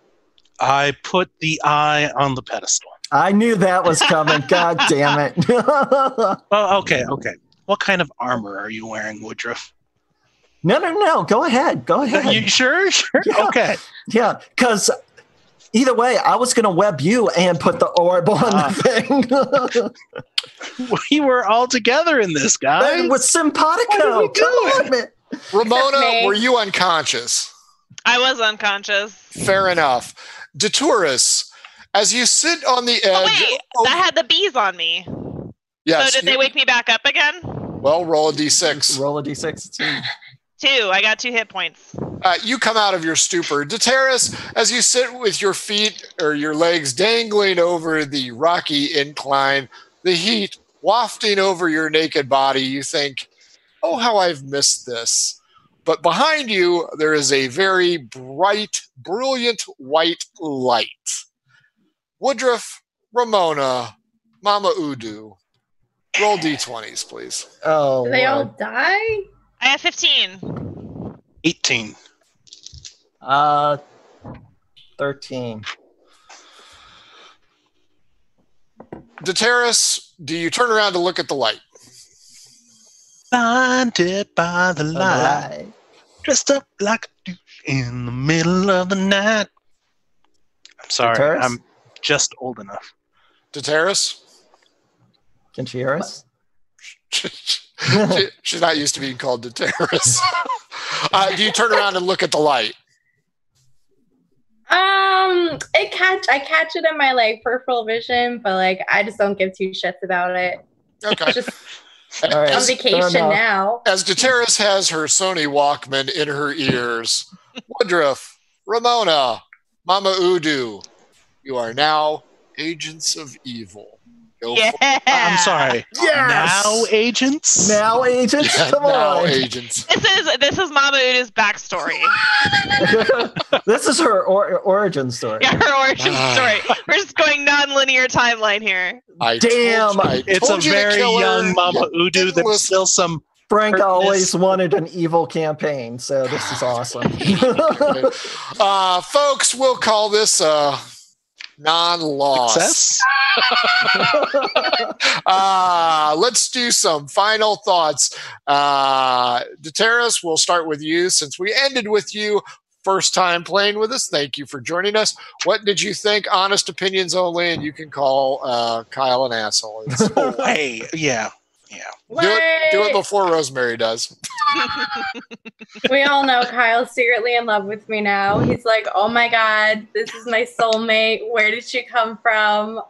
I put the eye on the pedestal. I knew that was coming. God damn it. Oh, okay, okay. What kind of armor are you wearing, Woodruff? no, no, no. Go ahead. Go ahead. You sure? Sure. Yeah. Okay. Yeah, because either way, I was going to web you and put the orb on Ah. the thing. We were all together in this, guys. it was simpatico. What are we Come on. Ramona, were you unconscious? I was unconscious. Fair enough. Daturis, as you sit on the edge. Oh, wait, oh, that had the bees on me. yes. so did they wake me back up again? Well, roll a d6. Roll a d6. Two. Two. I got two hit points. Uh, you come out of your stupor. Daturis, as you sit with your feet or your legs dangling over the rocky incline, the heat wafting over your naked body, you think, oh, how I've missed this. But behind you, there is a very bright, brilliant white light. Woodruff, Ramona, Mama Udu, roll d20s, please. Oh, Do they all die? I have 15. 18. Uh, 13. Daturis, do you turn around to look at the light? Blinded by the light, Alright. Dressed up like a douche in the middle of the night. I'm sorry, Terrence? I'm just old enough. Daturis? Can she hear us? she, she's not used to being called Daturis. uh, do you turn around and look at the light? Um, it catch I catch it in my like peripheral vision, but like I just don't give two shits about it. Okay. Just All right, on vacation now. as Daturis has her Sony Walkman in her ears, Woodruff, Ramona, Mama Udu, you are now agents of evil. Go for Yeah. I'm sorry. Yes! Now, agents? Now, agents, it. come now, on. agents. This is this is Mama Udu's backstory. this is her or- origin story. Yeah, her origin Ah. story. We're just going non-linear timeline here. I Damn. told you- I It's a told you to very her. young Mama You Udu. didn't There's listen. still some. Frank Hurt always wanted an evil campaign, so this is awesome. Uh, folks, we'll call this a non-loss. Success? uh, let's do some final thoughts. Uh, Daturis, we'll start with you since we ended with you. First time playing with us. Thank you for joining us. What did you think? Honest opinions only, and you can call uh, Kyle an asshole. Hey, yeah. Do, it, do it before Rosemary does. We all know Kyle's secretly in love with me now. He's like, oh my god, this is my soulmate. Where did she come from?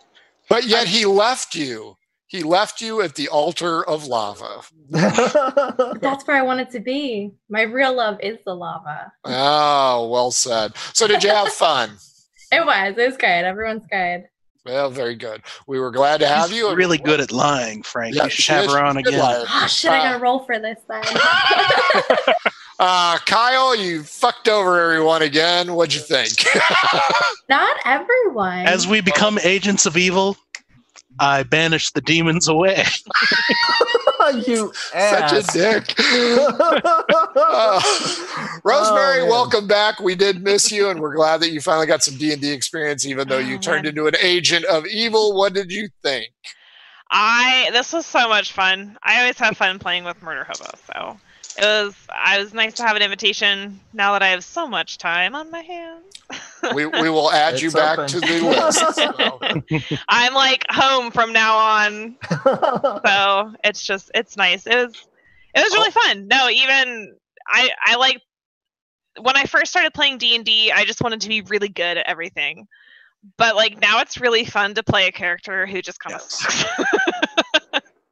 But yet he left you. He left you at the altar of lava. That's where I wanted to be. My real love is the lava. Oh, well said. So, did you have fun? It was. It was good. Everyone's good. Well, very good. We were glad to have She's you. really good at lying, Frank. Yeah, you should have is. her on She's a good again. liar. Oh shit, I Uh, gotta roll for this then. Uh, Kyle, you fucked over everyone again. What'd you think? Not everyone. As we become agents of evil, I banish the demons away. you Such a dick. Uh, Rosemary, Oh, welcome back. We did miss you, and we're glad that you finally got some D and D experience, even though you Oh, turned man. into an agent of evil. What did you think? I this was so much fun. I always have fun playing with Murder Hobo, so it was I was nice to have an invitation now that I have so much time on my hands. We, we will add you It's back to the list. So, I'm like home from now on, so it's just it's nice. It was it was really oh. fun. No, even I I like when I first started playing D and D, I just wanted to be really good at everything. But like now, it's really fun to play a character who just kind of Yes. sucks.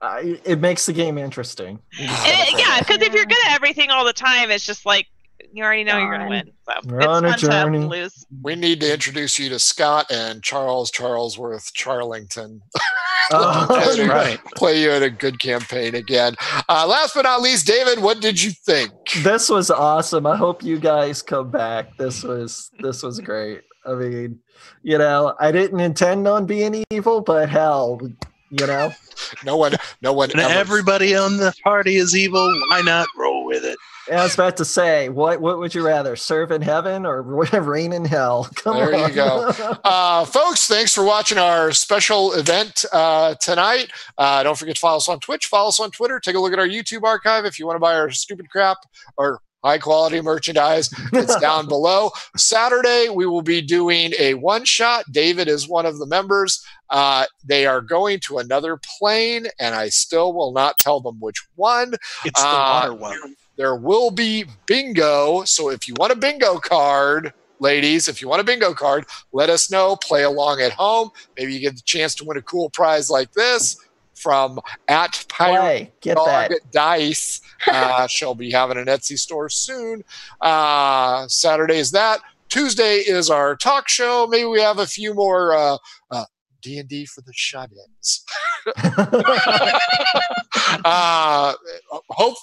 I- it makes the game interesting. You just gotta And, say yeah, because if you're good at everything all the time, it's just like you already know you're gonna win. So We're it's on a journey. to lose. we need to introduce you to Scott and Charles Charlesworth Charlington. Oh, That's right. Play you in a good campaign again. Uh, last but not least, David, what did you think? This was awesome. I hope you guys come back. This was this was great. I mean, you know, I didn't intend on being evil, but hell, you know. No one, no one And ever. everybody on the party is evil. Why not roll with it? I was about to say, what what would you rather, serve in heaven or reign in hell? Come There you go. Uh, folks, thanks for watching our special event uh, tonight. Uh, don't forget to follow us on Twitch, follow us on Twitter, take a look at our YouTube archive if you want to buy our stupid crap or high quality merchandise. It's down below. Saturday, we will be doing a one shot. David is one of the members. Uh, they are going to another plane, and I still will not tell them which one. It's the Uh, water one. There will be bingo. So if you want a bingo card, ladies, if you want a bingo card, let us know. Play along at home. Maybe you get the chance to win a cool prize like this from at Pirate Dog. Dice. Uh, she'll be having an Etsy store soon. Uh, Saturday is that. Tuesday is our talk show. Maybe we have a few more uh, uh, D&D for the shut-ins. uh, hope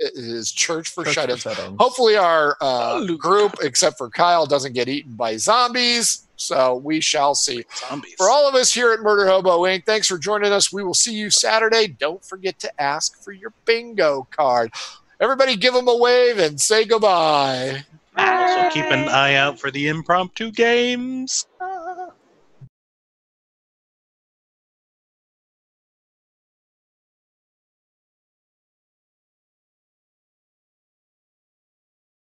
is church for Church shut-ins. for shut-ins. Hopefully, our uh, group, except for Kyle, doesn't get eaten by zombies. So we shall see. Zombies. For all of us here at Murder Hobo Inc., thanks for joining us. We will see you Saturday. Don't forget to ask for your bingo card. Everybody give them a wave and say goodbye. also keep an eye out for the impromptu games. Bye.